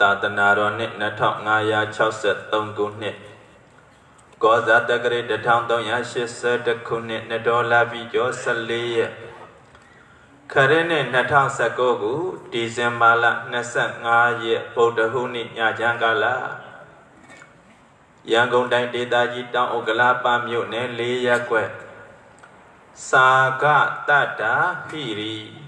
သာသနာတော်နှစ်2563ခုနှစ်ကောဇာတက္ကရာ1380ခုနှစ်နှစ်တော်လာပြီကျော်14ရက်ခရစ်နှစ်2019ခုဒီဇင်ဘာလ25ရက်ဗုဒ္ဓဟူးနေ့ညချမ်းကာလရန်ကုန်တိုင်းဒေသကြီးတောင်ဥက္ကလာပမြို့နယ်၄ရပ်ကွက်စာကတတ္တာဟိရီ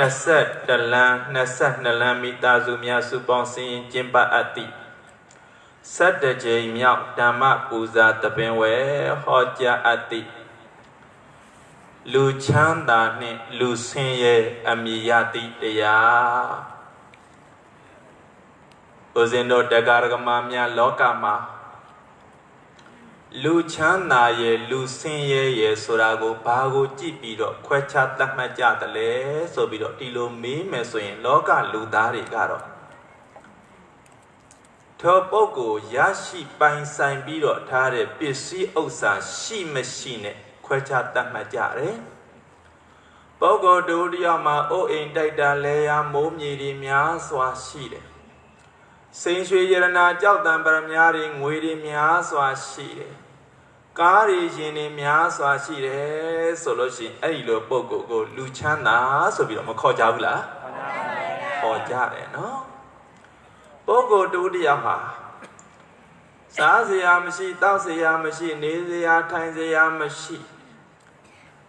21လမ်း22လမ်းမိသားစုများစုပေါင်းစည်းကျင်းပအပ်သည့်7ကြိမ်မြောက်ဓမ္မပူဇာတပင်ဝဲဟောကြားအပ်သည့်လူချမ်းသာနှင့်လူဆင်းရဲအမိယတိတရားဦးဇင်းတို့တရားကမာများလောကမှာ လူချမ်းသာရဲ့လူဆင်းရဲရဲ့ဆိုတာကိုဘာကိုကြည့်ပြီးတော့ခွဲခြားသတ်မှတ်ကြသလဲဆိုပြီးတော့ဒီလိုမေးမယ်ဆိုရင် လောကလူသားတွေကတော့ထောပုဂ္ဂိုလ်ရရှိပိုင်ဆိုင်ပြီးတော့ထားတဲ့ပစ္စည်းဥစ္စာရှိမရှိနဲ့ခွဲခြားသတ်မှတ်ကြတယ်ပုဂ္ဂိုလ်တို့တယောက်မှာအိုးအိမ်တိုက်တာလဲရမိုးမြေတွေများစွာရှိတယ်စိန်ရွှေရတနာကြောက်တံပရမများတွေငွေတွေများစွာရှိတယ် ကားတွေရှင်တွေများစွာရှိတယ်ဆိုလို့ရှိရင်အဲ့ဒီလိုပုံကိုကိုလူချမ်းသာဆိုပြီးတော့မခေါ်ကြဘူးလားခေါ်ကြတယ်နော်ပုဂ္ဂိုလ်တူတယောက်ဟာစားစရာမရှိတောက်စရာမရှိ နေစရာထိုင်စရာမရှိ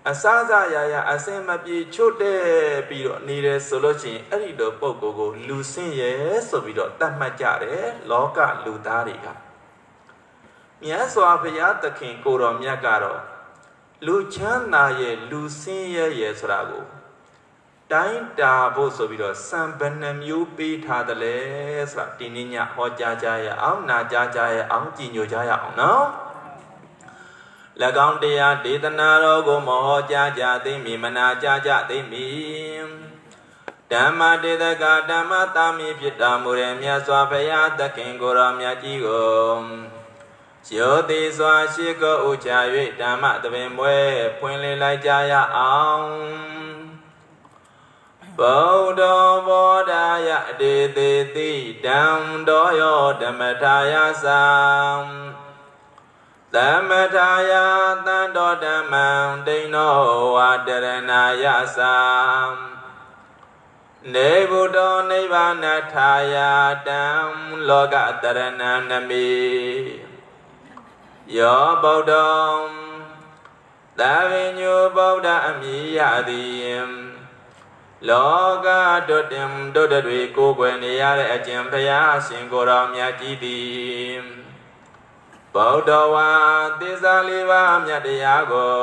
အစစရာရာအစင်မပြေချွတ်တဲ့ပြီးတော့နေတယ်ဆိုလို့ရှိရင်အဲ့ဒီလိုပုံကိုကိုလူဆင်းရဲဆိုပြီးတော့တတ်မှတ်ကြတယ်လောကလူသားတွေက မြတ်စွာဘုရားသခင်ကိုတော်မြတ်ကတော့လူချမ်းသာရဲ့လူဆင်းရဲရဲ့ဆိုတာကိုတိုင်းတာဖို့ဆိုပြီးတော့စံဘဏ္ဍမျိုးပေးထားတယ်လေဆိုတာဒီနေ့ညဟောကြားကြရအောင်နာကြားကြရအောင်ကြည်ညိုကြရအောင်နော်၎င်းတရားဒေသနာတော်ကိုမဟောကြားကြသိမည်မနာကြားကြသိမည်ဓမ္မတေတကဓမ္မတာမီဖြစ်တော်မူတဲ့မြတ်စွာဘုရားသခင်ကိုယ်တော်မြတ်ကြီးကို ယောတိစွာရှိကိုဥချ၍ဓမ္မတပင်မွဲဖွင့်လင်းလိုက်ကြရအောင်ဗုဒ္ဓဘောဓာယတေတိတိတံတော်ယောဓမ္မထာယသံသမထာယတံတော်ဓမ္မံဒိဏောဝတရဏာယသံနေဗုဒ္ဓနိဗ္ဗာနထာယတံလောကတရဏနမိ ယောဗုဒ္ဓံသာဝိညုဗုဒ္ဓအမိယသည်လောကတွတ်တင်တွတ်တွေကိုယ်ွယ်နေရတဲ့အကျင့်ဘုရားရှင်ကိုယ်တော်မြတ်ကြီးသည်ဗုဒ္ဓဝါသစ္စာလေးပါးမြတ်တရားကို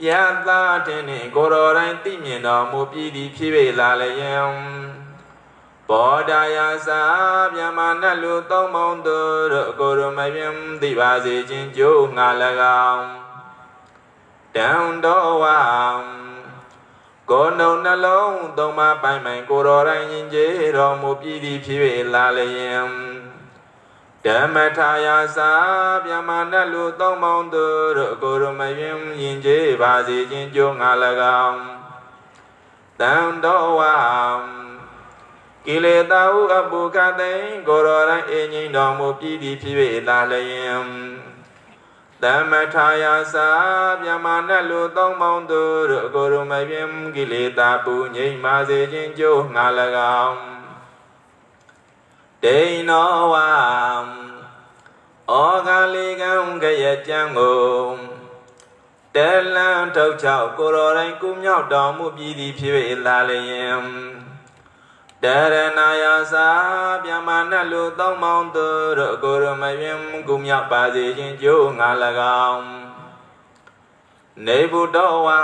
ပြတ်သားတဲ့ကိုယ်တော်တိုင်းသိမြင်တော်မူပြီးသည်ဖြစ်ပေလာလျင် ဘောဓာယသာမြမနတ်လူသုံးပေါင်းသူတို့ကိုရမယံသိပါစေခြင်းကြိုးငါ၎င်းတံတော်ဝံကိုယ်နှုံနှလုံးသုံးပါးပိုင်ပိုင်ကိုတော်တိုင်းရင်ကျေတော်မူပြည်သည်ဖြစ်၍လာလျင်ဓမ္မထာယသာမြမနတ်လူသုံးပေါင်းသူတို့ကိုရမယံရင်ကျေပါစေခြင်းကြိုးငါ၎င်းတံတော်ဝံ ကိလေသာဟုအပုခသိင်ကိုရောတိုင်းအငိမ့်တော်မူပြည်သည်ဖြစ်၍လာလျင်သမထာယသာမြမနတ်လူသုံးပေါင်းသူတို့ကိုရုမပြင်းကိလေသာပူငိမ့်ပါစေခြင်းကြိုးငါ၎င်းဒိနောဝံဩဃလိကံကရကြံကိုတဲလန်ထုတ်ချောက်ကိုရောတိုင်းကုမြောက်တော်မူပြည်သည်ဖြစ်၍လာလျင် တရဏယသာမြမနတ်လူသုံးပေါင်းသူတို့ကိုရမယင်ကုမြောက်ပါစေခြင်းကြိုးငါ၎င်းနေဗုဒ္ဓဝါ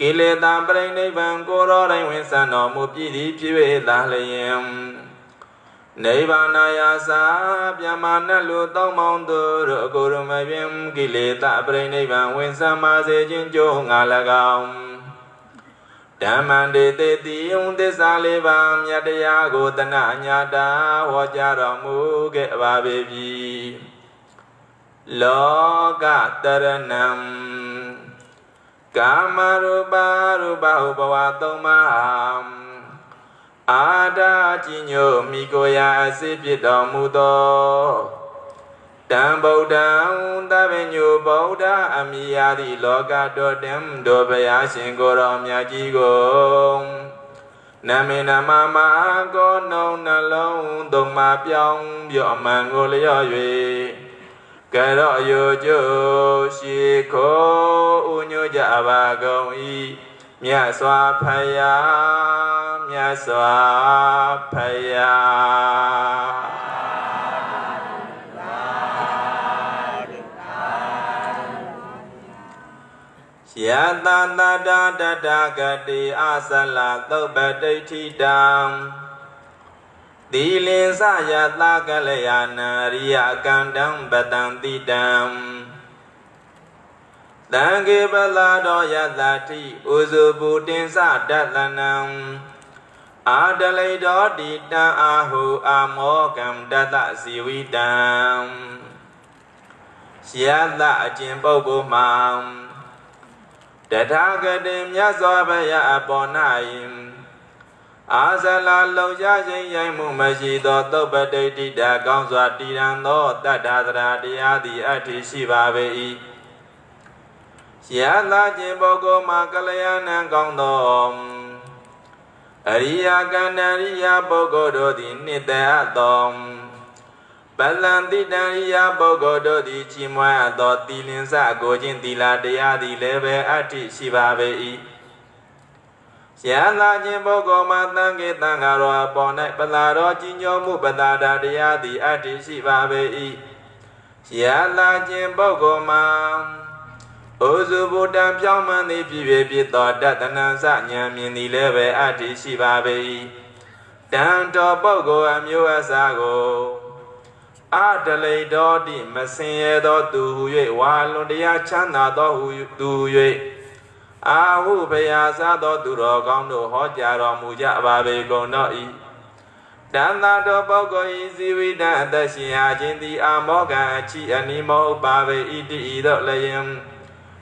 ကိလေသာပရိနိဗ္ဗာန်ကိုရောတိုင်းဝင်ဆံတော်မူပြည်သည်ဖြစ်၍သာလျင်နိဗ္ဗာန်ယာသာမြမနတ်လူသုံးပေါင်းသူတို့ကိုရမယင်ကိလေသာပရိနိဗ္ဗာန်ဝင်ဆံပါစေခြင်းကြိုးငါ၎င်း ဓမ္မန္တေတေတိယုံသစ္စာလေးပါးမြတ်တရားကိုတဏညာတာဟောကြားတော်မူခဲ့ပါပေပြီလောကတရဏံကာမရူပရူပဟုဘဝသုံးပါးအာဒာကြည်ညိုမိကိုရာအစိဖြစ်တော်မူသော တံဗုဒ္ဓံသဗ္ဗညုဗုဒ္ဓအမိယာတိလောကတော်တံတို့ဘုရားရှင်ကိုယ်တော်မြတ်ကြီးကိုနမေနမမကောနှုံနှလုံးသုံးပါပြောင်းပြော့အမှန်ကိုလျော့၍ကရောအယိုကျိုးရှိခိုးဥညွကြပါကုန်၏မြတ်စွာဘုရားမြတ်စွာဘုရား ယတတတတတဂတိအသလသုပတိဋ္ဌိတံသီလင်စယတကလျာဏရိယကန္တံပတံတိတံတံကေပလာတော်ယတတိဥစုပုတင်္စတတနံအာတလိတော်တိတံအာဟုအာမောကံတတစီဝိတံယတအကျင်ပုဂ္ဂိုလ်မှာ တထာဂတိမြတ်စွာဘုရားအပေါ်၌အာဇလာလုံရခြင်းရိုက်မှုမရှိသောသုပတိဋ္ဌိတာကောင်းစွာတည်ရန်သောတတ္ထာသရာတရားသည်အဋ္ဌိရှိပါပေ၏ရသာခြင်းပုဂ္ဂိုလ်မှာကလျာဏံကောင်းသောအရိယာကန္တရိယာပုဂ္ဂိုလ်တို့သည်နှစ်သက်သော ပလံတိတံရိယာပုဂ္ဂိုလ်တို့သည်ချီးမွမ်းသောသီလင်္စကိုခြင်းသီလတရားသည်လည်းပဲအဋ္ဌိရှိပါပေ၏ရလာခြင်းပုဂ္ဂိုလ်မှာတန်ကေတန်ဃာတော်အပေါ်၌ပလာတော်ကြီးညိုမှုပတာတာတရားသည်အတ္တိရှိပါပေ၏ရလာခြင်းပုဂ္ဂိုလ်မှာဩဇုဗုဒ္ဓံပြောင်းမှန်သည်ဖြစ်ဖြစ်ဖြစ်သောတတနံစဉာဏ်မြင်သည်လည်းပဲအတ္တိရှိပါပေ၏တန်တော်ပုဂ္ဂိုလ်အမျိုးအစားကို အတလိတော်တိမစင်ရသောသူဟု၍ဝါလွန်တရားချမ်းသာသောဟုသူ၍အာဟုဘုရားစားသောသူတော်ကောင်းတို့ဟောကြားတော်မူကြပါပေကုန်တော့ဤတန်သာတော်ပုဂ္ဂိုလ်ဤဇီဝိတအသက်ရှင်ရာခြင်းသည်အာမောကံအချီအနိမောပါပေဣတိဤတော့လျင်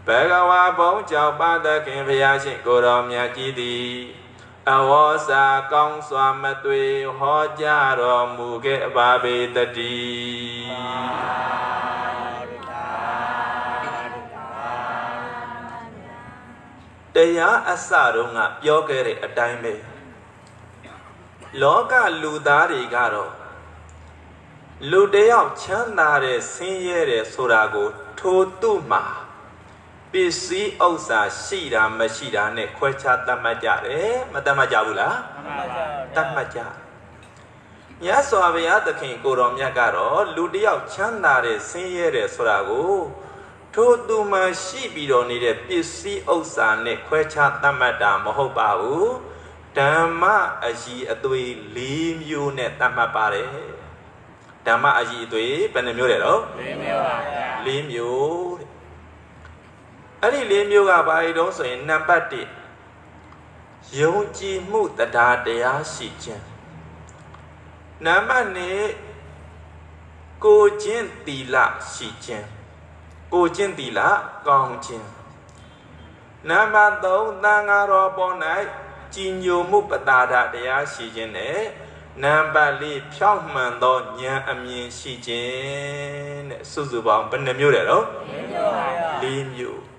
ဘဂဝါဘုံကြောင့်ပါသခင်ဘုရားရှင်ကိုတော်မြတ်ကြီးသည် အဝေါစာကောင်းစွာမသွေဟောကြားတော်မူခဲ့ပါပေတည်းတရားအစတုန်းကပြောခဲ့တဲ့အတိုင်းပဲလောကလူသားတွေကတော့လူတယောက်ချမ်းသာတဲ့ဆင်းရဲတယ်ဆိုတာကို ထိုသူ့မှာ ပစ္စည်းဥစ္စာရှိတာမရှိတာနဲ့ခွဲခြားသတ်မှတ်ကြတယ်မသတ်မှတ်ကြဘူးလားသတ်မှတ်ကြမြတ်စွာဘုရားသခင်ကိုတော်မြတ်ကတော့လူတယောက်ချမ်းသာတဲ့ဆင်းရဲတယ်ဆိုတာကိုထိုသူမှရှိပြီးတော့နေတဲ့ပစ္စည်းဥစ္စာနဲ့ခွဲခြားသတ်မှတ်တာမဟုတ်ပါဘူးဓမ္မအကြီးအသွေး၄မျိုးနဲ့သတ်မှတ်ပါတယ်ဓမ္မအကြီးအသွေးဘယ်နှမျိုးလဲတော့၄မျိုးပါဗျာ၄မျိုးတဲ့ အဲ့ဒီ၄မျိုးကဘာတွေတုံးဆိုရင်နံပါတ်1ယုံကြည်မှုတရားတရားရှိခြင်းနံပါတ်2ကိုချင်းသီလရှိခြင်းကိုကျင့်သီလကောင်းခြင်းနံပါတ်3သံဃာတော်ပေါ်၌ကြည်ညိုမှုပတာဒတရားရှိခြင်းနဲ့နံပါတ်4ဖြောင့်မှန်သောဉာဏ်အမြင်ရှိခြင်းတဲ့စုစုပေါင်းဘယ်နှမျိုးလဲတော့၄မျိုး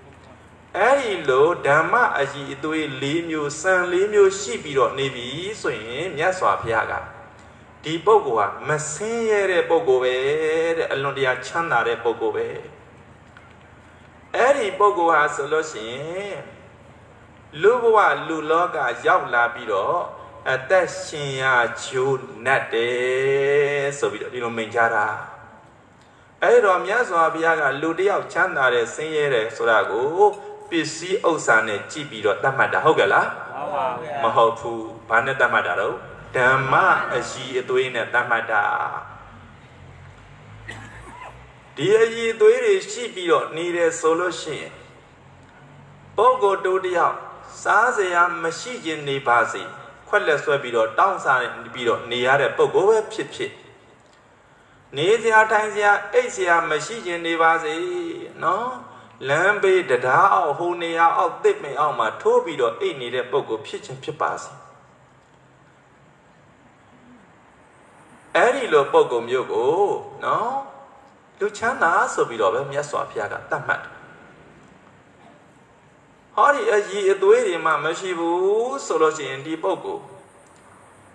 အဲ့ဒီလိုဓမ္မအကြီးအသွေး၄မျိုးစံ၄မျိုးရှိပြီးတော့နေပြီဆိုရင်မြတ်စွာဘုရားကဒီပုဂ္ဂိုလ်ဟာမဆင်းရဲတဲ့ပုဂ္ဂိုလ်ပဲတဲ့အလွန်တရာချမ်းသာတဲ့ပုဂ္ဂိုလ်ပဲအဲ့ဒီပုဂ္ဂိုလ်ဟာဆိုလို့ရှိရင်လူဘဝလူလောကရောက်လာပြီးတော့အသက်ရှင်ရဂျိုးနတ်တယ်ဆိုပြီးတော့ဒီလိုမိန်ကြတာအဲ့တော့မြတ်စွာဘုရားကလူတယောက်ချမ်းသာတဲ့ဆင်းရဲတယ်ဆိုတာကို ပစ္စည်းဥစ္စာနဲ့ကြည့်ပြီးတော့သတ်မှတ်တာဟုတ်ကဲ့လားဟုတ်ပါဗျာမဟုတ်ဘူးဘာနဲ့သတ်မှတ်တာတော့ဓမ္မအရှိအသွေးနဲ့သတ်မှတ်တာဒီအည်သွေးတွေရှိပြီးတော့နေတယ်ဆိုလို့ရှိရင်ပုဂ္ဂိုလ်တို့တယောက်စားစရာမရှိခြင်းနေပါစေခွက်လက်ဆွဲပြီးတော့တောင်းစားပြီးတော့နေရတဲ့ပုဂ္ဂိုလ်ပဲဖြစ်ဖြစ်နေစရာထိုင်စရာအိတ်စရာမရှိခြင်းနေပါစေနော် လမ်းဘေးတရားအောက်ဟိုနေရာအောက်တစ်မိန်အောက်မှာထိုးပြီးတော့အိတ်နေတဲ့ပုံကိုဖြစ်ချင်းဖြစ်ပါစေအဲ့ဒီလိုပုံကိုမျိုးကိုနော်လူချမ်းသာဆိုပြီးတော့ပဲမြတ်စွာဘုရားကတတ်မှတ်တယ်ဟောဒီအကြီးအသွေးတွေမှမရှိဘူးဆိုလို့ရှိရင်ဒီပုံကို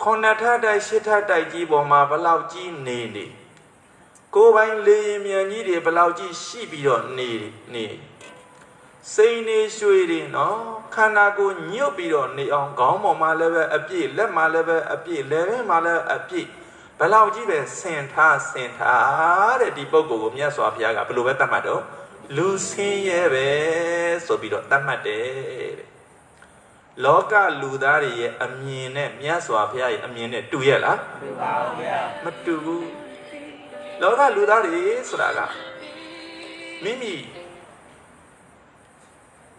ခုနှစ်ထပ်တိုက်ရှစ်ထပ်တိုက်ကြီးပေါ်မှာဘလောက်ကြီးနေနေ ကိုယ်ပိုင်လေရင်မြန်ကြီးတွေဘလောက်ကြီးရှိပြီးတော့နေနေစိန်နေရွှေတွေနော်ခန္ဓာကိုယ်ညွတ်ပြီးတော့နေအောင်ခေါင်းပေါ်မှာလည်းပဲအပြည့်လက်မှာလည်းပဲအပြည့်လက်ထဲမှာလည်းအပြည့်ဘလောက်ကြီးပဲဆင်ထားဆင်ထားတဲ့ဒီပုဂ္ဂိုလ်ကိုမြတ်စွာဘုရားကဘယ်လိုပဲတတ်မှတ်တော့လူဆင်းရဲပဲဆိုပြီးတော့တတ်မှတ်တယ်တဲ့လောကလူသားတွေရဲ့အမြင်နဲ့မြတ်စွာဘုရားရဲ့အမြင်နဲ့တူရဲ့လားတူပါဘူးဗျာမတူဘူး လောကလူသားတွေဆိုတာကမိမိ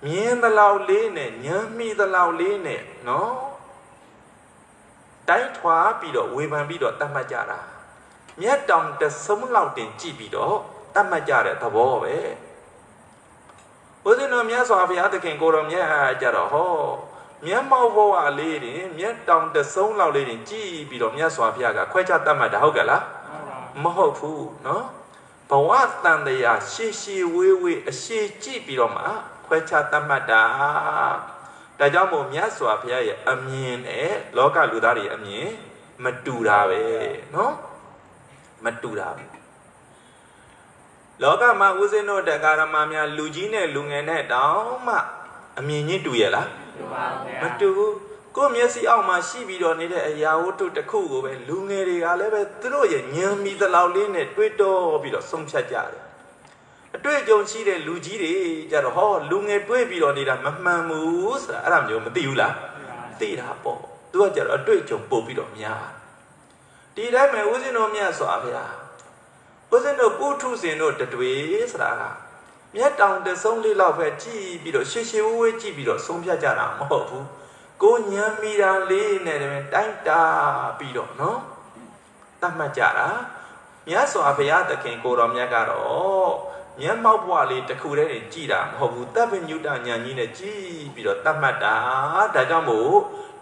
မြင်သလောက်လေးနဲ့ညံမိသလောက်လေးနဲ့နော်တိုင်းထွာပြီးတော့ဝေဖန်ပြီးတော့တတ်မှတ်ကြတာမြတ်တောင်တဆုံးလောက်တင်ကြည့်ပြီးတော့တတ်မှတ်ကြတဲ့သဘောပဲဦးဇင်းတော်မြတ်စွာဘုရားသခင်ကိုတော်မြတ်ကြတော့ဟောမျက်မှောက်ဘဝလေးတွေမျက်တောင်တဆုံးလောက်လေးတွေကြည့်ပြီးတော့မြတ်စွာဘုရားကခွဲခြားတတ်မှတ်တာဟုတ်ကဲ့လား မဟုတ်ဘူးနော်ဘဝတန်တရားရှေးရှေးဝေးဝေးအရှိကြည့်ပြီးတော့မှခွဲခြားတတ်မှတ်တာဒါကြောင့်မို့မြတ်စွာဘုရားရဲ့အမြင်နဲ့လောကလူသားတွေအမြင်မတူတာပဲနော်မတူတာပဲလောကမှာဦးဇင်းတို့တရားဓမ္မများလူကြီးနဲ့လူငယ်နဲ့တောင်းမှအမြင်ချင်းတူရဲ့လားတူပါဘူးမတူဘူး ကိုယ်မျက်စိအောက်မှာရှိပြီးတော့နေတဲ့အရာဝတ္ထုတစ်ခုကိုပဲလူငယ်တွေကလည်းပဲသူတို့ရဲ့ဉာဏ်မီသလောက်လေးနဲ့တွေးတောပြီးတော့ဆုံးဖြတ်ကြတယ်အတွေ့အကြုံရှိတဲ့လူကြီးတွေကြတော့ဟောလူငယ်တွေးပြီးတော့နေတာမမှန်ဘူးဆိုတာအဲ့ဒါမျိုးမသိဘူးလားသိတာပေါ့သူကကြတော့အတွေ့အကြုံပို့ပြီးတော့များဒီတိုင်းမဲ့ဦးဇင်းတော်မြတ်စွာဘုရားဦးဇင်းတို့ပုထုဇဉ်တို့တတွေဆိုတာကမြတ်တောင်တဆုံးလေးလောက်ပဲကြည်ပြီးတော့ရှေရှေဝေးဝေးကြည့်ပြီးတော့ဆုံးဖြတ်ကြတာမဟုတ်ဘူး ကိုညံမိတာလေးနဲ့တည်းတိုင်းတာပြီးတော့နော်တတ်မှတ်ကြတာမြတ်စွာဘုရားသခင်ကိုတော်မြတ်ကတော့မျက်မှောက်ဘဝလေးတစ်ခုတည်းနဲ့ကြည်တာမဟုတ်ဘူးတပ်ပညုတညာကြီးနဲ့ကြည်ပြီးတော့တတ်မှတ်တာဒါကြောင့်မို့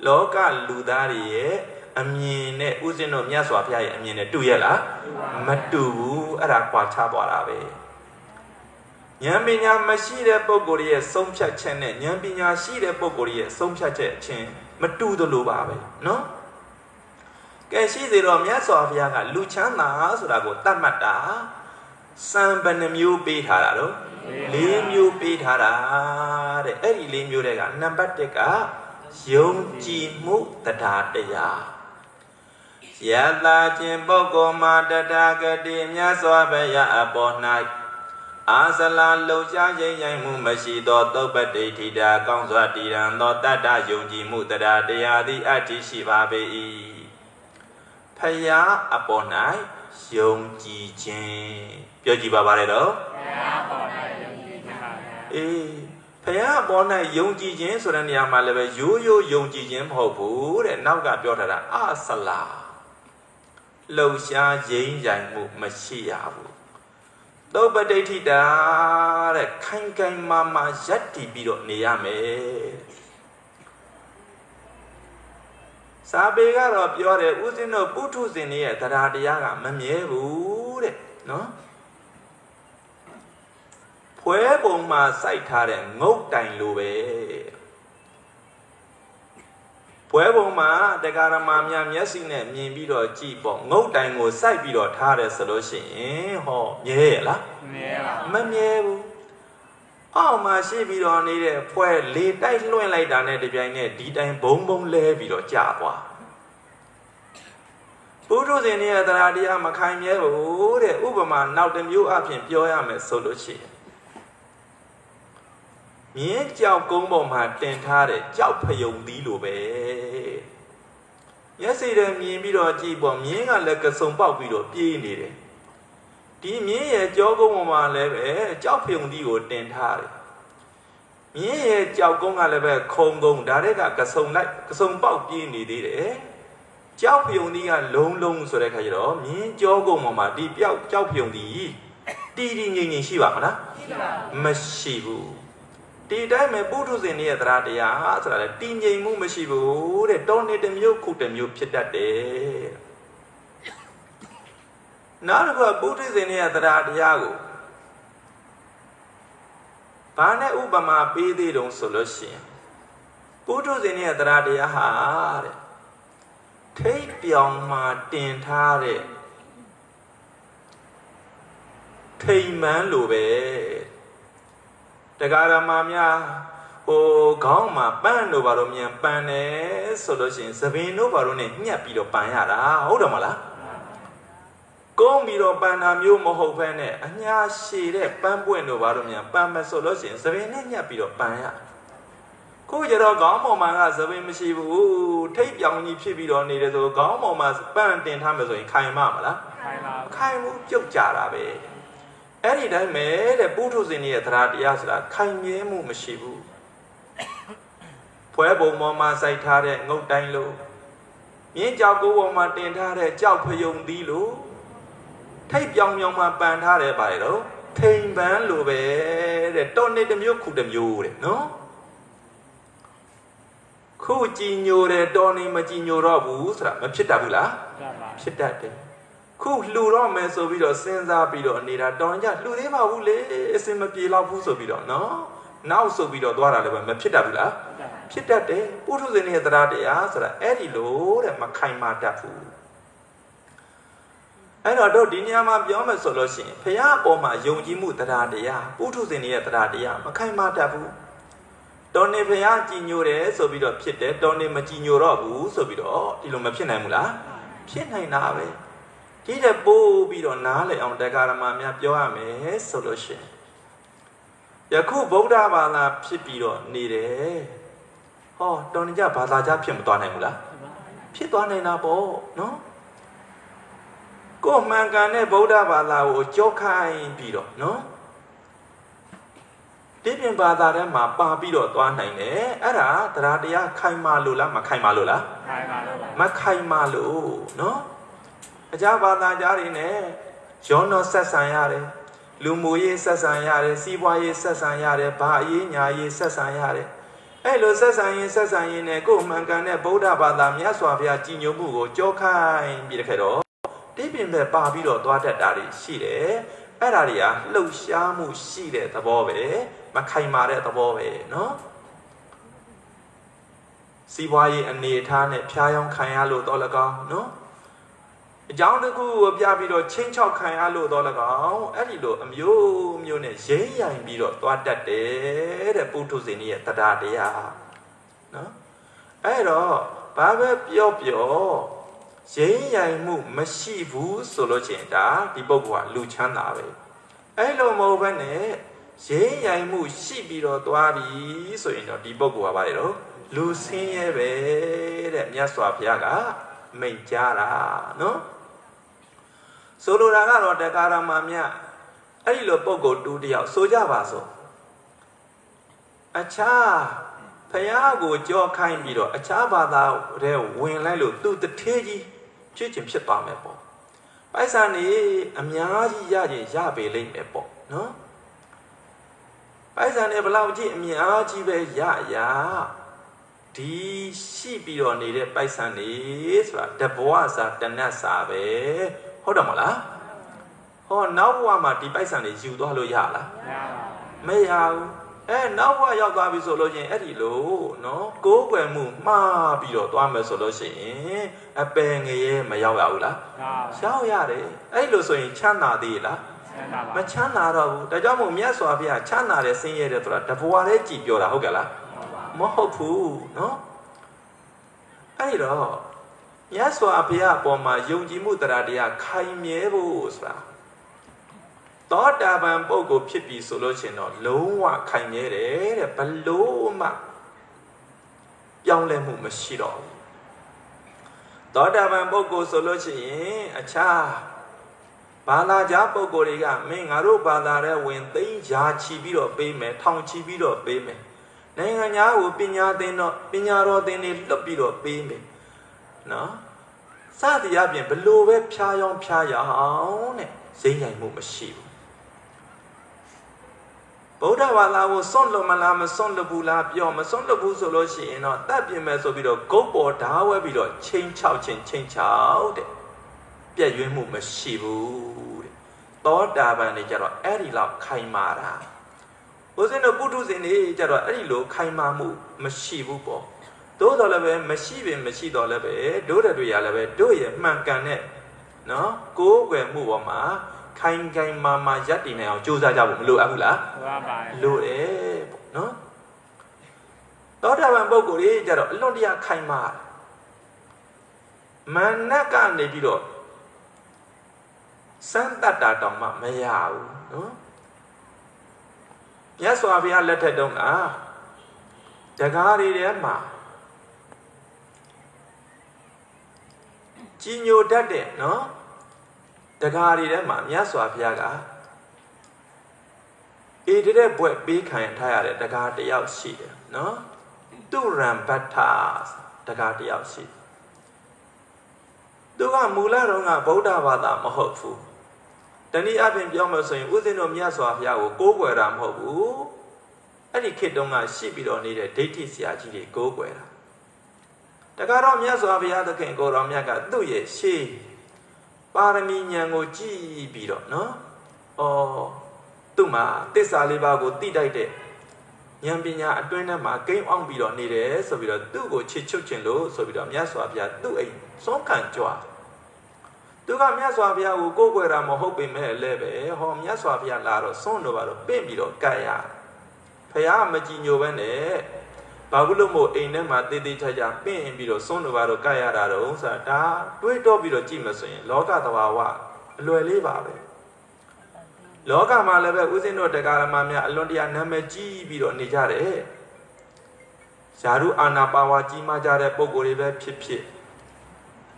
လောကလူသားတွေရဲ့အမြင်နဲ့ဥစဉ်တော်မြတ်စွာဘုရားရဲ့အမြင်နဲ့တူရဲ့လားမတူဘူးအဲ့ဒါကွာခြားသွားတာပဲ ဉာဏ်ပညာမရှိတဲ့ပုဂ္ဂိုလ်ရဲ့ဆုံးဖြတ်ချက်နဲ့ဉာဏ်ပညာရှိတဲ့ပုဂ္ဂိုလ်ရဲ့ဆုံးဖြတ်ချက်အချင်းမတူသလိုပါပဲနော်ကဲရှိစေတော့မြတ်စွာဘုရားကလူချမ်းသာဆိုတာကိုတတ်မှတ်တာစံဘယ်နှမျိုးပေးထားတာတော့၄မျိုးပေးထားတာတဲ့အဲ့ဒီ၄မျိုးတွေကနံပါတ်၁ကယုံကြည်မှုတရားတရားယတ္တာခြင်းပုဂ္ဂိုလ်မှာတတဂတိမြတ်စွာဘုရားအပေါ်၌ အာဇလာလှုပ်ရှားခြင်းရိုင်မှုမရှိသောသုပ္ပတိဋ္ဌိတာကောင်းစွာတည်ရန်သောတတ္တယုံကြည်မှုတရားတရားသည်အတ္တိရှိပါပေ၏ဖယားအပေါ်၌ယုံကြည်ခြင်းပြောကြည့်ပါပါလေတော့ဖယားအပေါ်၌ယုံကြည်ခြင်းပါအေးဖယားအပေါ်၌ယုံကြည်ခြင်းဆိုတဲ့နေရာမှာလည်းပဲရိုးရိုးယုံကြည်ခြင်းမဟုတ်ဘူးတဲ့နောက်ကပြောထားတာအဆလာလှုပ်ရှားခြင်းရိုင်မှုမရှိရဘူး သုပ္ပတိဋ္ဌိတာတဲ့ခိုင်ခိုင်မာမာရပ်တည်ပြီးတော့နေရမယ်စာပေကတော့ပြောတယ်ဥစဉ်တို့ပုထုဇဉ်တွေရဲ့တရားတရားကမမြဲဘူးတဲ့နော်ဖွဲပုံမှာစိုက်ထားတဲ့ငုတ်တိုင်လိုပဲ ပွဲပုံမှာတရားဓမ္မများမျက်စိနဲ့မြင်ပြီးတော့ကြည်ပေါ့ငုတ်တိုင်ကိုစိုက်ပြီးတော့ထားတယ်ဆိုလို့ရှိရင်ဟောမြဲရလားမမြဲပါဘူးမမြဲဘူးအောက်မှာရှိပြီးတော့နေတဲ့ဖွဲလေတိုက်လွှင့်လိုက်တာနဲ့တပြိုင်နက်ဒီတိုင်ဘုံဘုံလဲပြီးတော့ကြာသွားပုထုဇဉ်ရဲ့တရားတရားမခိုင်မြဲဘူးတဲ့ဥပမာနောက်တစ်မျိုးအဖြစ်ပြောရမယ်ဆိုလို့ရှိရင် မြင်းကြောက်ကုန်းပေါ်မှာတင်ထားတဲ့ကြောက်ဖယုံသီးလိုပဲမျက်စိထဲမြင်ပြီးတော့ကြည့်ပေါ့မြင်းကလည်းကစုံပေါက်ပြီးတော့ပြေးနေတယ်ဒီမြင်းရဲ့ကြောကုန်းပေါ်မှာလည်းပဲကြောက်ဖယုံသီးကိုတင်ထားတယ်မြင်းရဲ့ကြောက်ကုန်းကလည်းပဲခုံကုန်းဒါတဲ့ကကစုံလိုက်ကစုံပေါက်ပြေးနေသေးတယ်ကြောက်ဖယုံသီးကလုံးလုံးဆိုတဲ့ခါကျတော့မြင်းကြောကုန်းပေါ်မှာဒီပြောက်ကြောက်ဖယုံသီးတီတီငိမ့်ငိမ့်ရှိပါမလားမမရှိဘူး ဒီတိုင်းမဲ့ပုထုဇဉ်ရဲ့တရားတရားဆိုတာလေတည်ငြိမ်မှုမရှိဘူးတဲ့တောနေတစ်မျိုးခုတစ်မျိုးဖြစ်တတ်တယ်နောက်တစ်ခုပုထုဇဉ်ရဲ့တရားတရားကိုဘာနဲ့ဥပမာပေးသေးတုံးဆိုလို့ရှိရင်ပုထုဇဉ်ရဲ့တရားတရားဟာတဲ့ထိတ်ပြောင်မှတင်ထားတဲ့ထိမ်မှန်းလိုပဲ တရားဓမ္မများဟိုခေါင်းမှာပန်းတို့ဘာလို့မြန်ပန်းတယ်ဆိုလို့ရှိရင်သပင်တို့ဘာလို့ ਨੇ ညှက်ပြီးတော့ပန်းရတာဟုတ်တယ်မလားကုန်းပြီးတော့ပန်းတာမျိုးမဟုတ်ဘဲနဲ့အညာရှည်တဲ့ပန်းပွင့်တို့ဘာလို့မြန်ပန်းမဆိုလို့ရှိရင်သပင်နဲ့ညှက်ပြီးတော့ပန်းရကိုကြတော့ခေါင်းပေါ်မှာကသပင်မရှိဘူးထိတ်ပြောင်ကြီးဖြစ်ပြီးတော့နေတယ်ဆိုခေါင်းပေါ်မှာပန်းတင်ထားမယ်ဆိုရင်ခိုင်မမလားခိုင်ပါခိုင်မှုပြုတ်ကြတာပဲ အဲ့ဒီတိုင်းပဲတဲ့ပုထုဇဉ်ရဲ့သရတရားဆိုတာခိုင်မြဲမှုမရှိဘူးဖွဲပုံပေါ်မှာစိုက်ထားတဲ့ငုတ်တိုင်းလို့မြင်းကြောက်ကိုပေါ်မှာတင်ထားတဲ့ကြောက်ဖယုံသီးလို့ထိတ်ပြောင်ပြောင်မှာပန်ထားတယ်ပါလေတော့ထိန်ပန်းလိုပဲတဲ့တော်နေတစ်မျိုးခုတစ်မျိုးတဲ့နော်ခုကြည်ညိုတယ်တော်နေမကြည်ညိုတော့ဘူးဆိုတာမဖြစ်တတ်ဘူးလားဖြစ်တတ်တယ် ခုလှူတော့မယ်ဆိုပြီးတော့စဉ်းစားပြီးတော့နေတာတော်ကြလှူသေးပါဘူးလေအစင်မပြေတော့ဘူးဆိုပြီးတော့နော်နောက်ဆိုပြီးတော့သွားတာလည်းပဲမဖြစ်တတ်ဘူးလားဖြစ်တတ်တယ်ပုထုဇဉ်ရဲ့တရားတရားဆိုတာအဲ့ဒီလိုတဲ့မခိုင်မာတတ်ဘူးအဲ့တော့တို့ဒီနေရာမှာပြောမယ်ဆိုလို့ရှိရင်ဖះအပေါ်မှာယုံကြည်မှုတရားတရားပုထုဇဉ်ရဲ့တရားတရားမခိုင်မာတတ်ဘူးတော်နေဖះကြည်ညိုတယ်ဆိုပြီးတော့ဖြစ်တယ်တော်နေမကြည်ညိုတော့ဘူးဆိုပြီးတော့ဒီလိုမဖြစ်နိုင်ဘူးလားဖြစ်နိုင်တာပဲ ဒီတဲ့ပို့ပြီးတော့နားလည်အောင်တရားဓမ္မများပြောရမယ်ဆိုလို့ရှိရင်ယခုဗုဒ္ဓဘာသာဖြစ်ပြီးတော့နေတယ်ဟောတော်နေကြဘာသာကြဖြစ်မသွားနိုင်ဘူးလားဖြစ်သွားနိုင်တာပေါ့နော်ကိုယ်မှန်ကန်တဲ့ဗုဒ္ဓဘာသာကိုကြောခိုင်းပြီးတော့နော်ဒီပြင်ဘာသာထဲမှာပါပြီးတော့သွားနိုင်တယ်အဲ့ဒါတရားတရားခိုင်မာလို့လားမခိုင်မာလို့လားခိုင်မာလို့ပါမခိုင်မာလို့နော် အကြဘာသာကြားတွေနဲ့ရောနောဆက်ဆံရတယ်လူမှုရေးဆက်ဆံရတယ်စီးပွားရေးဆက်ဆံရတယ်ဘာအရေးညာရေးဆက်ဆံရတယ်အဲ့လိုဆက်ဆံရင်ဆက်ဆံရင်နဲ့ကိုယ်မှန်ကန်တဲ့ဗုဒ္ဓဘာသာမြတ်စွာဘုရားကြည်ညိုမှုကိုကြောခိုင်းပြီးတခါတော့တိပင်ပဲပါပြီးတော့သွားတတ်တာတွေရှိတယ်အဲ့ဒါတွေကလှုပ်ရှားမှုရှိတဲ့သဘောပဲမခိုင်မာတဲ့သဘောပဲเนาะစီးပွားရေးအနေအထားနဲ့ဖျားယောင်းခံရလို့တော့လကောင်းเนาะ အကြောင်းတစ်ခုကိုပြပြီးတော့ချင်းချောက်ခံရလို့တော့၎င်းအဲ့ဒီလိုအမျိုးမျိုးနဲ့ရိမ့်ရိုင်ပြီးတော့သွားတတ်တယ်တဲ့ပုထုဇဉ်ရဲ့တရားတရားနော်အဲ့တော့ဘာပဲပြောပြောရိမ့်ရိုင်မှုမရှိဘူးဆိုလို့ချင်းဒါဒီပုဂ္ဂိုလ်ကလူချမ်းသာပဲအဲ့လိုမဟုတ်ဘဲနဲ့ရိမ့်ရိုင်မှုရှိပြီးတော့သွားပြီဆိုရင်တော့ဒီပုဂ္ဂိုလ်ကဘာလဲတော့လူဆင်းရဲပဲတဲ့မြတ်စွာဘုရားက မိတ်ကြတာနော်ဆိုလိုတာကတော့တက္ကရာမမြအဲ့ဒီလိုပုံကိုတူတယောက်ဆိုကြပါစို့အခြားဖះကိုကြောခိုင်းပြီးတော့အခြားဘာသာတဲ့ဝင်လိုက်လို့သူတထေးကြီးဖြစ်ချင်းဖြစ်သွားမယ်ပေါ့ပိုက်ဆံနေအများကြီးရရင်ရပေလိမ့်မယ်ပေါ့နော်ပိုက်ဆံနေဘလောက်ကြီးအများကြီးပဲရရ ဒီရှိပြီးတော့နေတဲ့ပိုက်ဆံနေဆိုတာတဘဝစာတဏ္ဍစာပဲဟုတ်တယ်မလားဟောနောက်ဘဝမှာဒီပိုက်ဆံတွေယူသွားလို့ရလားမရဘူးအဲနောက်ဘဝရောက်သွားပြီဆိုလို့ရှိရင်အဲ့ဒီလိုနော်ကိုးကွယ်မှုမှားပြီးတော့သွားမယ်ဆိုလို့ရှိရင်အပယ်ငရဲမရောက်ရဘူးလားရောက်ရတယ်အဲ့လိုဆိုရင်ချမ်းသာသေးလားမချမ်းသာတော့ဘူးဒါကြောင့်မို့မြတ်စွာဘုရားချမ်းသာတဲ့ဆင်းရဲတဲ့ဆိုတာတဘဝတည်းကြည်ပြောတာဟုတ်ကဲ့လား မဟုတ်ဘူးเนาะအဲ့ဒီတော့မြတ်စွာဘုရားအပေါ်မှာယုံကြည်မှုတရားတရားခိုင်မြဲဖို့ဆိုတာသောတာပန်ပုဂ္ဂိုလ်ဖြစ်ပြီဆိုလို့ရှင်တော့လုံးဝခိုင်မြဲတယ်တဲ့ဘလို့မှပြောင်းလဲမှုမရှိတော့ဘူးသောတာပန်ပုဂ္ဂိုလ်ဆိုလို့ရှိရင်အခြားဘာသာကြားပုဂ္ဂိုလ်တွေကမင်းငါတို့ဘာသာရဲ့ဝင်သိမ်းရာချီပြီးတော့ပေးမယ်ထောင်ချီပြီးတော့ပေးမယ် နိုင်ငံသားကိုပညာသင်တော့ပညာတော်သင်တွေလွတ်ပြီးတော့ပေးမယ်နော်စသည်အပြင်ဘလို့ပဲဖြားယောင်းဖြားယောင်းတဲ့ရိမ့်ရိုင်မှုမရှိဘူးဗုဒ္ဓဘာသာကိုစွန့်လွတ်မလားမစွန့်လွတ်ဘူးလားပြောမစွန့်လွတ်ဘူးဆိုလို့ရှိရင်တော့တတ်ပြင်မယ်ဆိုပြီးတော့ဂုတ်ပေါ်ဓာဝဲပြီးတော့ချင်းချောက်ချင်းချင်းချောက်တဲ့ပြည့်ရွေးမှုမရှိဘူးတဲ့သောတာပန်နေကြတော့အဲ့ဒီလောက်ခိုင်မာတာ ဦးဇင်းတို့ပုထုဇဉ်တွေကြတော့အဲ့ဒီလိုခိုင်မာမှုမရှိဘူးပေါ့သို့တော်လည်းပဲမရှိပင်မရှိတော့လည်းပဲတို့တဲ့တွေရလည်းပဲတို့ရဲ့မှန်ကန်တဲ့နော်ကိုးကွယ်မှုပေါ်မှာခိုင်ခိုင်မာမာရပ်တည်နေအောင်ကြိုးစားကြဖို့မလိုအပ်ဘူးလားဟုတ်ပါပါတယ်လိုတယ်ပေါ့နော်သောတာပန်ပုဂ္ဂိုလ်ကြီးကြတော့အလွန်တရာခိုင်မာမနတ်ကနေပြီးတော့စမ်းတတ်တာတောင်မှမရဘူးနော် မြတ်စွာဘုရားလက်ထက်တုန်းကတကားတွေထဲမှာကြီးညိုတတ်တဲ့နော်တကားတွေထဲမှာမြတ်စွာဘုရားကအေတတဲ့ဘွဲ့ပေးခံထားရတဲ့တကားတစ်ယောက်ရှိတယ်နော်သူရံဘတ်ထာတကားတစ်ယောက်ရှိတယ်သူကမူလတော့ကဗုဒ္ဓဘာသာမဟုတ်ဘူး တနည်းအားဖြင့်ပြောမယ်ဆိုရင်ဥစဉ်တို့မြတ်စွာဘုရားကိုကိုးကွယ်တာမဟုတ်ဘူးအဲ့ဒီခေတ်တုန်းကရှိပြီးတော့နေတဲ့ဒိဋ္ဌိဆရာကြီးတွေကိုးကွယ်တာတကားတော့မြတ်စွာဘုရားသခင်ကိုတော်မြတ်ကသူ့ရဲ့ရှေးပါရမီဉာဏ်ကိုကြည့်ပြီးတော့နော်အော်သူ့မှာတစ္ဆာလေးပါးကိုတိတိုက်တဲ့ဉာဏ်ပညာအတွင်းထဲမှာကိန်းအောင်ပြီးတော့နေတယ်ဆိုပြီးတော့သူ့ကိုချစ်ချွတ်ခြင်းလို့ဆိုပြီးတော့မြတ်စွာဘုရားသူ့အိမ်စွန့်ခံကြွား သူကမြတ်စွာဘုရားကိုကိုးကွယ်တာမဟုတ်ပေမဲ့လည်းပဲဟောမြတ်စွာဘုရားလာတော့စွန့်တော့ပါတော့ပင့်ပြီးတော့ကတ်ရဖះမကြည်ညိုပဲနဲ့ဘာဘူးလို့မို့အိမ်ထဲမှာတေးသေးချာချာပင့်ပြီးတော့စွန့်တော့ပါတော့ကတ်ရတာတော့ဆိုတာဒါတွေးတော့ပြီးတော့ကြည့်မစရင်လောကသဘာဝအလွယ်လေးပါပဲလောကမှာလည်းပဲဥစဉ်တို့တရားဓမ္မများအလွန်တရာနာမည်ကြီးပြီးတော့နေကြတယ်ဇာရုအာနာပါဝါကြီးမားကြတဲ့ပုံကိုယ်တွေပဲဖြစ်ဖြစ်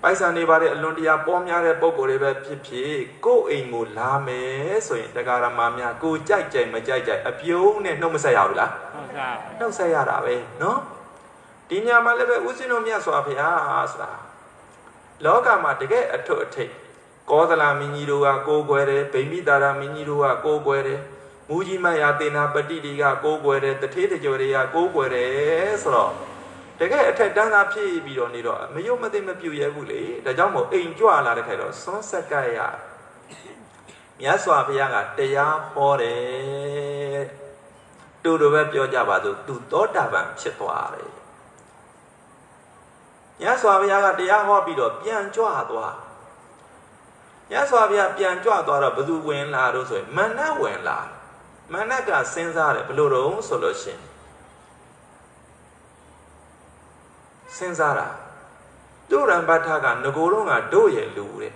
ပိုက်ဆံနေပါတဲ့အလွန်တရာပေါများတဲ့ပုံကိုယ်တွေပဲဖြစ်ဖြစ်ကိုယ်အိမ်ကိုလာမယ်ဆိုရင်တရားဓမ္မများကိုကြိုက်ကြိုက်မကြိုက်ကြိုက်အပြုံးနဲ့နှုတ်မဆက်ရဘူးလားဟုတ်ကဲ့နှုတ်ဆက်ရတာပဲနော်ဒီညမှာလည်းပဲဦးဇင်းတို့မြတ်စွာဘုရားဆိုတာလောကမှာတကယ်အထွတ်အထိပ်ကောသလမင်းကြီးတို့ကကိုးကွယ်တယ်ဗိမိတာရမင်းကြီးတို့ကကိုးကွယ်တယ်မူကြီးမယာတေနာပတိတွေကကိုးကွယ်တယ်တထေးတကျော်တွေကကိုးကွယ်တယ်ဆိုတော့ တကယ်အထက်တန်းသားဖြစ်ပြီးတော့နေတော့မယုံမသိမပြူရဲဘူးလေဒါကြောင့်မို့အိမ်ကြွလာတဲ့ခိုင်တော့စွန်းဆက်ကရမြတ်စွာဘုရားကတရားဟောတယ်တူတူပဲပြောကြပါစို့သူသောတာပန်ဖြစ်သွားတယ်မြတ်စွာဘုရားကတရားဟောပြီးတော့ပြန်ကြွသွားမြတ်စွာဘုရားပြန်ကြွသွားတော့ဘယ်သူဝင်လာတော့ဆိုရင်မဏ္ဍဝင်လာမဏ္ဍကစဉ်းစားတယ်ဘယ်လိုတော့ဆိုလို့ရှိရင် စဉ်းစားတာတုရံပဋ္ဌကငကိုတော့ကတို့ရဲ့လူတဲ့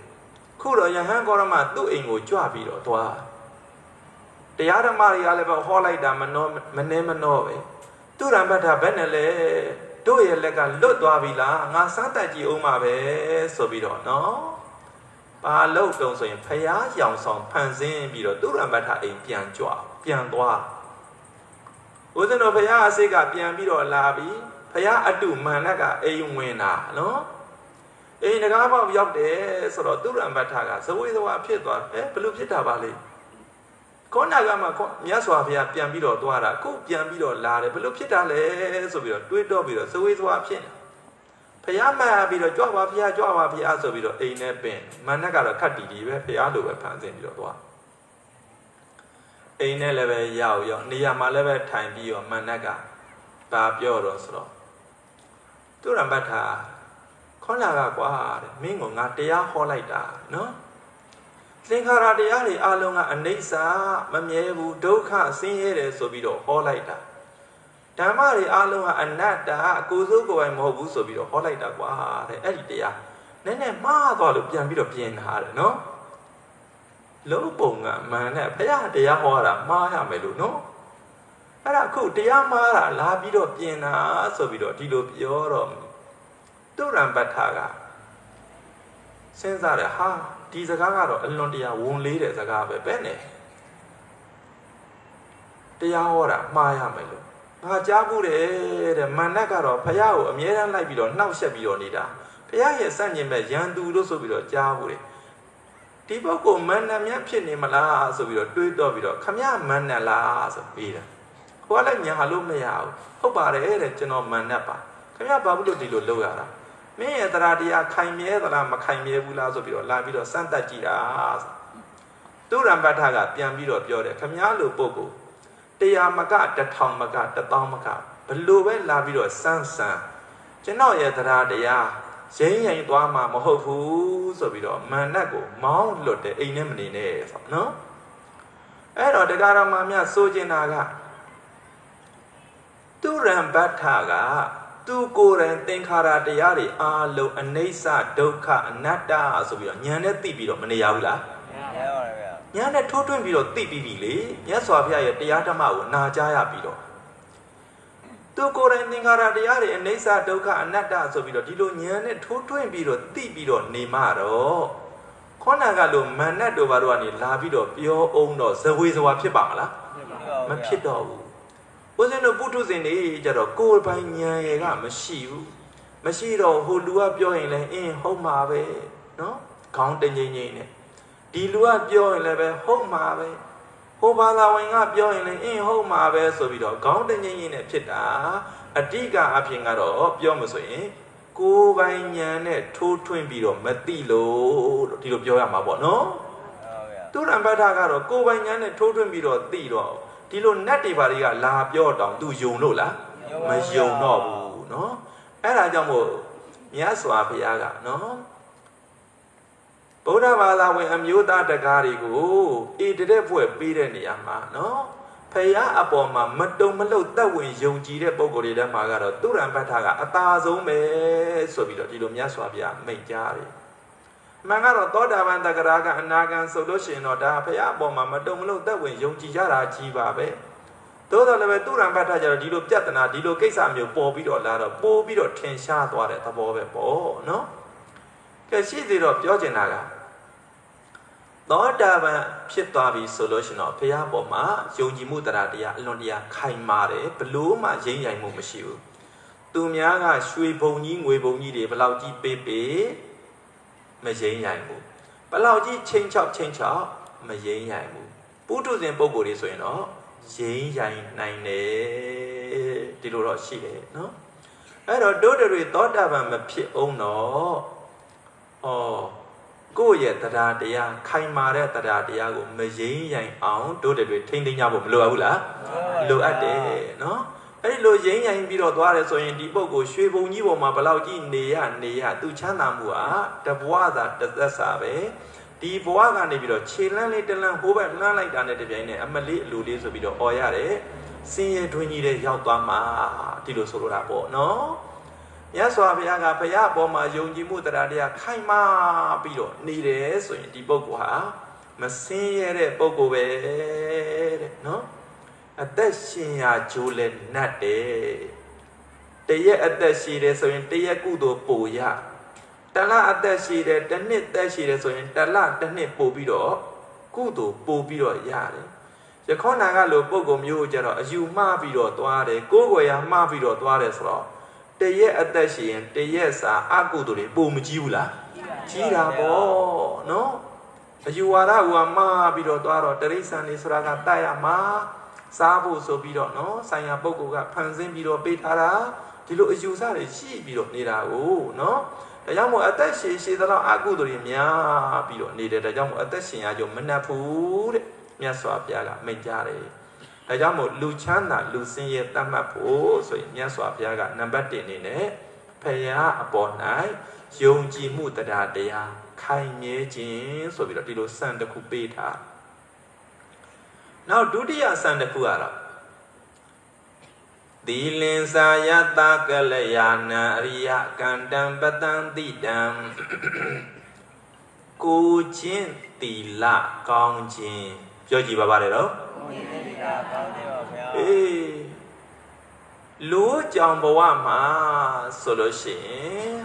ခုတော့ယဟန်ကောရမသူ့အိမ်ကိုကြွပြီးတော့သွားတရားဓမ္မတွေကလည်းပဲဟောလိုက်တာမနှောမနှဲမနှောပဲတုရံပဋ္ဌဘယ်နဲ့လဲတို့ရဲ့လက်ကလွတ်သွားပြီလားငါစားတက်ကြည့်အောင်ပါပဲဆိုပြီးတော့နော်ပါလို့တုံဆိုရင်ဖျားရောင်ဆောင်ဖန်ဆင်းပြီးတော့တုရံပဋ္ဌအိမ်ပြန်ကြွပြန်သွားဦးဇင်းတော်ဖျားအစိတ်ကပြန်ပြီးတော့လာပြီး ဖះအတုမန္နကအိမ်ဝင်တာနော်အိမ်တကားပေါက်ရောက်တယ်ဆိုတော့သူရံဘတ်ထကဇဝေဇဝါဖြစ်သွားတယ်ဘလို့ဖြစ်တာပါလဲခေါနာကမှမြတ်စွာဘုရားပြန်ပြီးတော့သွားတာခုပြန်ပြီးတော့လာတယ်ဘလို့ဖြစ်တာလဲဆိုပြီးတော့တွေးတော့ပြီးတော့ဇဝေဇဝါဖြစ်နေဖះမှတ်ပြီးတော့ကြွပါဖះကြွပါဖះဆိုပြီးတော့အိမ်နဲ့ပင်မန္နကတော့ခတ်တီတီပဲဖះလိုပဲဖန်ဆင်းပြီးတော့သွားအိမ်နဲ့လည်းပဲရောက်ရောက်နေရာမှာလည်းပဲထိုင်ပြီးတော့မန္နကဘာပြောတော့ဆိုတော့ သူရံဘတ်ထာခေါလာကကွာတဲ့မင်းကငါတရားဟောလိုက်တာနော်သင်္ခါရတရားတွေအလုံးကအနိစ္စမမြဲဘူးဒုက္ခဆင်းရဲတယ်ဆိုပြီးတော့ဟောလိုက်တာဓမ္မတွေအလုံးကအနတ္တအကိုစိုးကိုယ်ပိုင်မဟုတ်ဘူးဆိုပြီးတော့ဟောလိုက်တာကွာတဲ့အဲ့ဒီတရားနည်းနည်းမှားသွားလို့ပြန်ပြီးတော့ပြင်ထားတယ်နော်လုံးပုံကမှန်တဲ့ဘုရားတရားဟောတာမှားရမယ်လို့နော် အဲ့ဒါအခုတရားမှားတာလာပြီးတော့ပြင်တာဆိုပြီးတော့ဒီလိုပြောတော့တုရံပဋ္ဌာကစဉ်းစားတယ်ဟာဒီစကားကတော့အလွန်တရာဝန်လေးတဲ့စကားပဲပဲနဲ့တရားဟောတာမှားရမယ်လို့ငါကြားဘူးတယ်တဲ့မန္နကတော့ဖះကိုအမြဲတမ်းလိုက်ပြီးတော့နှောက်ယှက်ပြီးတော့နေတာဖះရဲ့စန့်ကျင်မဲ့ရန်သူလို့ဆိုပြီးတော့ကြားဘူးတယ်တဒီပုဂ္ဂိုလ်မန္တန်မြတ်ဖြစ်နေမလားဆိုပြီးတော့တွေးတော့ပြီးတော့ခမရမန္တန်လားဆိုပြီးတာ ဟိုကလည်းညာလို့မရဘူးဟုတ်ပါတယ်တဲ့ကျွန်တော်မန္တန်ပါခမရဘာလို့ဒီလိုလုပ်ရတာမင်းရဲ့တရားတရားခိုင်မြဲသလားမခိုင်မြဲဘူးလားဆိုပြီးတော့လာပြီးတော့စမ်းသပ်ကြည့်တာသူရံပတ္ထကပြန်ပြီးတော့ပြောတယ်ခမရလိုပုဂ္ဂိုလ်တရားမကတထောင်မကတသောမကဘလို့ပဲလာပြီးတော့စမ်းစမ်းကျွန်တော်ရဲ့တရားတရားရင်းရင်သွားမှာမဟုတ်ဘူးဆိုပြီးတော့မာနတ်ကိုမောင်းလွတ်တယ်အိမ်နဲ့မနေနဲ့ဆိုနော်အဲ့တော့တရားတော်မှာမြတ်ဆိုကျင်တာက သူရံပတ္ထကသူကိုယ်တိုင်သင်္ခါရတရားတွေအာလုံးအနိစ္စဒုက္ခအနတ္တဆိုပြီးတော့ဉာဏ်နဲ့သိပြီးတော့မနေရဘူးလားရပါတယ်ဗျာဉာဏ်နဲ့ထိုးထွင်းပြီးတော့သိပြီးပြီလေမြတ်စွာဘုရားရဲ့တရားဓမ္မကိုနာကြားရပြီးတော့သူကိုယ်တိုင်သင်္ခါရတရားတွေအနိစ္စဒုက္ခအနတ္တဆိုပြီးတော့ဒီလိုဉာဏ်နဲ့ထိုးထွင်းပြီးတော့သိပြီးတော့နေမှတော့ခေါဏကလိုမဏတ်တို့ဘာတို့ကနေလာပြီးတော့ပြောအောင်တော့ဇဝေဇဝါဖြစ်ပါမလားမဖြစ်တော့ဘူး ဦးဇင်းတို့ပုထုဇဉ်တွေကြတော့ကိုယ်ပိုင်ဉာဏ်ရယ်ကမရှိဘူးမရှိတော့ဟိုလူကပြောရင်လည်းအင်းဟုတ်မှာပဲနော်ခေါင်းတင်းချင်းချင်းနဲ့ဒီလူကပြောရင်လည်းပဲဟုတ်မှာပဲဟိုဘာသာဝင်ကပြောရင်လည်းအင်းဟုတ်မှာပဲဆိုပြီးတော့ခေါင်းတင်းချင်းချင်းနဲ့ဖြစ်တာအတိကအဖြစ်ကတော့ပြောမဆိုရင်ကိုယ်ပိုင်ဉာဏ်နဲ့ထိုးထွင်းပြီးတော့မသိလို့ဒီလိုပြောရမှာပေါ့နော်သူရံပတ္ထကတော့ကိုယ်ပိုင်ဉာဏ်နဲ့ထိုးထွင်းပြီးတော့သိတော့ ဒီလိုနတ်တွေဘာတွေကလာပြောတောင်သူယုံလို့လားမယုံတော့ဘူးเนาะအဲ့ဒါကြောင့်မို့မြတ်စွာဘုရားကเนาะဗုဒ္ဓဘာသာဝင်အမျိုးသားတကားတွေကိုဣတတဲ့ဘွဲ့ပေးတဲ့နေရာမှာเนาะဖယားအပေါ်မှာမတုံမလုတ်တက်ဝင်ယုံကြည်တဲ့ပုံကိုယ်တွေထဲမှာကတော့သူရံပတ္ထကအသာဆုံးပဲဆိုပြီးတော့ဒီလိုမြတ်စွာဘုရားမိန့်ကြားတယ် မှန်ကတော့သောတာပန်တဂရာကအနာဂံဆိုလို့ရှိရင်တော့ဒါဖရာအပေါ်မှာမတုံမလို့သက်ဝင်ယုံကြည်ကြတာကြီးပါပဲသို့တော်လည်းပဲသူရံဘတ်ထကြတော့ဒီလိုပြဿနာဒီလိုကိစ္စမျိုးပေါ်ပြီးတော့လာတော့ပိုးပြီးတော့ထင်ရှားသွားတဲ့သဘောပဲပေါ့နော်ကဲရှိသေးတော့ပြောချင်တာကသောတာပန်ဖြစ်သွားပြီဆိုလို့ရှိရင်တော့ဖရာပေါ်မှာယုံကြည်မှုတရားတရားအလွန်တရာခိုင်မာတယ်ဘလို့မှရင်းရိုင်မှုမရှိဘူးသူများကရွှေဘုံကြီးငွေဘုံကြီးတွေဘလောက်ကြီးပေးပေး မယိမ့်ရိုင်ဘူးဘလောက်ကြီးချင်းချောက်ချင်းချောက်မယိမ့်ရိုင်ဘူးပုထုဇဉ်ပုံကိုယ်တွေဆိုရင်တော့ယိမ့်ရိုင်နိုင်တယ်ဒီလိုတော့ရှိတယ်နော်အဲ့တော့ဒုဒတွေသောတာပန်မဖြစ်အောင်တော့ဩကိုယ့်ရဲ့တရားတရားခိုင်မာတဲ့တရားတရားကိုမယိမ့်ရိုင်အောင်ဒုဒတွေထိမ့်သိမ်းကြဖို့မလိုအပ်ဘူးလားလိုအပ်တယ်နော် အဲ့ဒီလိုရင်းရင်ပြီးတော့သွားတယ်ဆိုရင်ဒီပုဂ္ဂိုလ်ရွှေဘုံကြီးပေါ်မှာဘလောက်ကြီးနေရနေရသူချမ်းသာမှုဟာတဘွားသာတသက်စာပဲဒီဘဝကနေပြီးတော့ခြေလန်းလေးတလန်းဟိုးဘက်လှမ်းလိုက်တာနဲ့တပြိုင်နက်အမလေးအလူလေးဆိုပြီးတော့អော်ရတယ်စင်ရဲတွင်ကြီးတဲ့ရောက်သွားမှာဒီလိုဆိုလိုတာပေါ့နော်မြတ်စွာဘုရားကဘုရားအပေါ်မှာယုံကြည်မှုတရားတရားခိုင်မာပြီးတော့နေတယ်ဆိုရင်ဒီပုဂ္ဂိုလ်ဟာမစင်းရဲတဲ့ပုဂ္ဂိုလ်ပဲတဲ့နော် အသက်ရှင်ရာဂျိုးလဲနတ်တယ်တရက်အသက်ရှိတယ်ဆိုရင်တရက်ကုသိုလ်ပိုရတလအသက်ရှိတယ်တစ်နှစ်သက်ရှိတယ်ဆိုရင်တလတစ်နှစ်ပို့ပြီးတော့ကုသိုလ်ပို့ပြီးတော့ရတယ်ရခေါနာကလိုပုံကုမျိုးကြတော့အယူမှားပြီးတော့သွားတယ်ကိုယ်ွယ်ရမှားပြီးတော့သွားတယ်ဆိုတော့တရက်အသက်ရှိရင်တရက်စာအကုသိုလ်တွေပို့မကြည့်ဘူးလားကြီးတာပေါ့နော်အယူဝါဒကမှားပြီးတော့သွားတော့တရိษံနေဆိုတာကတတ်ရမှာ စားဖို့ဆိုပြီးတော့နော်ဆိုင်ရာပုဂ္ဂိုလ်ကဖန်ဆင်းပြီးတော့ပေးထားတာဒီလိုအယူဆတွေရှိပြီးတော့နေတာကိုနော်ဒါကြောင့်မို့အသက်ရှင်ရှည်သလောက်အကုသိုလ်တွေများပြီးတော့နေတယ်ဒါကြောင့်မို့အသက်ရှင်ရကြုံမနှက်ဘူးတဲ့မြတ်စွာဘုရားကမိန့်ကြားတယ်ဒါကြောင့်မို့လူချမ်းသာလူစင်းရဲတတ်မှတ်ဖို့ဆိုရင်မြတ်စွာဘုရားကနံပါတ်1အနေနဲ့ဖရာအပေါ်၌ယုံကြည်မှုတရားတရားခိုင်မြဲခြင်းဆိုပြီးတော့ဒီလိုစံတစ်ခုပေးထား နောက်ဒုတိယဆန်တစ်ခုကတော့သီလင်္စာယတကလယာနံအရိယကန္တံပတံတိတံကိုချင်းတီလကောင်းခြင်းပြောကြည့်ပါပါတယ်နော်ကိုချင်းတီလကောင်းခြင်းပါဗျာအေးလူကြောင်ဘဝမှာဆိုလို့ရှိရင်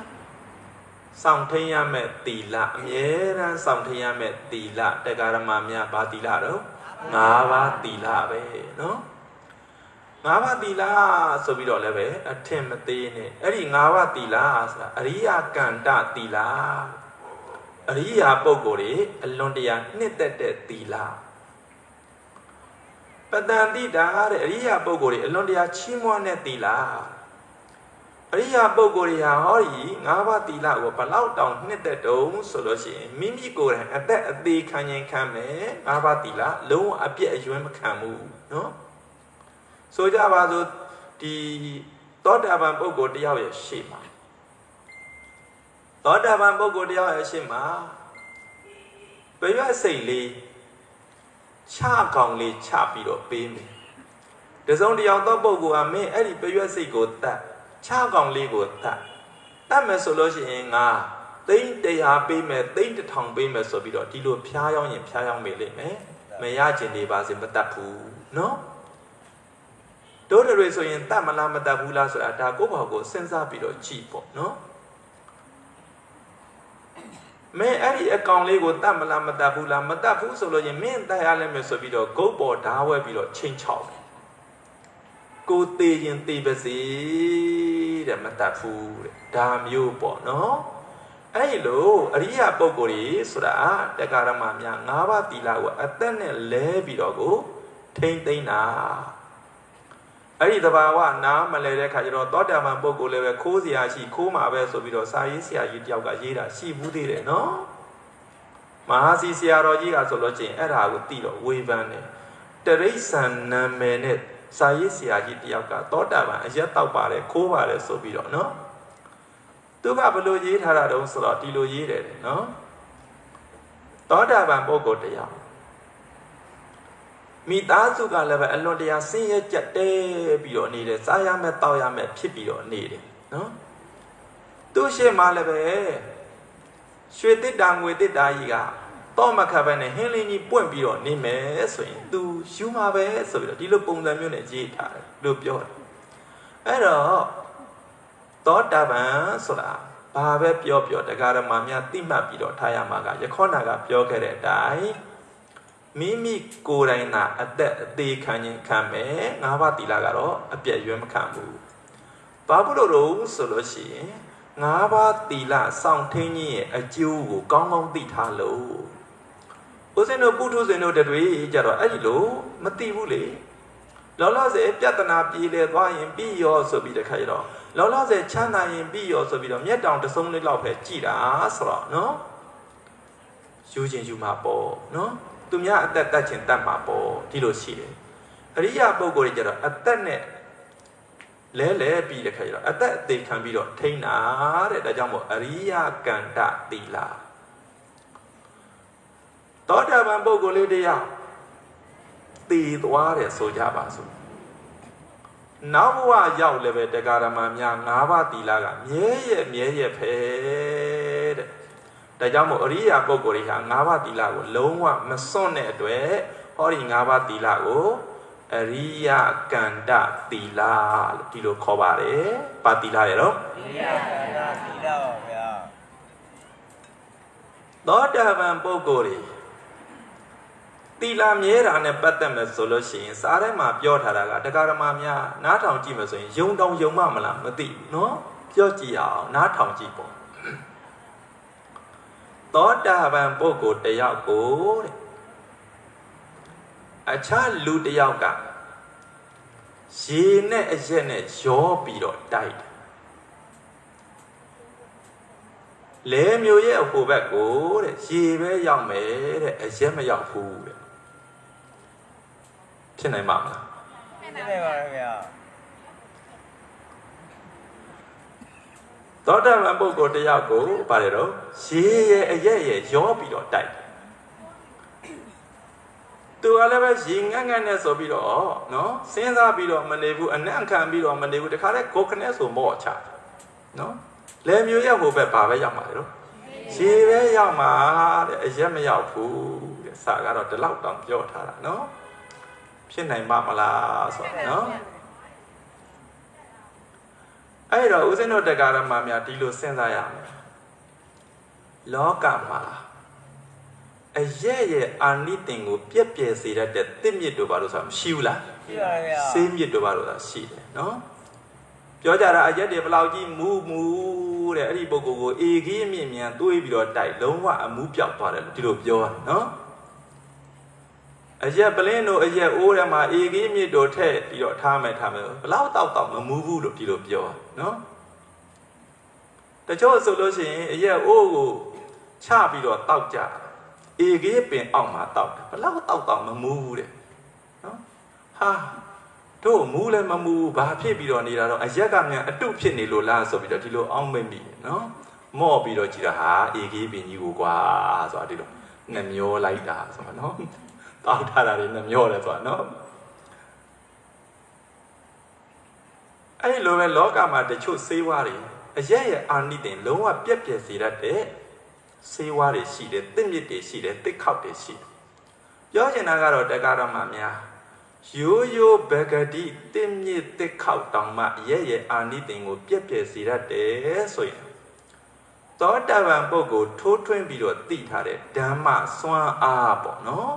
စောင့်ထိန်ရမယ့်တီလအမြဲတမ်းစောင့်ထိန်ရမယ့်တီလတရားဓမ္မများဘာတီလတော့ ၅ပါးသီလပဲနော်၅ပါးသီလဆိုပြီးတော့လည်းပဲအထင်မသေးနဲ့အဲ့ဒီ၅ပါးသီလဆိုတာအရိယကန္တသီလအရိယာပုဂ္ဂိုလ်တွေအလွန်တရာနှစ်သက်တဲ့သီလပတန်တိတာတဲ့အရိယာပုဂ္ဂိုလ်တွေအလွန်တရာချီးမွမ်းတဲ့သီလ အရိယာပုဂ္ဂိုလ်တွေဟာဟောဒီ၅ပါးသီလကိုဘလောက်တောင်နှစ်သက်တုံးဆိုလို့ရှိရင်မိမိကိုယ်တိုင်အသက်အသေးခံရင်ခံမယ်၅ပါးသီလလုံးဝအပြည့်အယွင်းမခံဘူးနော်ဆိုကြပါစို့ဒီသောတာပန်ပုဂ္ဂိုလ်တယောက်ရဲ့ရှေ့မှာသောတာပန်ပုဂ္ဂိုလ်တယောက်ရဲ့ရှေ့မှာပရွက်စိတ်လေးချကောင်လေးချပြီးတော့ပေးမယ်တစုံတယောက်သောပုဂ္ဂိုလ်ကမင်းအဲ့ဒီပရွက်စိတ်ကိုတတ် ချကောင်လေးကိုတတ်တတ်မယ်ဆိုလို့ရှိရင်ငါသိန်း100ပေးမယ်သိန်း1000ပေးမယ်ဆိုပြီးတော့ဒီလိုဖျားယောင်းရင်ဖျားယောင်းမေလိမ့်မယ်မရကျင်နေပါစေမတတ်ဘူးနော်တို့တွေဆိုရင်တတ်မလားမတတ်ဘူးလားဆိုတာဒါကိုယ့်ဘာကိုစဉ်းစားပြီးတော့ကြည့်ပေါ့နော်မင်းအဲ့ဒီအကောင်လေးကိုတတ်မလားမတတ်ဘူးလားမတတ်ဘူးဆိုလို့ရင်မင်းတတ်ရလိမ့်မယ်ဆိုပြီးတော့ဂုတ်ပေါ်ဓာဝဲပြီးတော့ချိန်ချောက်တယ် ကိုသေးရင်သေးပါစေတဲ့မတတ်ဘူးတဲ့ဒါမျိုးပေါ့နော်အဲ့လိုအရိယာပုဂ္ဂိုလ်ကြီးဆိုတာတက္ကရာမများ၅ပါးသီလကိုအသက်နဲ့လဲပြီးတော့ကိုထိမ့်သိမ့်တာအဲ့ဒီတဘာဝနားမလဲတဲ့ခါကျတော့သောတာပန်ပုဂ္ဂိုလ်လည်းပဲခိုးစရာရှိခိုးမှာပဲဆိုပြီးတော့စာရေးဆရာကြီးတယောက်ကရေးတာရှိဘူးသေးတယ်နော်မဟာစီဆရာတော်ကြီးကဆိုလို့ချင်းအဲ့ဒါကိုသိတော့ဝေဖန်တယ်တရိษံနာမည်နဲ့ စာရေးဆရာကြီးတယောက်ကသောတာပန်အရက်တောက်ပါတယ်ခိုးပါတယ်ဆိုပြီးတော့နော်သူကဘလို့ရေးထားတာတုံးဆိုတော့ဒီလိုရေးတယ်နော်သောတာပန်ပုဂ္ဂိုလ်တယောက်မိသားစုကလည်းပဲအလွန်တရာဆင်းရဲကြက်တဲပြီးတော့နေတယ်စားရမယ်တောက်ရမယ်ဖြစ်ပြီးတော့နေတယ်နော်သူရှိမှလည်းပဲရွှေတစ်တာငွေတစ်တာကြီးက တော့မခတ်ပဲနဲ့ဟင်းလင်းကြီးပွင့်ပြီးတော့နေမယ်ဆိုရင် तू ယူမှာပဲဆိုပြီးတော့ဒီလိုပုံစံမျိုးနဲ့ရေးထားတယ်လို့ပြောတယ်အဲ့တော့သောတာပန်ဆိုတာဘာပဲပြောပြောတရားဓမ္မများသိမှတ်ပြီးတော့ထားရမှာကယခောနာကပြောခဲ့တဲ့အတိုင်းမိမိကိုယ်တိုင်သာအသက်အသေးခံခြင်းခံမယ်ငါးပါးသီလကတော့အပြည့်ရွယ်မခံဘူးဘာဖြစ်လို့တော့ဆိုလို့ရှိရင်ငါးပါးသီလစောင့်ထိန်ခြင်းရဲ့အကျိုးကိုကောင်းကောင်းသိထားလို့ ဦးဇင်းတို့ပုထုဇဉ်တို့တွေကြတော့အဲ့ဒီလိုမသိဘူးလေလောလောဆယ်ပြဿနာပြေလည်သွားရင်ပြီးရောဆိုပြီးတခါကျတော့လောလောဆယ်ချမ်းသာရင်ပြီးရောဆိုပြီးတော့မျက်တောင်တစုံလေးလောက်ပဲကြည်တာဆိုတော့နော်ယူခြင်းယူမှာပေါ့နော်သူများအသက်တတ်ခြင်းတတ်မှာပေါ့ဒီလိုရှိတယ်အရိယာပုဂ္ဂိုလ်တွေကြတော့အသက်နဲ့လဲလဲပြီးတဲ့ခါကျတော့အသက်အသေးခံပြီးတော့ထိန်းတာတဲ့ဒါကြောင့်မို့အရိယာကန္တသီလာ သောတာပန်ပုဂ္ဂိုလ်လေးတရားတည်သွားတယ်ဆိုကြပါစို့နောက်ဘဝရောက်လည်းပဲတရားဓမ္မများ၅ပါးသီလကမြဲရဲ့မြဲရဲ့ဖဲတဲ့ဒါကြောင့်မို့အရိယာပုဂ္ဂိုလ်တွေဟာ၅ပါးသီလကိုလုံးဝမစွန့်တဲ့အတွက်ဟောဒီ၅ပါးသီလကိုအရိယကန္တသီလလို့ဒီလိုခေါ်ပါတယ်။ပါသီလရဲ့တော့အရိယကန္တသီလပါဗျာ။သောတာပန်ပုဂ္ဂိုလ်တွေ တီလာမြဲတာနဲ့ပတ်သက်မယ်ဆိုလို့ရှိရင်စားထဲမှာပြောထားတာကတရားဓမ္မများနားထောင်ကြည့်မယ်ဆိုရင်ယုံတောင်ယုံမမလားမသိနော်ပြောကြည့်အောင်နားထောင်ကြည့်ပေါ့သောတာပန်ပုဂ္ဂိုလ်တယောက်ကိုတဲ့အခြားလူတယောက်ကရေနဲ့အရက်နဲ့ရောပြီးတော့တိုက်တယ်လဲမျိုးရဲ့အဟိုဘက်ကိုတဲ့ရေပဲရောက်မယ်တဲ့အရက်မရောက်ဘူးတဲ့ ဖြစ်နိုင်ပါမလားဖြစ်နိုင်ပါရဲ့ဗျာသောတာပန်ပုဂ္ဂိုလ်တယောက်ကိုပါတယ်တော့ရေရဲ့အရက်ရဲ့ရောပြီးတော့တိုက်သူကလည်းပဲရေငတ်ငတ်နဲ့ဆိုပြီးတော့နော်စဉ်းစားပြီးတော့မနေဘူးအနံ့ခံပြီးတော့မနေဘူးတခါတည်းကိုခနဲ့ဆိုမော့ချနော်လဲမျိုးရက်ဟိုဘက်ဘာပဲရောက်မှာလေတော့ရေပဲရောက်မှာတဲ့အရက်မရောက်ဘူးတဲ့စာကတော့ဒီလောက်တောင်ပြောထားတာနော် ဖြစ်နိုင်ပါမလားဆိုတော့နော်အဲ့တော့ဦးဇင်းတို့တရားဓမ္မများဒီလိုစဉ်းစားရမယ်လောကမှာအရဲ့ရဲ့အာနိသင်ကိုပြက်ပြယ်စေတတ်တဲ့တစ်မြစ်တို့ဘာလို့ဆိုတာမရှိဘူးလားရှိပါဗျာဆေးမြစ်တို့ဘာလို့ဆိုတာရှိတယ်နော်ပြောကြတာအရက်တွေဘလောက်ကြီးမူးမူးတဲ့အဲ့ဒီပုဂ္ဂိုလ်ကိုအေခီးအမြင့်မြန်တွေးပြီးတော့တိုက်လုံးဝအမှုပြောက်သွားတယ်လို့ဒီလိုပြောတာနော် အရက်ပလင်းတို့အရက်အိုးထဲမှာအေခီးမြစ်တို့ထည့်ပြီးတော့ထားမယ်ထားမယ်ဘလောက်တောက်တောက်မမူးဘူးလို့ဒီလိုပြောတာနော်တချို့ဆိုလို့ရှိရင်အရက်အိုးကိုချပြီးတော့တောက်ကြအေခီးပင်အောက်မှာတောက်တယ်ဘလောက်တောက်တောက်မမူးဘူးတဲ့နော်ဟာတို့မူးလည်းမမူးဘာဖြစ်ပြီးတော့နေတာတော့အရက်ကမြန်အတုဖြစ်နေလို့လားဆိုပြီးတော့ဒီလိုအောင်းမိတ်မိနော်မော့ပြီးတော့ကြည်တာဟာအေကေးပင်ကြီးကိုကွာဆိုတာဒီလိုနှမျောလိုက်တာဆိုတာနော် တောက်ထားတာတွေနှမျောတယ်ဆိုတာနော်အဲ့လိုပဲလောကမှာတချို့ဆေးဝါးတွေအရက်ရဲ့အာနိသင်လုံးဝပြက်ပြက်စေတတ်တဲ့ဆေးဝါးတွေရှိတယ်တစ်မြစ်တွေရှိတယ်တစ်ခေါက်တွေရှိတယ်ပြောချင်တာကတော့တက္ကရာမများရိုးရိုးဘဂတိတစ်မြစ်တစ်ခေါက်တောင်မှရဲ့ရဲ့အာနိသင်ကိုပြက်ပြက်စေတတ်တယ်ဆိုရင်သောတပန်ပုဂ္ဂိုလ်ထိုးထွင်းပြီးတော့သိထားတဲ့ဓမ္မစွမ်းအားပေါ့နော်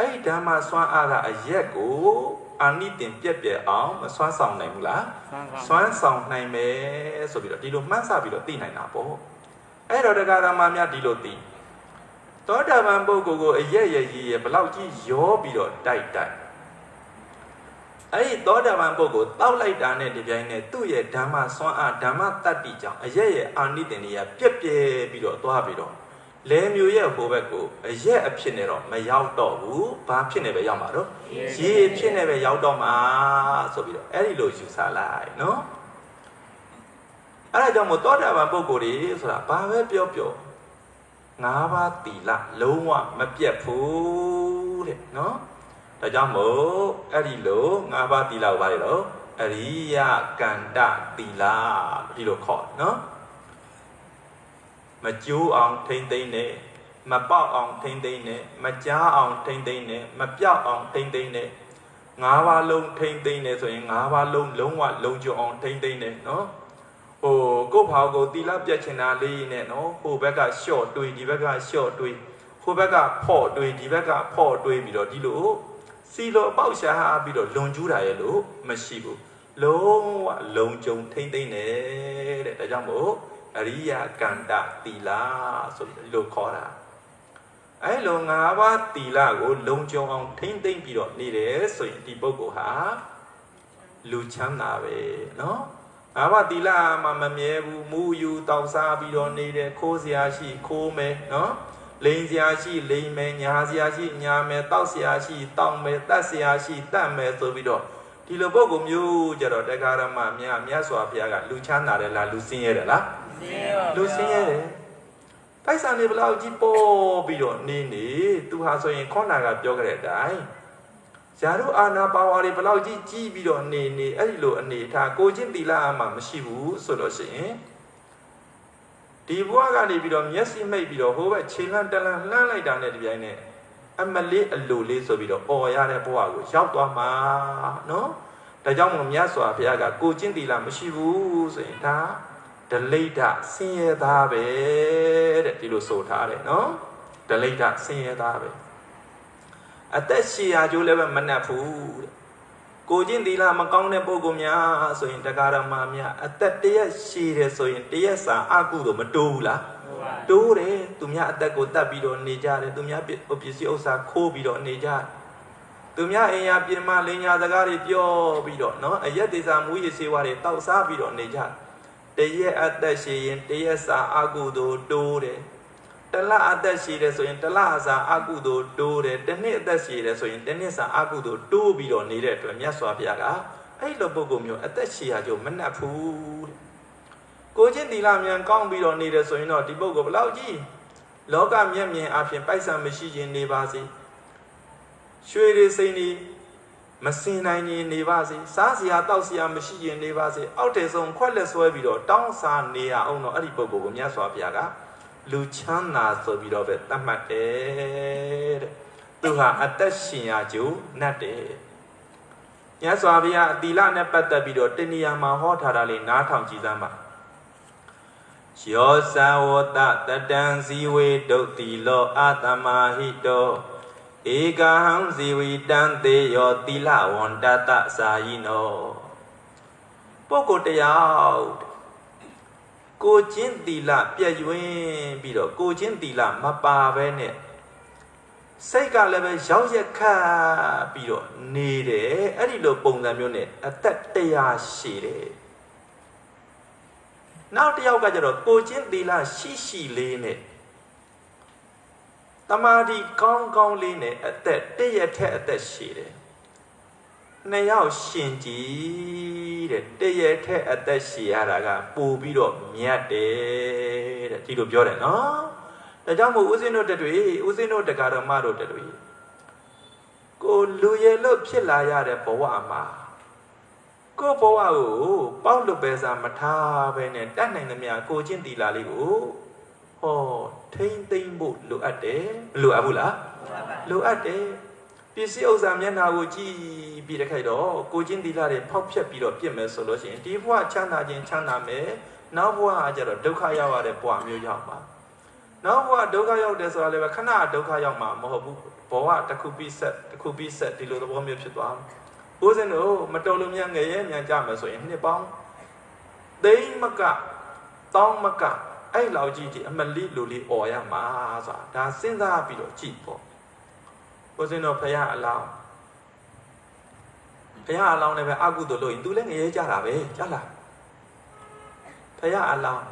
အဲ့ဒီဓမ္မစွမ်းအားကအရက်ကိုအာနိသင်ပြက်ပြက်အောင်မစွမ်းဆောင်နိုင်ဘူးလားစွမ်းဆောင်နိုင်မယ်ဆိုပြီးတော့ဒီလိုမှန်းဆပြီးတော့သိနိုင်တာပေါ့အဲ့တော့တရားဓမ္မများဒီလိုသိသောတာပန်ပုဂ္ဂိုလ်ကိုအရက်ရရရဘလောက်ကြီးရောပြီးတော့တိုက်တိုက်အဲ့ဒီသောတာပန်ပုဂ္ဂိုလ်တောက်လိုက်တာနဲ့ဒီပြိုင်နဲ့သူ့ရဲ့ဓမ္မစွမ်းအားဓမ္မတတ္တိကြောင့်အရက်ရဲ့အာနိသင်တွေကပြက်ပြဲပြီးတော့သွားပြီးတော့ လဲမျိုးရဲ့ဟိုဘက်ကိုအရက်အဖြစ်နဲ့တော့မရောက်တော့ဘူးဘာဖြစ်နေပဲရောက်မှာတော့ရေဖြစ်နေပဲရောက်တော့မှာဆိုပြီးတော့အဲ့ဒီလိုယူဆလိုက်နော်အဲ့ဒါကြောင့်မို့သောတာပန်ပုဂ္ဂိုလ်တွေဆိုတာဘာပဲပြောပြောငါးပါးတီလလုံးဝမပြတ်ဘူးတဲ့နော်ဒါကြောင့်မို့အဲ့ဒီလိုငါးပါးတီလကိုဘာလဲတော့အရိယကန္တတီလဒီလိုခေါ်နော် မကျိုးအောင်ထိမ့်သိမ့်နဲ့မပေါက်အောင်ထိမ့်သိမ့်နဲ့မကြားအောင်ထိမ့်သိမ့်နဲ့မပြောက်အောင်ထိမ့်သိမ့်နဲ့ငါးပါးလုံးထိမ့်သိမ့်နဲ့ဆိုရင်ငါးပါးလုံးလုံးဝလုံးကျုံအောင်ထိမ့်သိမ့်နဲ့နော်ဟိုကို့ဘောက်ကိုတီလာပြတ်ချင်တာလေးနဲ့နော်ဟိုဘက်ကရှော့တွေးဒီဘက်ကရှော့တွေးဟိုဘက်ကဖော့တွေးဒီဘက်ကဖော့တွေးပြီးတော့ဒီလိုစီလိုအပေါက်ရှာပြီးတော့လွန်ကျူးတာရဲ့လို့မရှိဘူးလုံးဝလုံးကျုံထိမ့်သိမ့်နဲ့တဲ့ဒါကြောင့်မို့ အရိယကန္တတီလာဆိုပြီးဒီလိုခေါ်တာအဲလိုငါးပါးတီလာကိုလုံကြုံအောင်ထိမ့်သိမ့်ပြီးတော့နေတယ်ဆိုရင်ဒီပုဂ္ဂိုလ်ဟာလူချမ်းသာပဲเนาะငါးပါးတီလာမှမမြဲဘူးမူယူတောက်စားပြီးတော့နေတယ်ခိုးစရာရှိခိုးမယ်เนาะလိန်စရာရှိလိန်မယ်ညာစရာရှိညာမယ်တောက်စရာရှိတောက်မယ်တတ်စရာရှိတတ်မယ်ဆိုပြီးတော့ဒီလိုပုဂ္ဂိုလ်မျိုးကြတော့တရားရမမြတ်မြတ်စွာဘုရားကလူချမ်းသာတယ်လားလူစင်းရဲတယ်လား လူစင်းရဲတယ်ပိုက်ဆံတွေဘလောက်ကြီးပေါ်ပြီးတော့နေနေသူဟာဆိုရင်ခေါနာကပြောကြတဲ့အတိုင်းဇာတို့အာနာပါဝါတွေဘလောက်ကြီးကြီးပြီးတော့နေနေအဲ့ဒီလိုအနေထားကိုချင်းတီလာအမှမရှိဘူးဆိုလို့ရှိရင်ဒီဘဝကနေပြီးတော့မျက်စိမိတ်ပြီးတော့ဟိုဘက်ခြေလန်းတလန်းလှမ်းလိုက်တာနဲ့ဒီပိုင်းနဲ့အမလေးအလိုလေးဆိုပြီးတော့អော်ရတဲ့ဘဝကိုရောက်သွားမှာနော်ဒါကြောင့်မို့မြတ်စွာဘုရားကကိုချင်းတီလာမရှိဘူးဆိုရင်ဒါ ဒလိဒဆင်းရဲသားပဲတဲ့ဒီလိုဆိုထားတယ်နော်ဒလိဒဆင်းရဲသားပဲအသက်ရှည်ရာကျိုးလည်းပဲမနှက်ဘူးတဲ့ကိုချင်းသီလမကောင်းတဲ့ပုံကောင်များဆိုရင်တရားဓမ္မများအသက်တရက်ရှည်တယ်ဆိုရင်တရက်စာအကုသို့မတိုးဘူးလားတိုးတယ်သူများအသက်ကိုတတ်ပြီးတော့နေကြတယ်သူများပစ္စည်းဥစ္စာခိုးပြီးတော့နေကြတယ်သူများအိမ်ယာပြင်မလင်ညာစကားတွေပြောပြီးတော့နော်အရက်ဒေသမူးရည်စေဝါတွေတောက်စားပြီးတော့နေကြတယ် တရက်အသက်ရှည်ရင်တရက်စာအကုသို့တိုးတယ်တလအသက်ရှည်တယ်ဆိုရင်တလစာအကုသို့တိုးတယ်တစ်နှစ်အသက်ရှည်တယ်ဆိုရင်တစ်နှစ်စာအကုသို့တိုးပြီးတော့နေတဲ့အတွက်မြတ်စွာဘုရားကအဲ့လိုပုဂ္ဂိုလ်မျိုးအသက်ရှည်ရကြုံမနှက်ဘူးတဲ့ကိုချင်းသီလမြန်ကောင်းပြီးတော့နေတယ်ဆိုရင်တော့ဒီပုဂ္ဂိုလ်ဘလောက်ကြီးလောကမျက်မြင်အဖြစ်ပိုက်ဆံမရှိခြင်းနေပါစေရွှေတွေစိန်တွေ မစင်နိုင်ရင်နေပါစေစားစရာတောက်စရာမရှိရင်နေပါစေအောက်တေဆုံးခွက်လက်ဆွဲပြီးတော့တောင်းစားနေရအောင်တော့အဲ့ဒီပုဂ္ဂိုလ်ကိုမြတ်စွာဘုရားကလူချမ်းသာဆိုပြီးတော့ပဲသတ်မှတ်တယ်တဲ့သူဟာအသက်ရှင်ရကြုံနတ်တယ်မြတ်စွာဘုရားအတိလနဲ့ပတ်သက်ပြီးတော့တဏှာမှာဟောထားတာလေးနားထောင်ကြည့်စမ်းပါယောသဝတတတံဇီဝေဒုတ်တိလောအာတမဟိတော ဧကဟံဇီဝိတံတေယောတိလဝန္တတစာယိနောပုဂ္ဂိုလ်တယောက်ကိုချင်းတီလပြည့်ရွင်ပြီးတော့ကိုချင်းတီလမပါဘဲနဲ့စိတ်ကလည်းပဲရောက်ရက်ခတ်ပြီးတော့နေတယ်အဲ့ဒီလိုပုံစံမျိုးနဲ့အသက်တရားရှိတယ်နောက်တစ်ယောက်ကကျတော့ကိုချင်းသီလရှိရှိလေးနဲ့ တမာဒီကောင်းကောင်းလေးနဲ့အသက်တည့်ရထက်အသက်ရှိတယ်နှစ်ယောက်ရှင်ကြည်တဲ့တည့်ရထက်အသက်ရှိရတာကပို့ပြီးတော့မြတ်တယ်တဲ့ဒီလိုပြောတယ်နော်ဒါကြောင့်မို့ဦးဇင်းတို့တတွေဦးဇင်းတို့တက္ကရာမတို့တတွေကိုလူရည်လို့ဖြစ်လာရတဲ့ဘဝမှာကိုဘဝကိုပေါက်လွတ်ပဲစားမထားပဲနဲ့တတ်နိုင်သမျှကိုချင်းတီလာလေးကို ဟောထိမ့်သိမ့်ဖို့လိုအပ်တယ်မလိုအပ်ဘူးလားလိုအပ်တယ်ပစ္စည်းဥစ္စာမျက်နှာကိုကြည့်ပြီးတခိုက်တော့ကိုချင်းတီလာတွေဖောက်ဖြက်ပြီးတော့ပြစ်မယ်ဆိုလို့ရှိရင်ဒီဘဝချမ်းသာခြင်းချမ်းသာမယ်နောက်ဘဝကကျတော့ဒုက္ခရောက်ရတဲ့ဘဝမျိုးရောက်ပါနောက်ဘဝဒုက္ခရောက်တယ်ဆိုတာလည်းပဲခဏဒုက္ခရောက်မှာမဟုတ်ဘူးဘဝတစ်ခုပြီးဆက်တစ်ခုပြီးဆက်ဒီလိုသဘောမျိုးဖြစ်သွားတယ်ဦးဇင်းတို့မတော်လို့များငရဲမြန်ကြမယ်ဆိုရင်နှစ်ပေါင်းသိမ့်မကတောင်းမက အဲ့လောက်ကြီးကြီးအမလီလူလီអော်ရမှာဆိုတာဒါစဉ်းစားပြီးတော့ကြည့်ပေါ့ဦးဇင်းတို့ဖရာအလောင်းဖရာအလောင်းလည်းပဲအကုသိုလ်လို့ရင် तू လည်းငရဲကြတာပဲကြားလားဖရာအလောင်း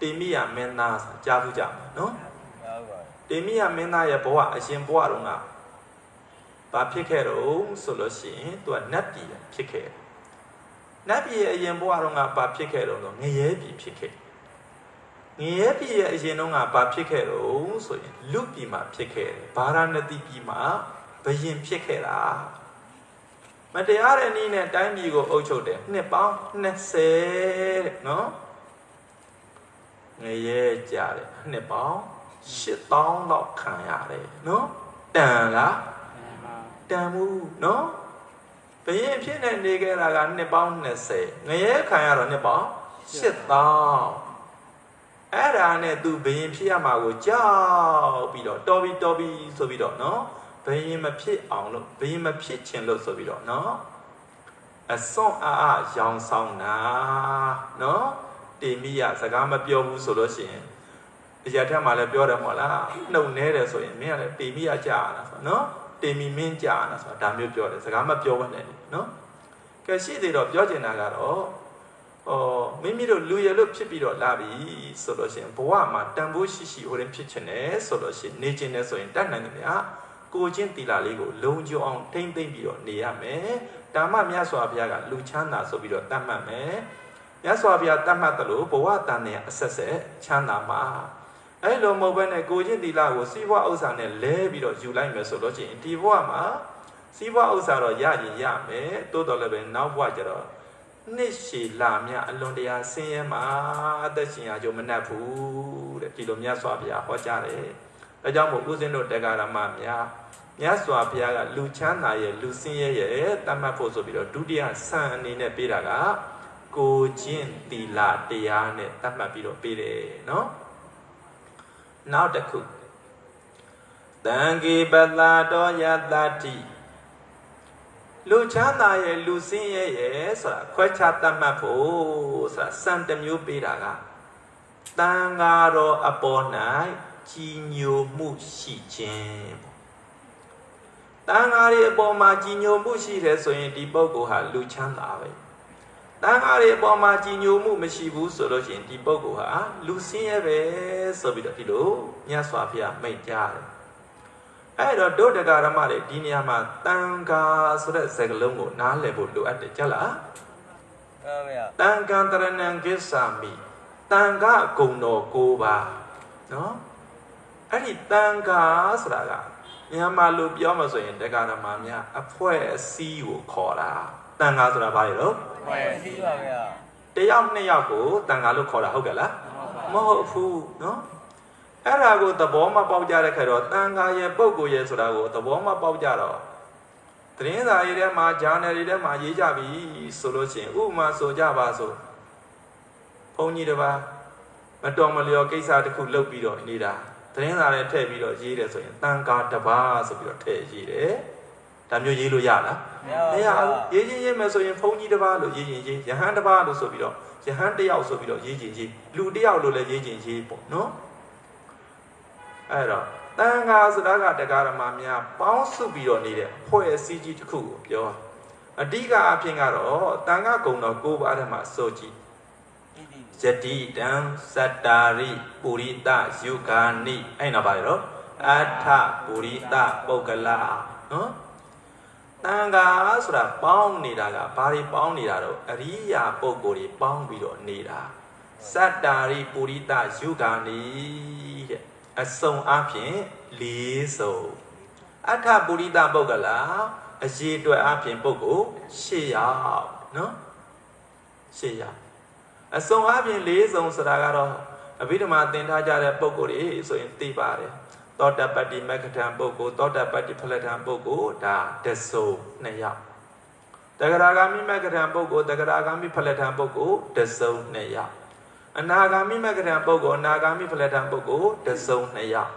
တေမိယမင်းသားဆိုတာကြားဘူးကြမှာနော်တေမိယမင်းသားရဲ့ဘဝအရှင်ဘဝတုန်းကဘာဖြစ်ခဲ့တော့ဆိုလို့ရှိရင်သူကနတ်ပြည်ဖြစ်ခဲ့နတ်ပြည်ရဲ့အရင်ဘဝတုန်းကဘာဖြစ်ခဲ့တော့ငရဲပြည်ဖြစ်ခဲ့ ငရဲပြည်ရဲ့အရင်တုန်းကဘာဖြစ်ခဲ့တော့ဆိုရင်လူပြည်မှာဖြစ်ခဲ့တယ်ဗာရာဏသီပြည်မှာဘယင်ဖြစ်ခဲ့တာမတရားတဲ့နည်းနဲ့တိုင်းပြည်ကိုအုပ်ချုပ်တယ်နှစ်ပေါင်း20တဲ့နော်ငရဲကြတယ်နှစ်ပေါင်း8000လောက်ခံရတယ်နော်တန်လားတန်မှုနော်ဘယင်ဖြစ်နေနေခဲ့တာကနှစ်ပေါင်း20ငရဲခံရတော့နှစ်ပေါင်း8000 အဲ့ဒါနဲ့သူဘယင်ဖြစ်ရမှာကိုကြောက်ပြီးတော့တော်ပြီးတော်ပြီးဆိုပြီးတော့နော်ဘယင်မဖြစ်အောင်လို့ဘယင်မဖြစ်ချင်လို့ဆိုပြီးတော့နော်အစွန်အားအားရောင်ဆောင်တာနော်တေမိယစကားမပြောဘူးဆိုလို့ရှိရင်အရာထက်မှလည်းပြောတယ်မဟုတ်လားနှုတ်နေတယ်ဆိုရင်မင်းကလည်းတေမိယကြာတာဆိုနော်တင်မီမင်းကြာတာဆိုတာဒါမျိုးပြောတယ်စကားမပြောဘဲနဲ့နော်ကဲရှိသေးတော့ပြောချင်တာကတော့ ဩမိမိတို့လူရလို့ဖြစ်ပြီးတော့လာပြီဆိုလို့ရှိရင်ဘဝမှာတန်ဖိုးရှိရှိဟိုရင်ဖြစ်ချင်တယ်ဆိုလို့ရှိရင်နေချင်တယ်ဆိုရင်တတ်နိုင်တယ်ဗျာကိုချင်းတီလာလေးကိုလုံခြုံအောင်ထိမ့်သိမ့်ပြီးတော့နေရမယ်ဓမ္မမြတ်စွာဘုရားကလူချမ်းသာဆိုပြီးတော့တတ်မှတ်မယ်မြတ်စွာဘုရားတတ်မှတ်တယ်လို့ဘဝတန်တဲ့အဆက်ဆက်ချမ်းသာမှာအဲ့လိုမဟုတ်ဘဲနဲ့ကိုချင်းတီလာကိုစီးပွားဥစ္စာနဲ့လဲပြီးတော့ယူလိုက်မယ်ဆိုလို့ချင်းဒီဘဝမှာစီးပွားဥစ္စာတော့ရရင်ရမယ်တိုးတော်လည်းပဲနောက်ဘဝကျတော့ နှစ်ရှည်လာမြအလွန်တရာဆင်းရဲမှာအသက်ရှင်ရကြုံမနှက်ဘူးတဲ့ဒီလိုမြတ်စွာဘုရားဟောကြားတယ်ဒါကြောင့်မို့ဦးဇင်းတို့တက္ကရာမများမြတ်စွာဘုရားကလူချမ်းသာရဲ့လူဆင်းရဲရဲ့တတ်မှတ်ဖို့ဆိုပြီးတော့ဒုတိယဆန်အနေနဲ့ပေးတာကကိုချင်းတီလာတရားနဲ့တတ်မှတ်ပြီးတော့ပေးတယ်နော်နောက်တစ်ခုတံဂေပလာတော်ယတတိ လူချမ်းသာရဲ့လူစင်းရဲ့ရဲ့ဆိုတာခွဲခြားတတ်မှတ်ဖို့ဆိုတာစံတမျိုးပေးတာကတန်ဃာတော်အပေါ်၌ကြီးညိုမှုရှိခြင်းတန်ဃာတွေအပေါ်မှာကြီးညိုမှုရှိတယ်ဆိုရင်ဒီပုဂ္ဂိုလ်ဟာလူချမ်းသာပဲတန်ဃာတွေအပေါ်မှာကြီးညိုမှုမရှိဘူးဆိုလို့ရှိရင်ဒီပုဂ္ဂိုလ်ဟာလူစင်းရဲပဲဆိုပြီးတော့ဒီလိုမြတ်စွာဘုရားမိန့်ကြားတယ် အဲ့တော့ဒုဒကရမတွေဒီနေရာမှာတန်ဃာဆိုတဲ့စကားလုံးကိုနားလည်ဖို့လိုအပ်တယ်ကြလားဟုတ်ပါတန်ဃံတရဏံကိစ္ဆာမိတန်ဃဂုံတော်၉ပါးနော်အဲ့ဒီတန်ဃာဆိုတာကမြန်မာလိုပြောမှဆိုရင်တက္ကရာမများအဖွဲ့အစည်းကိုခေါ်တာတန်ဃာဆိုတာဘာလဲတော့အဖွဲ့အစည်းပါဗျာတယောက်နှစ်ယောက်ကိုတန်ဃာလို့ခေါ်တာဟုတ်ကဲ့လားမဟုတ်ဘူးနော် အဲ့ဒါကိုသဘောမပေါက်ကြတဲ့ခါတော့တန်ဃာရဲ့ပုံကိုရဲ့ဆိုတာကိုသဘောမပေါက်ကြတော့သတင်းစာရေးထဲမှာဂျာနယ်တွေထဲမှာရေးကြပြီဆိုလို့ရှိရင်ဥပမာဆိုကြပါဆိုဘုန်းကြီးတစ်ပါးမတော်မလျော်ကိစ္စတစ်ခုလုပ်ပြီးတော့နေတာသတင်းစာထဲထည့်ပြီးတော့ရေးတယ်ဆိုရင်တန်ဃာတစ်ပါးဆိုပြီးတော့ထည့်ရေးတယ်ဒါမျိုးရေးလို့ရလားမရပါမဘူးရဘူးရေးချင်းရေးမယ်ဆိုရင်ဘုန်းကြီးတစ်ပါးလို့ရေးရင်ရေးယဟန်တစ်ပါးလို့ဆိုပြီးတော့ယဟန်တစ်ယောက်ဆိုပြီးတော့ရေးချင်းရေးလူတစ်ယောက်လို့လည်းရေးချင်းရေးပေါ့နော် အဲ့တော့တန်ခါဆိုတာကတရားဓမ္မများပေါင်းစုပြီးတော့နေတဲ့အဖွဲ့အစည်းကြီးတစ်ခုကိုပြောတာအဓိကအဖြစ်ကတော့တန်ခါကုံတော်ကိုးပါးထဲမှာစိုးကြည့်ဣတိယတိတံစတ္တာရိပုရိတယုဂာနိအဲ့နော်ပါလေနော်အထပုရိတပုဂ္ဂလနော်တန်ခါဆိုတာပေါင်းနေတာကဘာတွေပေါင်းနေတာတော့အရိယာပုဂ္ဂိုလ်တွေပေါင်းပြီးတော့နေတာစတ္တာရိပုရိတယုဂာနိတဲ့ အစုံအပြင်၄စုံအထပုရိတပုဂ္ဂလအရေးအတွက်အပြင်ပုဂ္ဂိုလ်၈ယောက်နော်၈ယောက်အစုံအပြင်၄စုံဆိုတာကတော့အဘိဓမ္မာသင်ထားကြတဲ့ပုံကိုယ်တွေဆိုရင်သိပါတယ်သောတပတ္တိမက္ခထံပုဂ္ဂိုလ်သောတပတ္တိဖလထံပုဂ္ဂိုလ်ဒါတစုံနှစ်ယောက်တဂရဂာမိမက္ခထံပုဂ္ဂိုလ်တဂရဂာမိဖလထံပုဂ္ဂိုလ်တစုံနှစ်ယောက် အနာဂာမိမက္ခထံပုဂ္ဂိုလ်အနာဂာမိဖလထံပုဂ္ဂိုလ်တစုံနှစ်ယောက်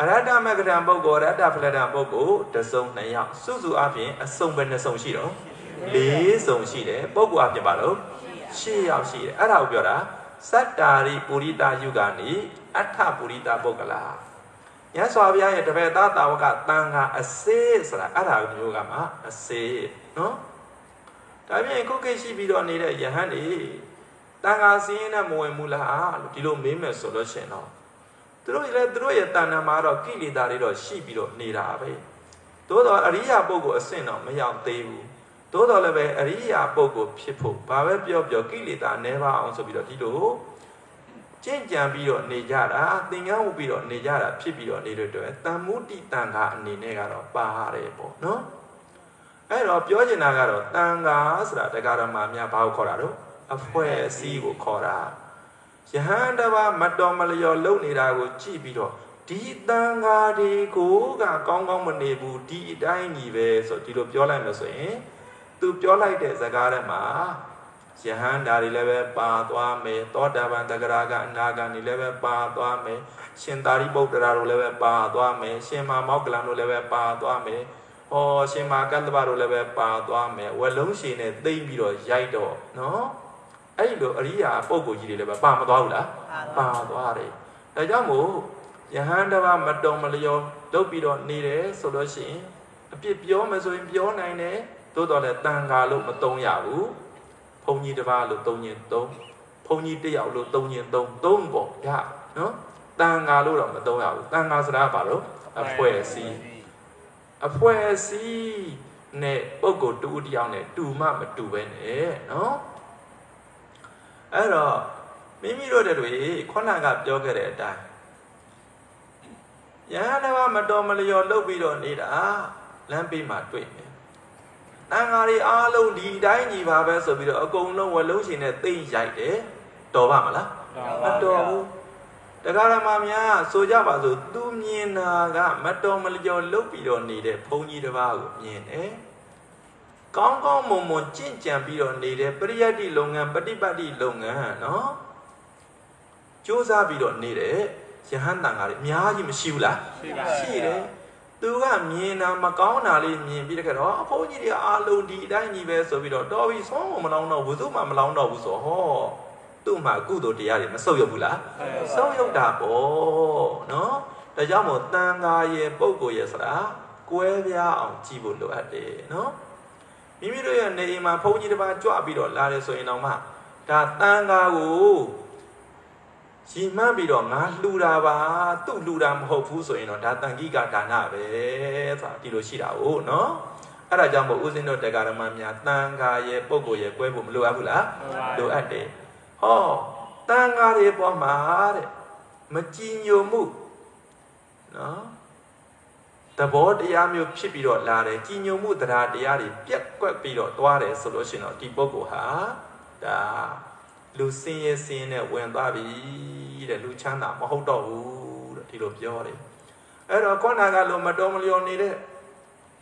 အရတ္တမက္ခထံပုဂ္ဂိုလ်အရတ္တဖလထံပုဂ္ဂိုလ်တစုံနှစ်ယောက်စုစုအပြင်အစုံပဲနှစ်စုံရှိတော့၄စုံရှိတယ်ပုဂ္ဂိုလ်အပြင်ပါလို့ရှေ့ရောက်ရှိတယ်အဲ့ဒါကိုပြောတာစတ္တာရိပုရိတာယုဂာနိအထပုရိတာပုဂ္ဂလာညစွာဘုရားရဲ့တပည့်သားတာဝကတန်ခါအစေးဆိုတာအဲ့ဒါကိုမျိုးကမှအစေးနော်ဒါပြင်ခုခေတ်ရှိပြီးတော့နေတဲ့ယဟန်တွေ တန်ခါစင်းနဲ့မဝင်ဘူးလားလို့ဒီလိုမေးမယ်ဆိုလို့ရှိရင်တော့သူတို့လည်းသူတို့ရဲ့တဏ္ဍာမှာတော့ကိလေသာတွေတော့ရှိပြီးတော့နေတာပဲသို့တော့အရိယာပုဂ္ဂိုလ်အဆင့်တော့မရောက်သေးဘူးသို့တော်လည်းပဲအရိယာပုဂ္ဂိုလ်ဖြစ်ဖို့ဘာပဲပြောပြောကိလေသာနှဲပါအောင်ဆိုပြီးတော့ဒီလိုကြင်ကြံပြီးတော့နေကြတာသင်္ကန်းဝပြီးတော့နေကြတာဖြစ်ပြီးတော့နေတဲ့အတွက်တန်မုတိတန်ခါအနေနဲ့ကတော့ပါရတယ်ပေါ့နော်အဲ့တော့ပြောချင်တာကတော့တန်ခါဆိုတာတရားဓမ္မများဘာကိုခေါ်တာတော့ အဖွဲ့အစည်းကိုခေါ်တာယဟန်တပါမတော်မလျော်လုပ်နေတာကိုကြည့်ပြီးတော့ဒီတန်ခါတွေကိုကကောင်းကောင်းမနေဘူးဒီအတိုင်းကြီးပဲဆိုဒီလိုပြောလိုက်လို့ဆိုရင်သူပြောလိုက်တဲ့ဇကားထဲမှာယဟန်ဓာတွေလည်းပဲပါသွားမယ်သောတာပန်တဂရကအနာဂန်တွေလည်းပဲပါသွားမယ်ရှင်သာရိပုတ္တရာတို့လည်းပဲပါသွားမယ်ရှင်မာမောက္ကလန်တို့လည်းပဲပါသွားမယ်ဟောရှင်မာကတ္တဗတို့လည်းပဲပါသွားမယ်ဝက်လုံးရှင်နဲ့သိမ့်ပြီးတော့ရိုက်တော့နော် အဲ့ဒီလိုအရိယာပုဂ္ဂိုလ်ကြီးတွေလည်းပဲပါမသွားဘူးလားပါသွားတယ်ဒါကြောင့်မို့ယဟန်တပါမတုံမလျောလုပ်ပြီးတော့နေတယ်ဆိုလို့ရှိရင်အပြစ်ပြောမယ်ဆိုရင်ပြောနိုင်တယ်သို့တော်လည်းတန်ခါလို့မတုံးရဘူးဘုံကြီးတစ်ပါးလို့တုံးရင်တုံးဘုံကြီးတစ်ယောက်လို့တုံးရင်တုံးတုံးပေါ့ရနော်တန်ခါလို့တော့မတုံးရဘူးတန်ခါဆိုတာကဘာလို့အဖွဲ့အစည်းအဖွဲ့အစည်းနဲ့ပုဂ္ဂိုလ်တူတစ်ယောက်နဲ့တူမှမတူပဲနဲ့နော် အဲ့တော့မိမိတို့တွေခုနကပြောခဲ့တဲ့အတိုင်းယဟန်တစ်ပါးမတော်မလျော်လုပ်ပြီးတော့နေတာလမ်းပေးမှတွေ့မယ်တန်ဃာတွေအားလုံးဒီတိုင်းကြီးပါပဲဆိုပြီးတော့အကုန်လုံးဝလုံးရှင်နဲ့သိမ့်ရိုက်တယ်တော်ပါမလားမတော်ဘူးတရားဓမ္မများဆိုကြပါစို့သူမြင်တာကမတော်မလျော်လုတ်ပြီးတော့နေတဲ့ဘုန်းကြီးတစ်ပါးကိုမြင်တယ် ကောင်းကောင်းမွန်မွန်ကြင့်ကြံပြီးတော့နေတဲ့ပရိယတ်တိလုပ်ငန်းပฏิပတ်တိလုပ်ငန်းနော်စူးစမ်းပြီးတော့နေတဲ့ယဟန်တန်ဃာတွေအများကြီးမရှိဘူးလားရှိတယ်သူကမြင်တာမကောင်းတာလေးမြင်ပြီးတခါတော့အဖိုးကြီးတွေအားလုံးဒီအတိုင်းကြီးပဲဆိုပြီးတော့တော်ပြီဆုံးမလောင်းတော့ဘူးသူမှမလောင်းတော့ဘူးဆိုဟောသူ့မှာကုသိုလ်တရားတွေမဆုပ်ယုပ်ဘူးလားဆုပ်ယုပ်တာပေါ့နော်ဒါကြောင့်မို့တန်ဃာရဲ့ပုံကိုယ်ရဲ့ဆိုတာကွဲပြားအောင်ကြည့်ဖို့လိုအပ်တယ်နော် မိမိတို့ရဲ့နေအိမ်မှာဘုန်းကြီးတစ်ပါးကြွပြီးတော့လာတယ်ဆိုရင်တော့မှဒါတန်ဃာကိုရီမှန်းပြီးတော့ငါလှူတာပါသူ့လှူတာမဟုတ်ဘူးဆိုရင်တော့ဒါတန်ခိကဒါနပဲဆိုတာဒီလိုရှိတာ哦နော်အဲ့ဒါကြောင့်မို့ဦးဇင်းတို့တရားဓမ္မများတန်ဃာရဲ့ပုံကိုယ်ရဲ့ကွဲဖို့မလိုအပ်ဘူးလားလိုအပ်တယ်ဟောတန်ဃာတွေပေါ်မှာတဲ့မကြည်ညိုမှုနော် သဘောတရားမျိုးဖြစ်ပြီးတော့လာတယ်ကြည်ညိုမှုတရားတရားတွေပြက်ကွက်ပြီးတော့တွားတယ်ဆိုလို့ရှိရင်တော့ဒီပုဂ္ဂိုလ်ဟာဒါလူစင်းရဲစင်းနဲ့ဝင်သွားပြီတဲ့လူချမ်းသာမဟုတ်တော့ဘူးတဲ့ဒီလိုပြောတယ်အဲ့တော့ခေါနာကလိုမတော်မလျော်နေတဲ့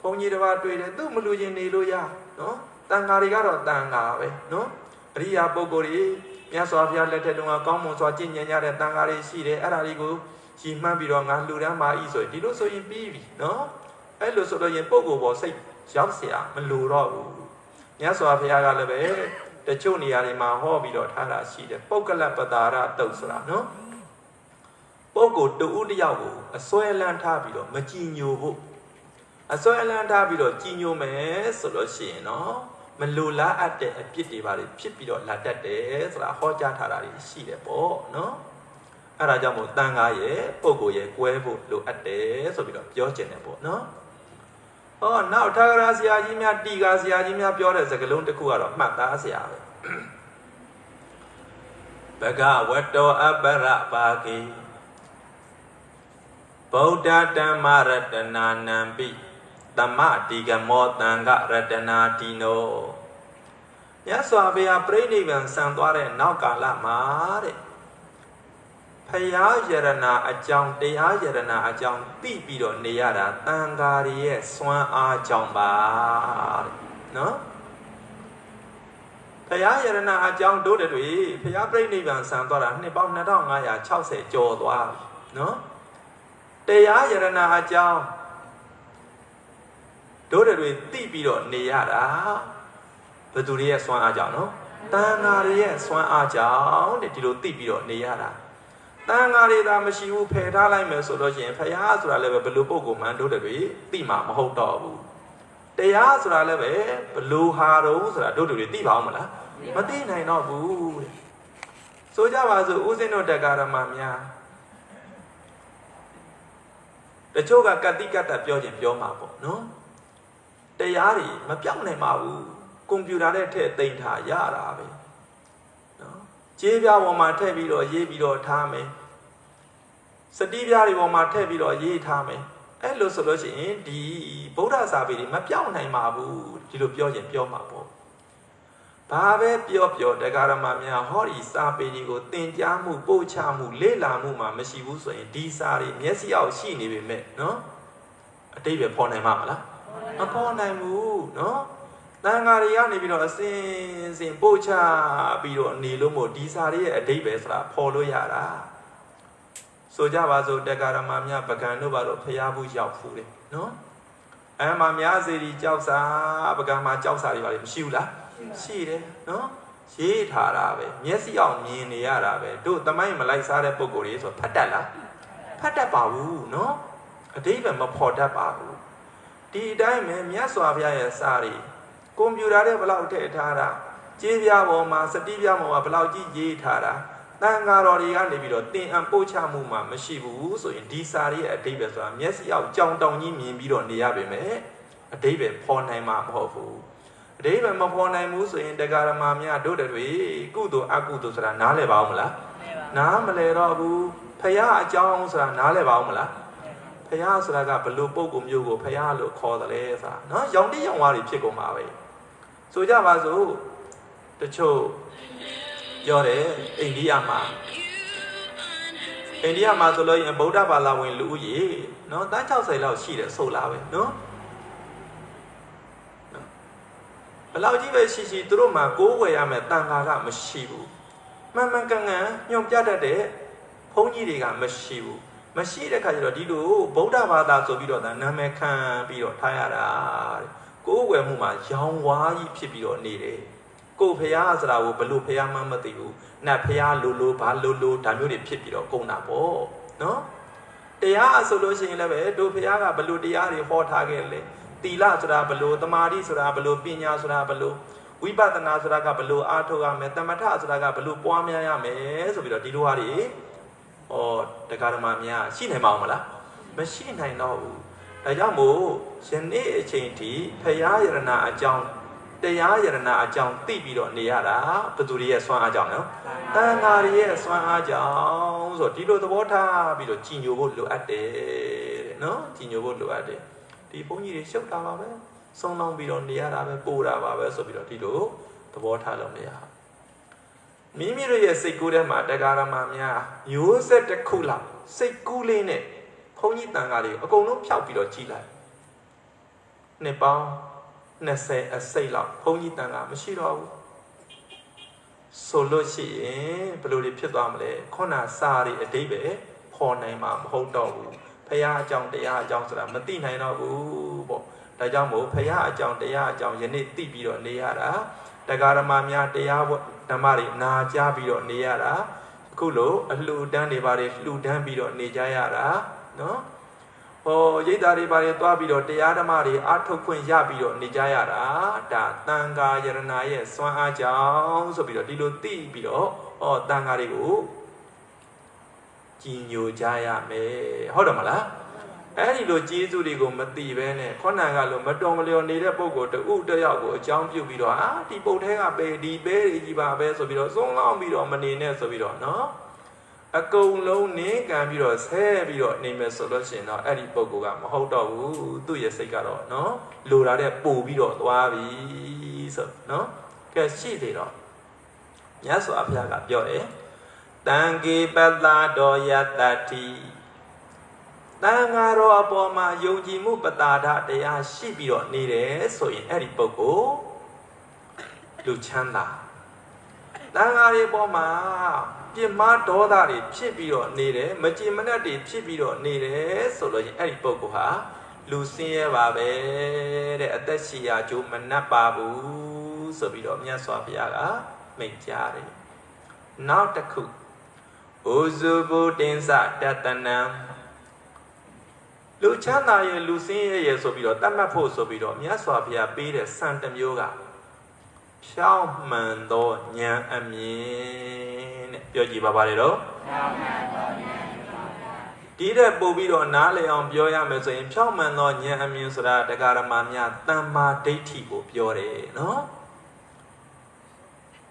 ဘုန်းကြီးတစ်ပါးတွေ့တယ်သူ့မလူချင်းနေလို့ရနော်တန်ဃာတွေကတော့တန်ဃာပဲနော်အရိယာပုဂ္ဂိုလ်တွေမြတ်စွာဘုရားလက်ထက်တုန်းကကောင်းမွန်စွာကျင့်ကြံကြတဲ့တန်ဃာတွေရှိတယ်အဲ့ဒါတွေကို ရှီမှန်းပြီးတော့ငါလှူဒန်းပါဤဆိုရင်ဒီလိုဆိုရင်ပြီးပြီနော် အဲ့လိုဆိုတော့ရင်ပုဂ္ဂိုလ်ပေါ်စိတ်ရောက်เสียမလိုတော့ဘူးမြတ်စွာဘုရားကလည်းပဲတချို့နေရာတွေမှာဟောပြီးတော့ထားတာရှိတယ်ပုဂ္ဂလပတာရတုတ်ဆိုတာနော်ပုဂ္ဂိုလ်တဦးတယောက်ကိုအစွဲလန်းထားပြီးတော့မကြည်ညိုဖို့အစွဲလန်းထားပြီးတော့ကြည်ညိုမယ်ဆိုလို့ရှိရင်နော်မလိုလားအပ်တဲ့အပြစ်တွေပါလေဖြစ်ပြီးတော့လာတတ်တယ်ဆိုတာဟောကြားထားတာရှိတယ်ပေါ့နော် အဲ့ဒါကြောင့်မို့တန်ခါရဲ့ပုံကိုရဲ့ကွဲဖို့လိုအပ်တယ်ဆိုပြီးတော့ပြောကျင်တယ်ပေါ့နော်ဟောနောက်ထာဂရဆရာကြီးများတီကာဆရာကြီးများပြောတဲ့စကားလုံးတစ်ခုကတော့မှတ်သားဆရာပဲဘဂဝတ္တောအပရပါကိဗုဒ္ဓဓမ္မရတနာနံပိတမတိကမောတံကရတနာတိနောမြတ်စွာဘုရားပြိဋိဘံဆံသွားတဲ့နောက်ကာလမှာတဲ့ ဖယားယရနာအကြောင်းတရားယရနာအကြောင်းသိပြီးတော့နေရတာတန်ဃာရီရဲ့စွမ်းအားကြောင့်ပါတဲ့နော်ဖယားယရနာအကြောင်းတို့တွေဖယားပြိဋိဘံဆံသွားတာနှစ်ပေါင်း2560ကျော်သွားပြီနော်တရားယရနာအကြောင်းတို့တွေသိပြီးတော့နေရတာဘသူတွေရဲ့စွမ်းအားကြောင့်နော်တန်ဃာတွေရဲ့စွမ်းအားကြောင့်တဲ့ဒီလိုသိပြီးတော့နေရတာ တန်ဃာတွေသာမရှိဘူးဖယ်ထားလိုက်မယ်ဆိုတော့ရှင်ဖယားဆိုတာလည်းပဲဘလူပုဂ္ဂိုလ်မှန်တို့တွေသိမှာမဟုတ်တော့ဘူးတရားဆိုတာလည်းပဲဘလူဟာတော့ဆိုတာတို့တွေသိပါအောင်မလားမသိနိုင်တော့ဘူးတဲ့ဆိုကြပါစို့ဦးဇင်းတို့တက္ကရာမများတချို့ကကတိကတ္တပြောခြင်းပြောမှာပေါ့နော်တရားတွေမပြောင်းနိုင်ပါဘူးကွန်ပျူတာနဲ့ထည့်သိမ့်ထားရတာပဲနော် ကြေးပြားပေါ်မှာထည့်ပြီးတော့ရေးပြီးတော့ထားမယ်စတိပြားတွေပေါ်မှာထည့်ပြီးတော့ရေးထားမယ်အဲ့လိုဆိုလို့ရှိရင်ဒီဗုဒ္ဓစာပေတွေမပြောင်းနိုင်ပါဘူးဒီလိုပြောရင်ပြောမှာပေါ့ဘာပဲပြောပြောတရားဓမ္မများဟောဒီစာပေတွေကိုသင်ကြားမှုပို့ချမှုလေ့လာမှုမှာမရှိဘူးဆိုရင်ဒီစာတွေမျက်စိအောက်ရှိနေပေမဲ့နော်အတိတ်ပဲဖော်နိုင်မှာမလားမဖော်နိုင်ဘူးနော် တန်ဃာတွေကနေပြီးတော့အစင်စင်ပို့ချပြီးတော့နေလို့မို့ဒီစာရဲ့အတိတ်ပဲဆိုတာပေါ်လို့ရတာဆိုကြပါစို့တက္ကရာမမြပကံတို့ဘာလို့ဖျားဘူးရောက်ဖူးတယ်နော်အဲမှာများစေဒီကြောက်စာပကံမှာကြောက်စာတွေပါလေမရှိဘူးလားရှိတယ်နော်ရေးထားတာပဲမျက်စိအောင်မြင်နေရတာပဲတို့တမိုင်းမလိုက်စားတဲ့ပုံကိုယ်ကြီးဆိုဖတ်တတ်လားဖတ်တတ်ပါဘူးနော်အတိတ်ပဲမဖော်တတ်ပါဘူးဒီအတိုင်းပဲမြတ်စွာဘုရားရဲ့စာတွေ ကွန်ပျူတာထဲဘလောက်ထည့်ထားတာကြေးပြားပေါ်မှာစတိပြားပေါ်မှာဘလောက်ကြီးရေးထားတာတန်ဃာတော်တွေကနေပြီးတော့တင်အံပို့ချမှုမှာမရှိဘူးဆိုရင်ဒီစာရဲ့အတိတ်ပဲဆိုတာမျက်စိအောက်ကြောင်တောင်ကြီးမြင်ပြီးတော့နေရပါမယ်အတိတ်ပဲဖော်နိုင်မှာမဟုတ်ဘူးအတိတ်ပဲမဖော်နိုင်ဘူးဆိုရင်တရားဓမ္မများတို့တွေကုသိုလ်အကုသိုလ်ဆိုတာနားလည်ပါအောင်မလားနားမလည်တော့ဘူးဖရာအကြောင်းဆိုတာနားလည်ပါအောင်မလားဖះဆိုတာကဘလို့ပုံကုမျိုးကိုဖះလို့ခေါ်တယ်လဲဆိုတာနော်ရောင်တိရောင်ဝါးတွေဖြစ်ကုန်ပါပဲ ဆိုကြပါစို့တချို့ပြောတယ်အိန္ဒိယမှာအိန္ဒိယမှာဆိုလို့ရင်ဗုဒ္ဓဘာသာဝင်လူဦးရေနော်တန်း60လောက်ရှိတယ်ဆိုလားပဲနော်ဘလောက်ကြီးပဲရှိရှိသူတို့မှာကိုးဝယ်ရမယ်တန်ခါကမရှိဘူးမှန်မှန်ကန်ကန်ညွန်ပြတတ်တဲ့ဘုန်းကြီးတွေကမရှိဘူးမရှိတဲ့ခါကျတော့ဒီလိုဗုဒ္ဓဘာသာဆိုပြီးတော့ဒါနာမည်ခံပြီးတော့ထားရတာတဲ့ ကိုယ်ဝယ်မှုမှာရောင်ဝါးကြီးဖြစ်ပြီးတော့နေတယ်ကိုယ်ဖះဆိုတာကိုဘလို့ဖះမှမသိဘူးနတ်ဖះလိုလိုဘာလိုလိုဒါမျိုးတွေဖြစ်ပြီးတော့ကုန်တာပေါ့နော်တရားဆိုလို့ရှိရင်လည်းပဲတို့ဖះကဘလို့တရားတွေဟောထားခဲ့လဲတီလဆိုတာဘလို့တမာတိဆိုတာဘလို့ပညာဆိုတာဘလို့ဝိပဿနာဆိုတာကဘလို့အားထုတ်ရမယ်တမထဆိုတာကဘလို့ပွားများရမယ်ဆိုပြီးတော့ဒီလိုဟာတွေဩတရားဓမ္မများရှိနိုင်မအောင်မလားမရှိနိုင်တော့ဘူး ဒါကြောင့်မို့ယနေ့အချိန်ထိဖရာယရဏအကြောင်းတရားယရဏအကြောင်းသိပြီးတော့နေရတာဘသူတွေရဲ့စွမ်းအားကြောင့်နော်တန်ဃာတွေရဲ့စွမ်းအားကြောင့်ဆိုဒီလိုသဘောထားပြီးတော့ကြည်ညိုဖို့လိုအပ်တယ်တဲ့နော်ကြည်ညိုဖို့လိုအပ်တယ်ဒီဘုန်းကြီးတွေရှုပ်တာပါပဲဆုံးလောင်းပြီးတော့နေရတာပဲပို့တာပါပဲဆိုပြီးတော့ဒီလိုသဘောထားလို့မရဘူးမိမိတို့ရဲ့စိတ်ကူးထဲမှာတရားဓမ္မများမျိုးဆက်တစ်ခုလောက်စိတ်ကူးလေးနဲ့ ဘုန်းကြီးတန်ခါလေးအကုန်လုံးဖြောက်ပြီးတော့ကြီးလိုက်နှစ်ပေါင်း20အစိတ်လောက်ဘုန်းကြီးတန်ခါမရှိတော့ဘူးဆိုလို့ရှိရင်ဘယ်လိုတွေဖြစ်သွားမလဲခုနစာရီအတိတ်ပဲခေါ်နိုင်မှာမဟုတ်တော့ဘူးဖះအကြောင်းတရားအကြောင်းဆိုတာမသိနိုင်တော့ဘူးဒါကြောင့်မို့ဖရာအကြောင်းတရားအကြောင်းယနေ့သိပြီးတော့နေရတာတရားဓမ္မများတရားဓမ္မတွေနာကြားပြီးတော့နေရတာအခုလိုအလှူဒန်းတွေပါတွေလှူဒန်းပြီးတော့နေကြရတာ နော်ဟောရိတ်သားတွေပါတွေသွားပြီးတော့တရားဓမ္မတွေအားထုတ်ခွင့်ရပြီးတော့နေကြရတာဒါတန်ခါယရနာရဲ့စွမ်းအားကြောင့်ဆိုပြီးတော့ဒီလိုသိပြီးတော့ဟောတန်ခါတွေကိုကြည်ညိုကြရမယ်ဟုတ်တယ်မလားအဲ့ဒီလိုကျေးဇူးတွေကိုမသိဘဲနဲ့ခေါဏကလိုမတော်မလျော်နေတဲ့ပုံကိုတူတယောက်ကိုအကြောင်းပြုပြီးတော့အာဒီပုံထဲကပဲဒီပဲကြီးပါပဲဆိုပြီးတော့သုံးလောင်းပြီးတော့မနေနဲ့ဆိုပြီးတော့နော် အကုန်လုံးနင်းကန်ပြီးတော့ဆဲပြီးတော့နေမယ်ဆိုလို့ရှိရင်တော့အဲ့ဒီပုံကမဟုတ်တော့ဘူးသူ့ရဲ့စိတ်ကတော့နော်လိုတာတဲ့ပို့ပြီးတော့သွားပြီဆိုနော်ကဲရှိသေးတော့မြတ်စွာဘုရားကပြောတယ်တံကေပတ္တာတော်ယတ္တိတန်ဃာတော်အပေါ်မှာယုံကြည်မှုပတာဒတရားရှိပြီးတော့နေတယ်ဆိုရင်အဲ့ဒီပုဂ္ဂိုလ်လူချမ်းသာတန်ဃာတွေပေါ်မှာ ပြစ်မှားဒေါသတွေဖြစ်ပြီးတော့နေတယ်မကြည်မနှက်တွေဖြစ်ပြီးတော့နေတယ်ဆိုလို့ရင်အဲ့ဒီပုဂ္ဂိုလ်ဟာလူစင်းရဲပါပဲတဲ့အသက်ရှည်ရာကျိုးမနှက်ပါဘူးဆိုပြီးတော့မြတ်စွာဘုရားကမိန့်ကြားတယ်နောက်တစ်ခုဥဇုဘုတင်္စတတနံလူချမ်းသာရဲ့လူစင်းရဲ့ရဲ့ဆိုပြီးတော့တတ်မှတ်ဖို့ဆိုပြီးတော့မြတ်စွာဘုရားပေးတဲ့စံတစ်မျိုးက ဖြောင်းမှန်သောဉာဏ်အမြင်တဲ့ပြောကြည့်ပါပါလေတော့ဖြောင်းမှန်သောဉာဏ်ဒီတဲ့ပို့ပြီးတော့နားလည်အောင်ပြောရမယ်ဆိုရင်ဖြောင်းမှန်သောဉာဏ်အမြင်ဆိုတာတရားဓမ္မများတမ္မာဒိဋ္ဌိကိုပြောတယ်နော်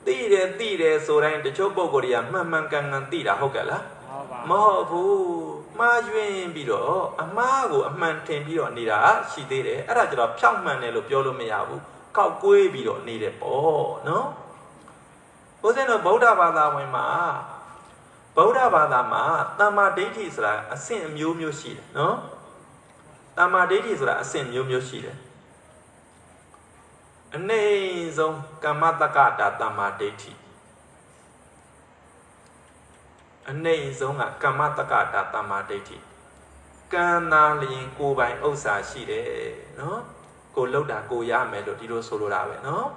သိတယ်သိတယ်ဆိုတိုင်းတချို့ပုံကိုယ်တွေကမှန်မှန်ကန်ကန်သိတာဟုတ်ကဲ့လားမဟုတ်ဘူးမှားယွင်းပြီးတော့အမှားကိုအမှန်ထင်ပြီးတော့နေတာရှိသေးတယ်အဲ့ဒါကျတော့ဖြောက်မှန်တယ်လို့ပြောလို့မရဘူး ကောက်ကွေးပြီးတော့နေတယ်ပေါ့နော်ဘုရားတို့ဗုဒ္ဓဘာသာဝင်မှာဗုဒ္ဓဘာသာမှာတမ္မာဒိဋ္ဌိဆိုတာအဆင့်အမျိုးမျိုးရှိတယ်နော်တမ္မာဒိဋ္ဌိဆိုတာအဆင့်မျိုးမျိုးရှိတယ်အနိမ့်ဆုံးကမ္မတက္ကတာတမ္မာဒိဋ္ဌိအနှိမ့်ဆုံးကကမ္မတက္ကတာတမ္မာဒိဋ္ဌိကံနာလျင်ကိုယ်ပိုင်ဥစ္စာရှိတယ်နော် ကိုလှုပ်တာကိုရမယ်လို့ဒီလိုဆိုလိုတာပဲနော်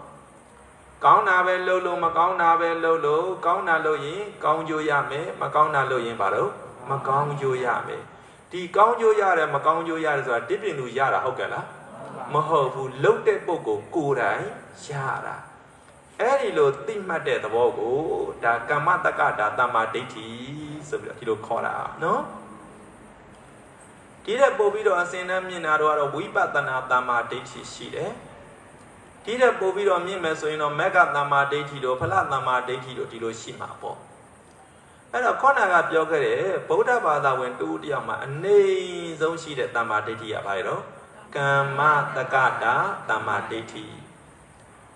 ကောင်းတာပဲလှုပ်လို့မကောင်းတာပဲလှုပ်လို့ကောင်းတာလှုပ်ရင်ကောင်းကျိုးရမယ်မကောင်းတာလှုပ်ရင်ဘာလို့မကောင်းကျိုးရမယ်ဒီကောင်းကျိုးရတယ်မကောင်းကျိုးရတယ်ဆိုတာတစ်ပြင်လူရတာဟုတ်ကဲ့လားမဟုတ်ဘူးလှုပ်တဲ့ပုဂ္ဂိုလ်ကိုယ်တိုင်ရတာအဲ့ဒီလိုသိမှတ်တဲ့သဘောကိုဒါကမ္မတက္ကတာတမ္မာဒိဋ္ဌိဆိုပြီးတော့ဒီလိုခေါ်တာနော် ဒီတဲ့ပို့ပြီးတော့အစဉ်တန်းမြင်တာတော့ဝိပဿနာတမ္မာဒိဋ္ဌိရှိတယ်ဒီတဲ့ပို့ပြီးတော့မြင်မယ်ဆိုရင်တော့မက္ကတမ္မာဒိဋ္ဌိတို့ဖလတမ္မာဒိဋ္ဌိတို့ဒီလိုရှိမှာပေါ့အဲ့တော့ခေါနာကပြောခဲ့တယ်ဗုဒ္ဓဘာသာဝင်တူတယောက်မှာအနေဆုံးရှိတဲ့တမ္မာဒိဋ္ဌိကဘာလဲတော့ကမ္မတက္ကတာတမ္မာဒိဋ္ဌိ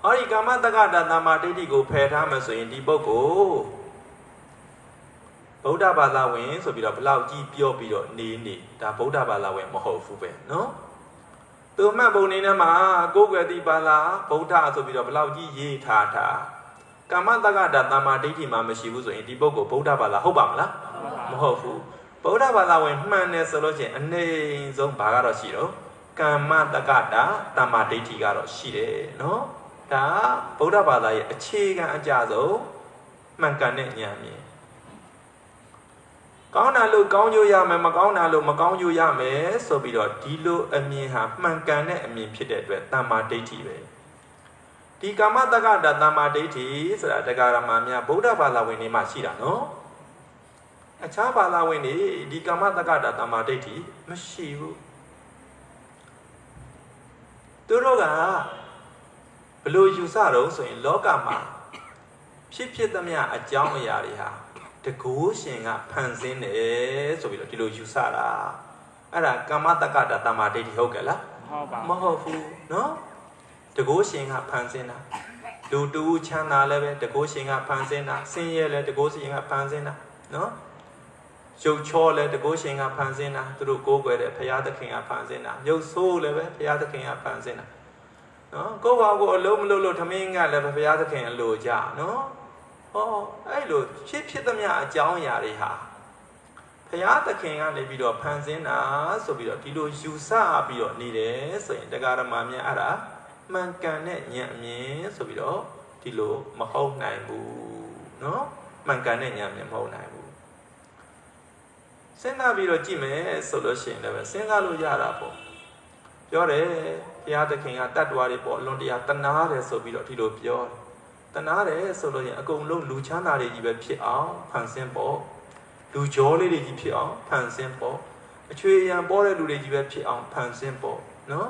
ဟောဒီကာမတက္ကတာတမ္မာဒိဋ္ဌိကိုဖယ်ထားမှဆိုရင်ဒီပုဂ္ဂိုလ် ဗုဒ္ဓဘာသာဝင်ဆိုပြီးတော့ဘလောက်ကြီးပြောပြီးတော့နေနေဒါဗုဒ္ဓဘာသာဝင်မဟုတ်ဘူးပဲနော်သူမှတ်ပုံနေထဲမှာကိုယ်ွယ်တိပါလာဗုဒ္ဓဆိုပြီးတော့ဘလောက်ကြီးရေးထားတာကာမတက္ကတာတမ္မာဒိဋ္ဌိမှာမရှိဘူးဆိုရင်ဒီပုဂ္ဂိုလ်ဗုဒ္ဓဘာသာဟုတ်ပါမလားမဟုတ်ဘူးဗုဒ္ဓဘာသာဝင်မှန်တယ်ဆိုလို့ရှိရင်အနေဆုံးဘာကတော့ရှိတော့ကမ္မတက္ကတာတမ္မာဒိဋ္ဌိကတော့ရှိတယ်နော်ဒါဗုဒ္ဓဘာသာရဲ့အခြေခံအကြဆုံးမှန်ကန်တဲ့ဉာဏ်မြင် ကောင်းတာလို့ကောင်းကျိုးရမယ်မကောင်းတာလို့မကောင်းကျိုးရမယ်ဆိုပြီးတော့ဒီလိုအမြင်ဟာမှန်ကန်တဲ့အမြင်ဖြစ်တဲ့အတွက်တမ္မာဒိဋ္ဌိပဲဒီကာမတက္ကတာတမ္မာဒိဋ္ဌိဆိုတာတရားဓမ္မများဗုဒ္ဓဘာသာဝင်တွေမှာရှိတာနော်အခြားဘာသာဝင်တွေဒီကာမတက္ကတာတမ္မာဒိဋ္ဌိမရှိဘူးသူတို့ကဘလို့ယူဆတော့ဆိုရင်လောကမှာဖြစ်ဖြစ်သမျှအကြောင်းအရာတွေဟာ တကိုးရှင်ကဖန်ဆင်းတယ်ဆိုပြီးတော့ဒီလိုယူဆတာအဲ့ဒါကမ္မတက္ကတာတမ္မာဒိဋ္ဌိဟုတ်ကဲ့လားဟုတ်ပါ မဟုတ်ဘူးเนาะတကိုးရှင်ကဖန်ဆင်းတာလူတူချမ်းသာလည်းပဲတကိုးရှင်ကဖန်ဆင်းတာဆင်းရဲလည်းတကိုးရှင်ကဖန်ဆင်းတာเนาะရုပ်ချောလည်းတကိုးရှင်ကဖန်ဆင်းတာသူတို့ကိုးကွယ်တဲ့ဘုရားသခင်ကဖန်ဆင်းတာရုပ်ဆိုးလည်းပဲဘုရားသခင်ကဖန်ဆင်းတာနော်ကိုယ့်ဘာကိုအလုံးမလုံးလို့ထမင်းကလည်းဘုရားသခင်အလိုကြနော် ဟောအဲ့လိုဖြစ်ဖြစ်သမျှအကြောင်းအရာတွေဟာဘ ဘုရားသခင်ကနေပြီးတော့ဖန်ဆင်းတာဆိုပြီးတော့ဒီလိုယူဆပြီးတော့နေတယ်ဆိုရင်တရားဓမ္မများအဲ့ဒါမှန်ကန်တဲ့ဉာဏ်အမြင်ဆိုပြီးတော့ဒီလိုမဟုတ်နိုင်ဘူးเนาะမှန်ကန်တဲ့ဉာဏ်အမြင်မဟုတ်နိုင်ဘူးစဉ်းစားပြီးတော့ကြည့်မယ်ဆိုလို့ရှိရင်လည်းစဉ်းစားလို့ရတာပေါ့ပြောတယ်ဘုရားသခင်ကတတ်တော်တွေပေါ့အလွန်တရာတနာတယ်ဆိုပြီးတော့ဒီလိုပြောတယ် တနာတယ်ဆိုလို့ရင်အကုန်လုံးလူချမ်းသာတွေကြီးပဲဖြစ်အောင်ဖန်ဆင်းပေါ့လူကြောလေးတွေကြီးဖြစ်အောင်ဖန်ဆင်းပေါ့အချွေရံပေါ်တဲ့လူတွေကြီးပဲဖြစ်အောင်ဖန်ဆင်းပေါ့နော်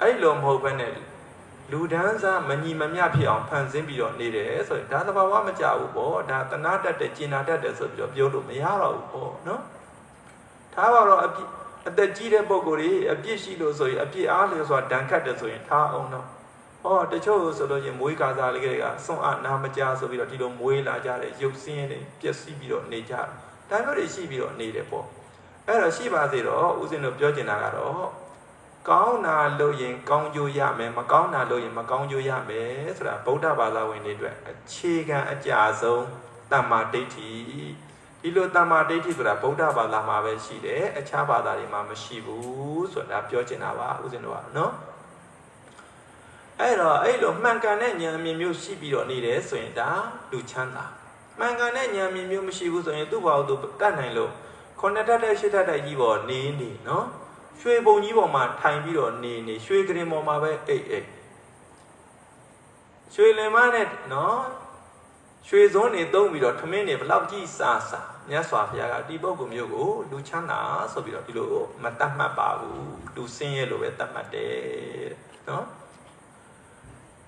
အဲ့လိုမဟုတ်ဘဲနဲ့လူဒန်းစားမညီမမျှဖြစ်အောင်ဖန်ဆင်းပြီးတော့နေတယ်ဆိုရင်ဒါသဘာဝမကြဘူးပေါ့ဒါတနာတတ်တယ်ကျင်နာတတ်တယ်ဆိုပြီးတော့ပြောလို့မရတော့ဘူးပေါ့နော်ထားပါတော့အပြစ်အသက်ကြီးတဲ့ပုံကိုယ်ကြီးအပြစ်ရှိလို့ဆိုရင်အပြစ်အားလျော်စွာဒဏ်ခတ်တယ်ဆိုရင်ထားအောင်တော့ ဟောတချို့ဆိုလို့ရင်မွေးကာစားလေးတွေကစွန့်အားနာမကြဆိုပြီးတော့ဒီလိုမွေးလာကြတယ်ရုပ်ဆင်းရဲတွေပျက်စီးပြီးတော့နေကြတယ်ဒါမျိုးတွေရှိပြီးတော့နေတယ်ပေါ့အဲ့တော့ရှိပါစေတော့ဦးဇင်းတို့ပြောချင်တာကတော့ကောင်းတာလို့ရင် ကောင်းကျိုးရမယ်မကောင်းတာလို့ရင်မကောင်းကျိုးရမယ်ဆိုတာဗုဒ္ဓဘာသာဝင်တွေအတွက်အခြေခံအကြဆုံးတမ္မာဒိဋ္ဌိဒီလိုတမ္မာဒိဋ္ဌိဆိုတာဗုဒ္ဓဘာသာမှာပဲရှိတယ်အခြားဘာသာတွေမှာမရှိဘူးဆိုတာပြောချင်တာပါဦးဇင်းတို့ကနော် အဲ့တော့အဲ့လိုမှန်ကန်တဲ့ဉာဏ်အမြင်မျိုးရှိပြီးတော့နေတယ်ဆိုရင်ဒါလူချမ်းသာမှန်ကန်တဲ့ဉာဏ်အမြင်မျိုးမရှိဘူးဆိုရင်သူ့ဘာလို့သူတတ်နိုင်လို့ခုနှစ်တက်တဲ့ရှစ်တက်တဲ့ကြီးပေါ်နေနေနော်ရွှေပုံကြီးပေါ်မှာထိုင်ပြီးတော့နေနေရွှေကရင်ပေါ်မှာပဲအိတ်အိတ်ရွှေလင်မနဲ့နော်ရွှေစုံးနေသုံးပြီးတော့ထမင်းနေဘလောက်ကြီးစားစားမြတ်စွာဘုရားကဒီပုဂ္ဂိုလ်မျိုးကိုလူချမ်းသာဆိုပြီးတော့ဒီလိုမတတ်မှတ်ပါဘူးလူစင်းရဲလို့ပဲတတ်မှတ်တယ်နော်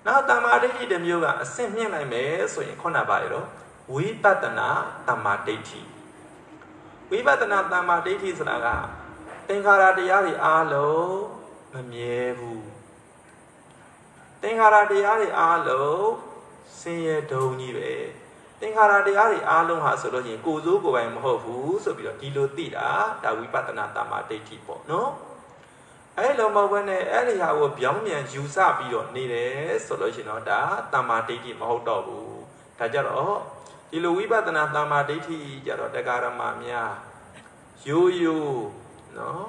နောက်တမ္မာဒိဋ္ဌိတစ်မျိုးကအဆင့်မြင့်နိုင်မယ်ဆိုရင်ခုနပါရတော့ဝိပဿနာတမ္မာဒိဋ္ဌိဝိပဿနာတမ္မာဒိဋ္ဌိဆိုတာကသင်္ခါရတရားတွေအားလုံးမမြဲဘူးသင်္ခါရတရားတွေအားလုံးဆင်းရဲဒုံကြီးပဲသင်္ခါရတရားတွေအားလုံးဟာဆိုလို့ရှိရင်ကိုယ်စိုးကိုယ်ပိုင်မဟုတ်ဘူးဆိုပြီးတော့ဒီလိုသိတာဒါဝိပဿနာတမ္မာဒိဋ္ဌိပေါ့နော် အဲ့လိုမဟုတ်ဘဲနဲ့အဲ့ဒီဟာကိုပြောင်းပြန်ယူဆပြီးတော့နေတယ်ဆိုလို့ရှိရင်တော့ဒါတမ္မာဒိဋ္ဌိမဟုတ်တော့ဘူးဒါကြတော့ဒီလိုဝိပဿနာတမ္မာဒိဋ္ဌိကြတော့တရားဓမ္မများရိုးရိုးနော်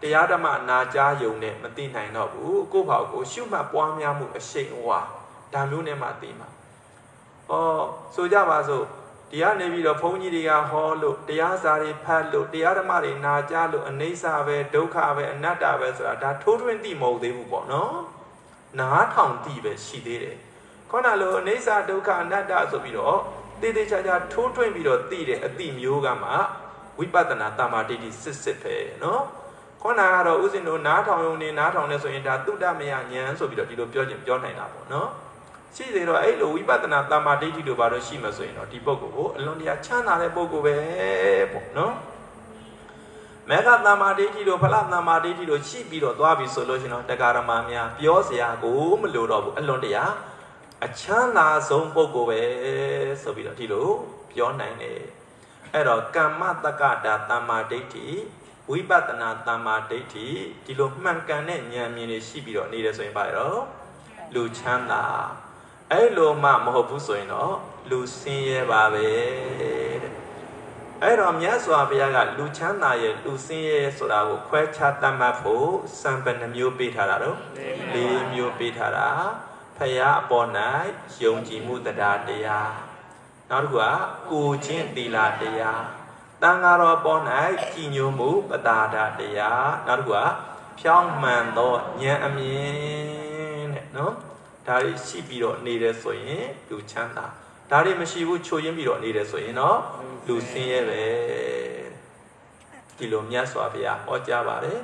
တရားဓမ္မနာကြားယုံနဲ့မသိနိုင်တော့ဘူးကိုယ့်ဘာကိုရှုမှတ်ပွားများမှုအရှိန်အဝါဒါမျိုးနဲ့မှသိမှာဩဆိုကြပါစို့ ဒီကနေပြီးတော့ဘုန်းကြီးတွေကဟောလို့တရားစာတွေဖတ်လို့တရားဓမ္မတွေနာကြားလို့အနေဆာပဲဒုက္ခပဲအနတ္တပဲဆိုတာဒါထိုးထွင်းသိမဟုတ်သေးဘူးပေါ့နော်နားထောင်သိပဲရှိသေးတယ်ခေါဏလိုအနေဆာဒုက္ခအနတ္တဆိုပြီးတော့တေးသေးချာချာထိုးထွင်းပြီးတော့သိတဲ့အတိမျိုးကမှဝိပဿနာတမာတိတိစစ်စစ်ပဲနော်ခေါဏကတော့ဥစဉ်တို့နားထောင်ရုံနဲ့နားထောင်နေဆိုရင်ဒါတုဒ္ဓမယဉာဏ်ဆိုပြီးတော့ဒီလိုပြောခြင်းပြောနိုင်တာပေါ့နော် ရှိသေးတော့အဲ့လိုဝိပဿနာတမာဒိဋ္ဌိတို့ဘာလို့ရှိမှဆိုရင်တော့ဒီပုဂ္ဂိုလ်ကိုအလွန်တရာချမ်းသာတဲ့ပုဂ္ဂိုလ်ပဲပေါ့နော်မေဃတမာဒိဋ္ဌိတို့ဖလတမာဒိဋ္ဌိတို့ရှိပြီးတော့သွားပြီဆိုလို့ရှိရင်တော့တရားဓမ္မများပြောစရာကိုမလိုတော့ဘူးအလွန်တရာအချမ်းသာဆုံးပုဂ္ဂိုလ်ပဲဆိုပြီးတော့ဒီလိုပြောနိုင်တယ်အဲ့တော့ကမ္မတက္ကတာတမာဒိဋ္ဌိဝိပဿနာတမာဒိဋ္ဌိဒီလိုမှန်ကန်တဲ့ဉာဏ်မြင်တွေရှိပြီးတော့နေတယ်ဆိုရင်ပါတော့လူချမ်းသာ အဲ့လိုမှမဟုတ်ဘူးဆိုရင်တော့လူဆင်းရဲပါပဲတဲ့အဲ့တော့မြတ်စွာဘုရားကလူချမ်းသာရဲ့လူဆင်းရဲဆိုတာကိုခွဲခြားတတ်မှတ်ဖို့စံပနှမျိုးပေးထားတာတော့၄မျိုးပေးထားတာဖရာအပေါ်၌ယုံကြည်မှုတရားတရားနောက်တစ်ခုကကိုချင်းသီလတရားတန်ဃာတော်ပေါ်၌ကြည်ညိုမှုပတာဒတရားနောက်တစ်ခုကဖြောင်းမှန်သောဉာဏ်အမြင်တဲ့နော် ဒါတွေရှိပြီးတော့နေတယ်ဆိုရင်လူချမ်းသာဒါတွေမရှိဘူးချိုရင်းပြီးတော့နေတယ်ဆိုရင်တော့လူဆင်းရဲပဲဒီလိုမြတ်စွာဘုရားဟောကြားပါတယ်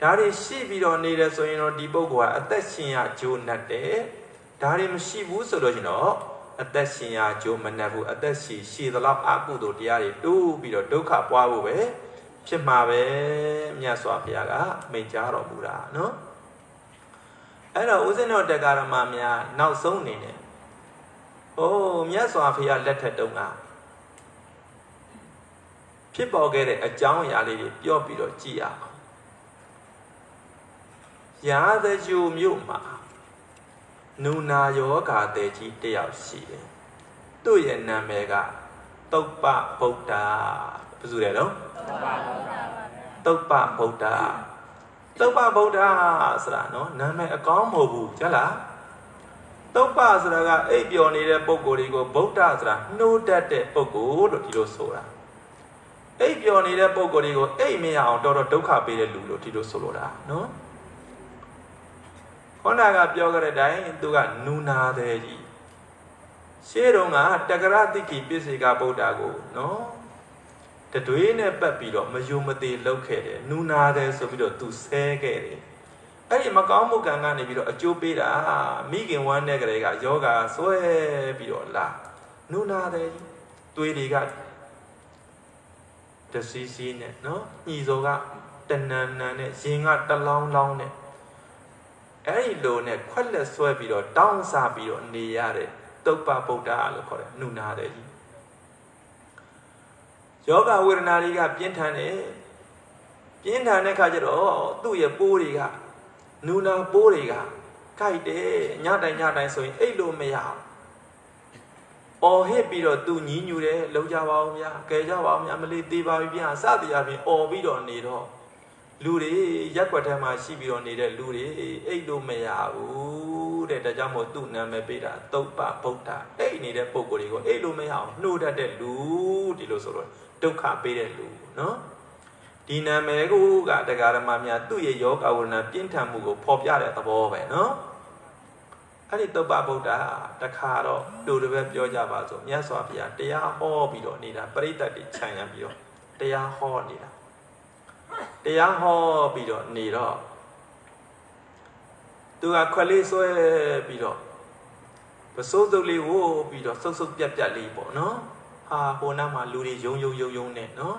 ဒါတွေရှိပြီးတော့နေတယ်ဆိုရင်တော့ဒီပုဂ္ဂိုလ်ကအသက်ရှင်ရဂျိုးနှက်တယ်ဒါတွေမရှိဘူးဆိုလို့ရှိရင်တော့အသက်ရှင်ရဂျိုးမနှက်ဘူးအသက်ရှိရှည်သလောက်အကုသိုလ်တရားတွေတိုးပြီးတော့ဒုက္ခပွားဖို့ပဲဖြစ်မှာပဲမြတ်စွာဘုရားကမိန့်ကြားတော်မူတာနော် အဲ့တော့ဦးဇင်းတော်တရားဓမ္မများနောက်ဆုံးနေတယ်။အိုးမြတ်စွာဘုရားလက်ထက်တုန်းကဖြစ်ပေါ်ခဲ့တဲ့အကြောင်းအရာလေးတွေပြောပြီးတော့ကြည်ရအောင်။ရာဇဂျူမြို့မှာနူနာယောဂါတဲ့ကြီးတယောက်ရှိတယ်။သူ့ရဲ့နာမည်ကတုပ္ပဗုဒ္ဓဘယ်သူလဲတော့တုပ္ပဗုဒ္ဓတုပ္ပဗုဒ္ဓ ဆိုတာနော်နာမည်အကောင်းမဟုတ်ဘူးကြလားတုပ္ပဆိုတာကအိပ်ပျော်နေတဲ့ပုံကိုယ်တွေကိုဗုဒ္ဓဆိုတာနှိုးတတ်တဲ့ပုံကိုယ်လို့ဒီလိုဆိုတာအိပ်ပျော်နေတဲ့ပုံကိုယ်တွေကိုအိပ်မရအောင်တော်တော်ဒုက္ခပေးတဲ့လူလို့ဒီလိုဆိုလိုတာနော်ခေါန္ဓာကပြောကြတဲ့အတိုင်းသူကနူနာတယ်ကြီးရှေးတုန်းကတက္ကရာတိကိပိစေကဗုဒ္ဓကိုနော် တတွေးနဲ့ပတ်ပြီးတော့မယုံမသေးလောက်ခဲ့တယ်နူနာတယ်ဆိုပြီးတော့သူဆဲခဲ့တယ်အဲ့ဒီမကောင်းမှုကံကနေပြီးတော့အကျိုးပေးတာမိခင်ဝမ်းတဲ့ကလေးကယောဂဆွဲပြီးတော့လာနူနာတယ်ကြီးတွေးတွေကတစီစီနဲ့နော်ညီစောကတဏ္ဏန်နန်နဲ့ရင်ကတလောင်းလောင်းနဲ့အဲ့ဒီလိုနဲ့ခွက်လက်ဆွဲပြီးတော့တောင်းစားပြီးတော့နေရတဲ့တုပ္ပဗုဒ္ဓလို့ခေါ်တယ်နုနာတယ်ကြီး ယောဂဝေဒနာတွေကပြင်းထန်တယ်ပြင်းထန်တဲ့ခါကျတော့သူ့ရဲ့ပိုးတွေကနူနာပိုးတွေကကြိုက်တယ်ညတိုင်းညတိုင်းဆိုရင်အိတ်လို့မရအောင်အော်ဟစ်ပြီးတော့သူညင်းညူတယ်လုံကြပါအောင်ဗျာကဲကြပါအောင်ဗျာမလေးသေးပါပြီဗျာစသည်အပြင်အော်ပြီးတော့နေတော့လူတွေရက်ွက်ထဲမှာရှိပြီးတော့နေတဲ့လူတွေအိတ်လို့မရဘူးတဲ့ဒါကြောင့်မို့သူ့နာမည်ပေးတာသုပ္ပဗုဒ္ဓအိတ်နေတဲ့ပုံကိုယ်တွေကိုအိတ်လို့မရအောင်နှိုးတတ်တဲ့လူဒီလိုဆိုတော့ ဒုက္ခပေးတဲ့လူနော်ဒီနာမည်ကိုကတရားဓမ္မများသူ့ရဲ့ယောဂဝရဏပြင်းထန်မှုကိုဖော်ပြတဲ့သဘောပဲနော်အဲ့ဒီသုပ္ပဗုဒ္ဓတခါတော့လူတွေပဲပြောကြပါစို့မြတ်စွာဘုရားတရားဟောပြီးတော့နေတာပရိသတ်တွေခြံရပြီးတော့တရားဟောနေတာတရားဟောပြီးတော့နေတော့သူကခွက်လေးဆွဲပြီးတော့ပစိုးစုပ်လေးဝိုးပြီးတော့စုပ်စုပ်ပြက်ပြက်လေးပေါ့နော် ဟာဟိုနောက်မှာလူတွေယုံယုံယုံယုံနဲ့နော်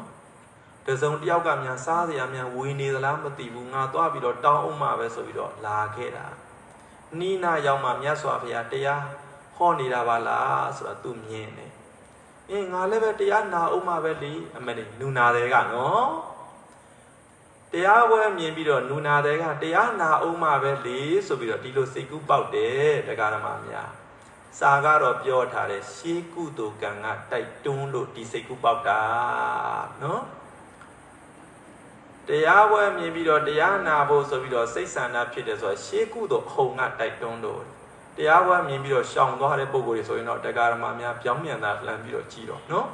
တစုံတယောက်ကများစားစရာများဝေနေသလားမသိဘူးငါသွားပြီးတော့တောင်းအောင်မှာပဲဆိုပြီးတော့လာခဲ့တာနိနာရောက်မှမြတ်စွာဘုရားတရားဟောနေတာပါလားဆိုတော့သူမြင်တယ်အင်းငါလည်းပဲတရားနာအောင်မှာပဲလေအမလေးနူနာတယ်ကနော်တရားပွဲမြင်ပြီးတော့နူနာတဲ့ကတရားနာအောင်မှပဲလေဆိုပြီးတော့ဒီလိုစိတ်ကူးပေါက်တယ်တရားဓမ္မများ စာကတော့ပြောထားတယ်ရှေးကုသိုလ်ကံကတိုက်တွန်းလို့ဒီစိတ်ကူးပေါက်တာနော်တရားပွဲမြင်ပြီးတော့တရားနာဖို့ဆိုပြီးတော့စိတ်ဆန္ဒဖြစ်တယ်ဆိုတော့ရှေးကုသိုလ်ခုံကတိုက်တွန်းလို့တရားပွဲမြင်ပြီးတော့ရှောင်သွားတဲ့ပုံကိုယ်တွေဆိုရင်တော့တရားဓမ္မများပြောင်းပြန်တာလှမ်းပြီးတော့ကြည်တော့နော်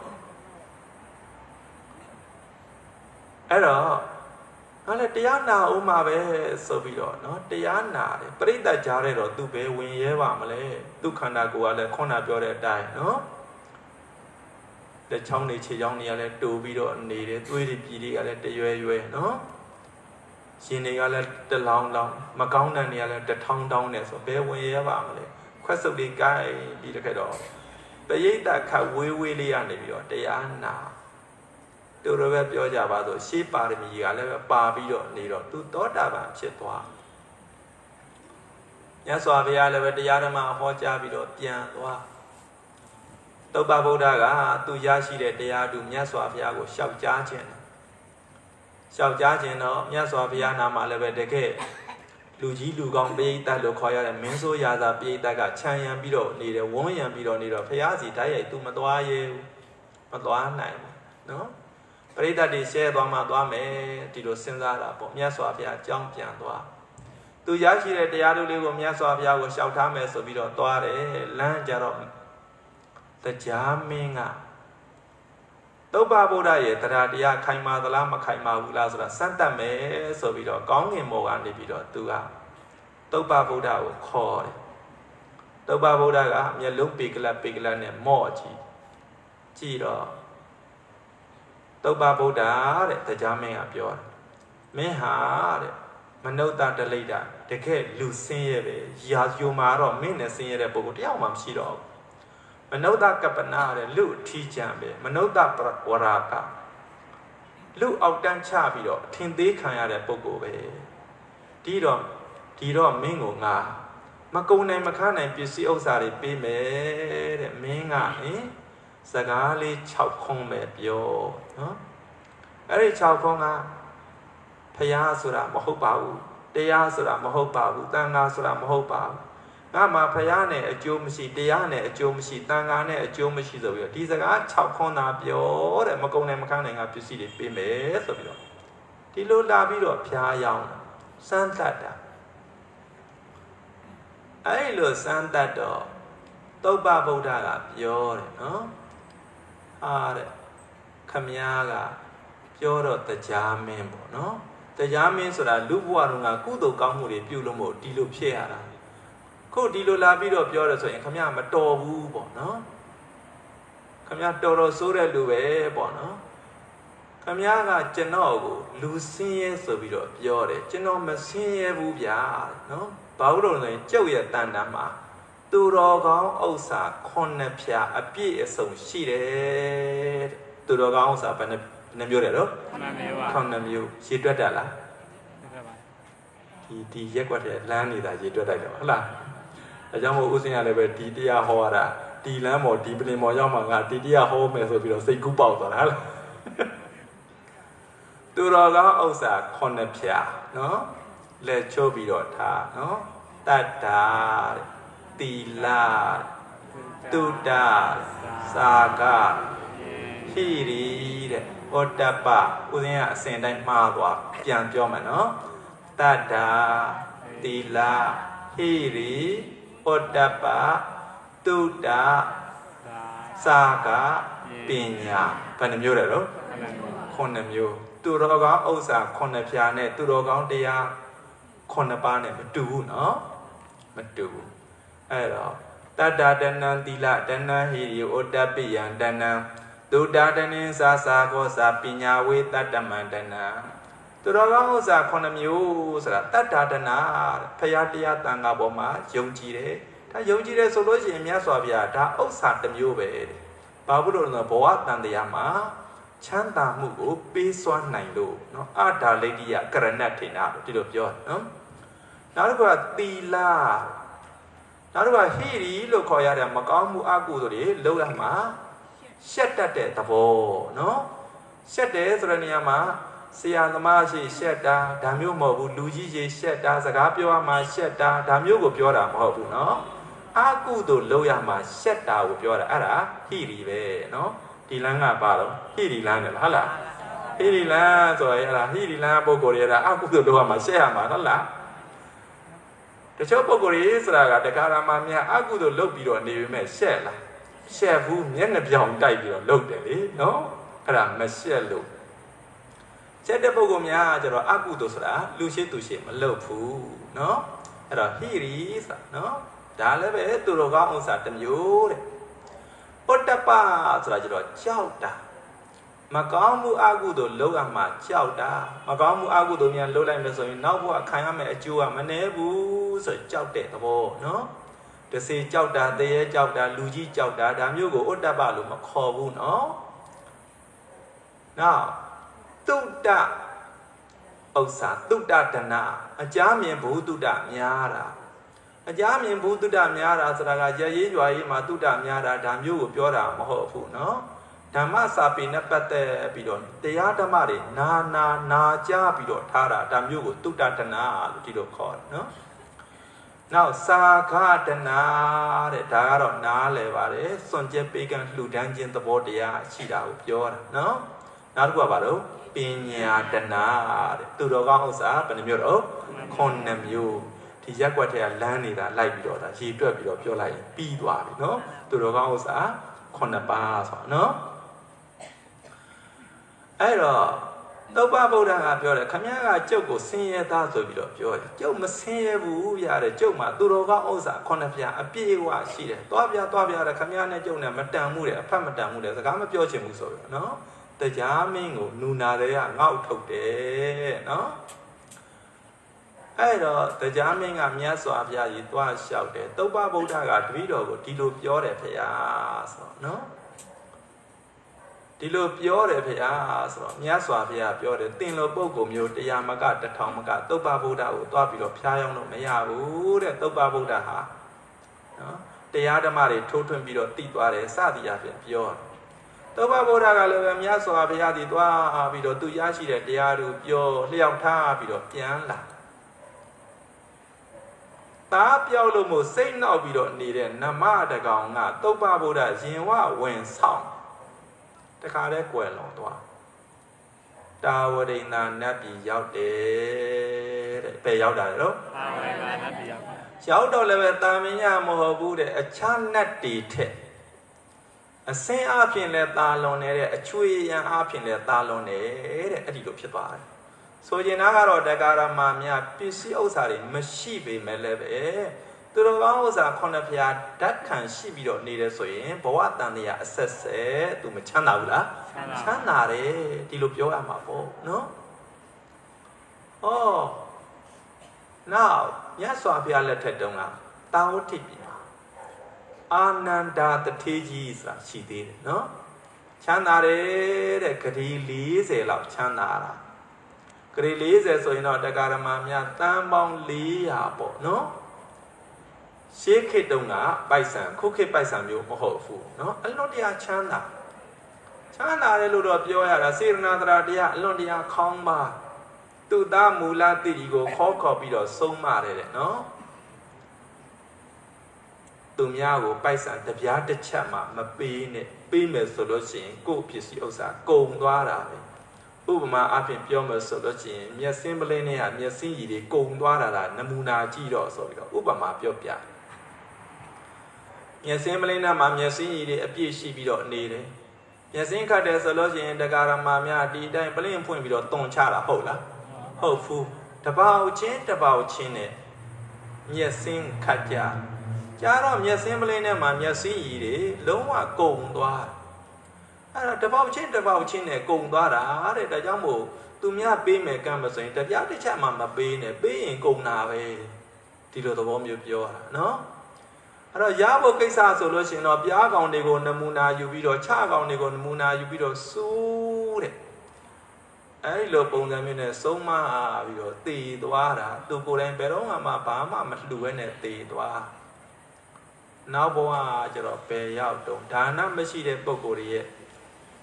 အဲ့တော့ ။ဟာလေတရားနာဦးမှာပဲဆိုပြီးတော့နော်တရားနာတယ်ပြိတ္တကြားတဲ့တော့သူပဲဝင်ရဲပါမလဲ။သူခန္ဓာကိုယ်ကလည်းခုနပြောတဲ့အတိုင်းနော်။တချောင်းတွေခြေချောင်းတွေကလည်းတူပြီးတော့နေတယ်သွေးတွေပြည်တွေကလည်းတရွဲရွဲနော်။ရှင်တွေကလည်းတလောင်းလောင်းမကောင်းတဲ့နေရာလည်းတထောင်းထောင်းနဲ့ဆိုဘယ်ဝင်ရဲပါမလဲ။ခွက်စုပ်တွေကိုင်းပြီးတခါတော့ပရိသတ်ခတ်ဝေးဝေးလေးရနေပြီးတော့တရားနာ တို့တော့ပဲပြောကြပါဆိုရှေးပါရမီကလည်းပဲပါပြီးတော့နေတော့သူသောတာပန်ဖြစ်သွားညစွာဘုရားလည်းပဲတရားဓမ္မဟောကြားပြီးတော့ပြန်သွားတုပ္ပဗုဒ္ဓကသူရရှိတဲ့တရားသူမြတ်စွာဘုရားကိုရှောက်ကြားခြင်းရှောက်ကြားခြင်းတော့မြတ်စွာဘုရားနာမှာလည်းပဲတကယ်လူကြီးလူကောင်းပိဋကတ်လို့ခေါ်ရတဲ့မင်းဆိုးရာသာပိဋကတ်ကခြံရံပြီးတော့နေတယ်ဝန်းရံပြီးတော့နေတော့ဘုရားစီတိုက်ရိုက်သူမသွားရဲဘူးမသွားနိုင်ဘူးနော် ပရိသတ်တွေရှဲသွားမှသွားမယ်ဒီလိုစဉ်းစားတာပေါ့မြတ်စွာဘုရားကြောင်းပြန်သွားသူရရှိတဲ့တရားတို့လေးကိုမြတ်စွာဘုရားကိုရှောက်ထားမယ်ဆိုပြီးတော့သွားတယ်လမ်းကြတော့တရားမင်းကတုပ္ပဗုဒ္ဓရဲ့တရားတရားခိုင်မာသလားမခိုင်မာဘူးလားဆိုတာစမ်းတတ်မယ်ဆိုပြီးတော့ကောင်းငင်မော်ကနေပြီးတော့သူကတုပ္ပဗုဒ္ဓကိုခေါ်တယ်တုပ္ပဗုဒ္ဓကမျက်လုံးပေကလပေကလနဲ့မော့ကြည့်ကြည့်တော့ တုပ္ပဗုဒ္ဓတဲ့တရားမင်းကပြောတယ်မင်းဟာတဲ့မနုဿတလိတာတကယ်လူစင်းရဲ့ပဲရာဇိုမာတော့မင်းနဲ့စင်းရတဲ့ပုဂ္ဂိုလ်တယောက်မှမရှိတော့ဘူးမနုဿကပနာတဲ့လူအထီးကျန်ပဲမနုဿဝရာကလူအောက်တန်းချပြီးတော့ထင်သေးခံရတဲ့ပုဂ္ဂိုလ်ပဲဒီတော့ဒီတော့မင်းကိုငါမကုံနိုင်မခန်းနိုင်ပစ္စည်းဥစ္စာတွေပေးမယ်တဲ့မင်းကဟင် စကားလေး6ခုပဲပြောနော်အဲ့ဒီ6ခုကဖះဆိုတာမဟုတ်ပါဘူးတရားဆိုတာမဟုတ်ပါဘူးတန်ခါဆိုတာမဟုတ်ပါဘူးငါမှာဖယားနဲ့အကျိုးမရှိတရားနဲ့အကျိုးမရှိတန်ခါနဲ့အကျိုးမရှိဆိုပြီးတော့ဒီစကား6ခွန်းသာပြောတဲ့မကုံနိုင်မခန်းနိုင်ကပစ္စည်းတွေပေးမယ်ဆိုပြီးတော့ဒီလိုလာပြီးတော့ဖျားယောင်းစမ်းသတ်တာအဲ့လိုစမ်းသတ်တော့သုပ္ပဗုဒ္ဓကပြောတယ်နော် ဟာတဲ့ခမည်းကပြောတော့တရားမင်းပေါ့နော်တရားမင်းဆိုတာလူဘဝတုန်းကကုသိုလ်ကောင်းမှုတွေပြုလို့မို့ဒီလိုဖြစ်ရတာခုဒီလိုလာပြီးတော့ပြောရဆိုရင်ခမည်းမတော်ဘူးပေါ့နော်ခမည်းတော်တော်ဆိုးတဲ့လူပဲပေါ့နော်ခမည်းကကျွန်တော်ကိုလူစင်းရဲဆိုပြီးတော့ပြောတယ်ကျွန်တော်မစင်းရဲဘူးဗျာနော်ဘာလို့လဲဆိုရင်ကျုပ်ရဲ့တန်တမ်းမှာ သူတော်ကောင်းဥစ္စာခုနှစ်ဖြာအပြည့်အစုံရှိတယ်သူတော်ကောင်းဥစ္စာဘယ်နှနှမျိုးတယ်တော့ခဏနေပါခုနှစ်မျိုးရေတွက်တတ်လားဟုတ်ကဲ့ပါဒီဒီရက်ကွက်တဲ့လမ်းနေတာရေတွက်တတ်တယ်ဟုတ်လားဒါကြောင့်မို့ဦးစင်ရလည်းပဲဒီတရားဟောရတာဒီလမ်းပေါ်ဒီပလင်ပေါ်ရောက်မှငါဒီတရားဟောမယ်ဆိုပြီးတော့စိတ်ကူးပေါက်သွားတာဟုတ်လားသူတော်ကောင်းဥစ္စာခုနှစ်ဖြာနော်လက်ချိုးပြီးတော့ထားနော်တတ္တာတဲ့ သီလတုဒ္ဒစာကဟိရိတဲ့ဩတ္တပဥစဉ်ကအစဉ်တိုင်းမှားသွားပြန်ပြောမယ်နော်တတ္တာသီလဟိရိဩတ္တပတုဒ္ဒစာကပညာဘယ်နှမျိုးလဲတော့ခုနှစ်မျိုးသူတော်ကောင်းဥစ္စာခုနှစ်ဖြာနဲ့သူတော်ကောင်းတရားခုနှစ်ပါးနဲ့မတူဘူးနော်မတူဘူး အဲ့တော့တတ္တတနံတိလတနံဟိရိဩတ္တပိယံတနံဒုဒ္ဒတနင်းစာစာကောစာပညာဝေတတ္တမန္တနံသူတော်ကောင်းဥစ္စာခုနှစ်မျိုးဆိုတာတတ္တတနာဖရာတရားတန်ခါပေါ်မှာယုံကြည်တယ်ဒါယုံကြည်တယ်ဆိုလို့ရှိရင်မြတ်စွာဘုရားဒါဥစ္စာတစ်မျိုးပဲဘာဖြစ်လို့လဲဆိုတော့ဘဝတန်တရားမှာ ချမ်းသာမှုကိုပေးစွမ်းနိုင်လို့เนาะအာဒါလိတ္တိယကရဏတ်ထေနာလို့ဒီလိုပြောတယ်နော်နောက်တစ်ခုကသီလ နောက်တစ်ခါဟိရီလို့ခေါ်ရတဲ့မကောင်းမှုအကုသိုလ်တွေလောက်ရမှာရှက်တတ်တဲ့သဘောနော်ရှက်တယ်ဆိုတဲ့နေရာမှာဆရာသမားရှိရှက်တာဒါမျိုးမဟုတ်ဘူးလူကြီးရေရှက်တာစကားပြောရမှာရှက်တာဒါမျိုးကိုပြောတာမဟုတ်ဘူးနော်အကုသို့လောက်ရမှာရှက်တာကိုပြောတာအဲ့ဒါဟိရီပဲနော်ဒီလန်းကပါတော့ဟိရီလန်းတယ်ဟုတ်လားဟိရီလန်းဆိုရင်အဲ့ဒါဟိရီလန်းပုံကိုယ်ရတာအကုသို့လောက်ရမှာရှက်ရမှာဟုတ်လား တချို့ပုဂ္ဂိုလ်တွေဆိုတာကတက္ကရာမများအကုသိုလ်လုပ်ပြီးတော့နေပေမဲ့ရှက်လားရှက်ဘူးမျက်နှာပြောင်တိုက်ပြီးတော့လုပ်တယ်လေနော်အဲ့ဒါမရှက်လို့ရှက်တဲ့ပုဂ္ဂိုလ်များကျတော့အကုသိုလ်ဆိုတာလူရှိသူရှိမလုပ်ဘူးနော်အဲ့တော့ဟိရိဆိုတာနော်ဒါလည်းပဲသူတော်ကောင်းဥစ္စာတစ်မျိုးတဲ့ပုတ္တပဆိုတာကျတော့ကြောက်တာမကောင်းမှုအကုသို့လုံးအမှကြောက်တာမကောင်းမှုအကုသို့များလုံးလိုက်မယ်ဆိုရင်နောက်ဘဝခံရမယ်အကျိုးကမနှဲဘူး ဆိုကြောက်တဲ့သဘောနော်တစေကြောက်တာတရေကြောက်တာလူကြီးကြောက်တာဒါမျိုးကိုဥတ္တပလို့မခေါ်ဘူးနော်နောက်တုတ္တဥစ္စာတုတ္တဒနာအကြမြင်ဘုတုတ္တများတာအကြမြင်ဘုတုတ္တများတာဆိုတာကရရေးကြွားရေးမှာတုတ္တများတာဒါမျိုးကိုပြောတာမဟုတ်ဘူးနော်ဓမ္မစာပေနဲ့ပတ်သက်ပြီးတော့တရားဓမ္မတွေနာနာနာကြားပြီးတော့ထားတာဒါမျိုးကိုတုတ္တဒနာလို့ဒီလိုခေါ်တယ်နော် နောက်စာဃဒနာတဲ့ဒါကတော့နားလည်ပါတယ်စွန့်ကြက်ပေးကံလှူဒန်းခြင်းသဘောတရားရှိတာကိုပြောတာနော်နောက်တစ်ခုကဘာလို့ပညာဒနာတဲ့သူတော်ကောင်းဥစ္စာဘယ်နှမျိုးတော့ခုနှစ်မျိုးဒီရက်ွက်ထဲကလမ်းနေတာလိုက်ပြီးတော့ဒါရေတွက်ပြီးတော့ပြောလိုက်ပြီးသွားပြီနော်သူတော်ကောင်းဥစ္စာခုနှစ်ပါးဆိုတာနော်အဲ့တော့ သုပ္ပဗုဒ္ဓကပြောတယ်ခမည်းကကျုပ်ကိုဆင်းရဲသားဆိုပြီးတော့ပြောတယ်ကျုပ်မဆင်းရဲဘူးရတယ်ကျုပ်မှာသူတော်ကောင်းဥစ္စာခုနှစ်ပြားအပြည့်အဝရှိတယ်သွားပြသွားပြတယ်ခမည်းနဲ့ကျုပ်နဲ့မတန်မှုတယ်အဖတ်မတန်မှုတယ်စကားမပြောချင်ဘူးဆိုပြီးတော့နော်တရားမင်းကိုနူနာတွေကငေါ့ထုတ်တယ်နော်အဲ့တော့တရားမင်းကမြတ်စွာဘုရားကြီးသွားလျှောက်တယ်တုပ္ပဗုဒ္ဓကတပည့်တော်ကိုဒီလိုပြောတယ်ဖေယားဆိုတော့နော် ဒီလိုပြောတယ်ဖေယားဆိုတော့မြတ်စွာဘုရားပြောတယ်တင်လို့ပုဂ္ဂိုလ်မျိုးတရားမကတထောင်မကတုပ္ပဗုဒ္ဓကိုသွားပြီးတော့ဖျားယောင်းလို့မရဘူးတဲ့တုပ္ပဗုဒ္ဓဟာနော်တရားဓမ္မတွေထိုးထွင်းပြီးတော့တည်သွားတယ်စသည်အပြင်ပြောတယ်တုပ္ပဗုဒ္ဓကလည်းပဲမြတ်စွာဘုရားဒီသွားပြီးတော့သူရရှိတဲ့တရားတွေပြောလျှောက်ထားပြီးတော့ပြန်လာသားပြောက်လို့မို့စိတ်နှောက်ပြီးတော့နေတဲ့နမတကောင်ကသုပ္ပဗုဒ္ဓရင်ဝဝင်ဆောင် တခါတည်းကွယ်လွန်သွားတာဝရိန္ဒာနတ်ပြည်ရောက်တယ်တဲ့ဘယ်ရောက်တာလဲတော့အာဝေဘာနတ်တရားရောက်တော့လည်းပဲတာမင်ညမဟုတ်ဘူးတဲ့အခြားနတ်တွေထက်အစင်းအဖြစ်လဲတာလွန်နေတဲ့အချွေရန်အဖြစ်လဲတာလွန်တယ်တဲ့အဲ့ဒီလိုဖြစ်သွားတယ်ဆိုကျင်တာကတော့တက္ကရာမများပစ္စည်းဥစ္စာတွေမရှိပေမဲ့လည်းပဲ သူတော်ကောင်းဥစ္စာခုနှစ်ဖျားဓာတ်ခံရှိပြီးတော့နေတယ်ဆိုရင်ဘဝတန်တရားအဆက်ဆက်သူမချမ်းသာဘူးလားချမ်းသာတယ်ဒီလိုပြောရမှာပေါ့နော်ဩနောက်မြတ်စွာဘုရားလက်ထက်တုန်းကတာဝတိပြည်မှာအာနန္ဒာတထေကြီးဆိုတာရှိသေးတယ်နော်ချမ်းသာတယ်တဲ့ဂရီ40လောက်ချမ်းသာတာဂရီ40ဆိုရင်တော့တရားဓမ္မများတန်ပေါင်း400ပေါ့နော် ရှေးခေတ်တုန်းကပိုက်ဆံခုခေတ်ပိုက်ဆံမျိုးမဟုတ်ဘူးเนาะအလွန်တရာချမ်းသာချမ်းသာတယ်လို့တော့ပြောရတာစေရနာတရာတရားအလွန်တရာခေါင်းပါသူသားမူလတိတိကိုခေါ်ခေါ်ပြီးတော့ဆုံးမတယ်တဲ့เนาะသူများကိုပိုက်ဆံတပြားတစ်ချက်မှမပေးနဲ့ပေးမယ်ဆိုလို့ရှိရင်ကိုယ့်ပစ္စည်းဥစ္စာကုန်သွားတာပဲဥပမာအဖြစ်ပြောမယ်ဆိုလို့ရှိရင်မျက်စင်းပလင်းနဲ့ကမျက်စင်းရည်တွေကုန်သွားတာလားနမူနာကြည့်တော့ဆိုပြီးတော့ဥပမာပြောပြတယ် မျက်စင်းမလင်းနာမှာမျက်စင်းရည်တွေအပြည့်ရှိပြီးတော့နေတယ်မျက်စင်းခတ်တယ်ဆိုလို့ရှိရင်တက္ကရာမများဒီအတိုင်းပလင်းဖွင့်ပြီးတော့တုံချတာဟုတ်လားဟုတ်ဘူးတပေါက်ချင်းတပေါက်ချင်းနဲ့မျက်စင်းခတ်ကြကြာတော့မျက်စင်းမလင်းနဲ့မှာမျက်စင်းရည်တွေလုံးဝကုန်သွားအဲ့တော့တပေါက်ချင်းတပေါက်ချင်းနဲ့ကုန်သွားတာတဲ့ဒါကြောင့်မို့သူများပေးမယ်ကံမဆိုရင်တပြားတစ်ချက်မှမပေးနဲ့ပေးရင်ကုန်တာပဲဒီလိုသဘောမျိုးပြောတာနော် အဲ့တော့ရဖို့ကိစ္စဆိုလို့ရှိရင်တော့ပြားကောင်တွေကိုနမူနာယူပြီးတော့ခြကောင်တွေကိုနမူနာယူပြီးတော့စူးတဲ့အဲ့ဒီလိုပုံစံမျိုးနဲ့ဆုံးမပြီးတော့တည်သွားတာသူကိုယ်တိုင်ဘယ်တော့မှဘာမှမလှူဘဲနဲ့တည်သွားနောက်ဘဝကျတော့ပယ်ရောက်တော့ဒါနမရှိတဲ့ပုံကိုယ်ရဲ့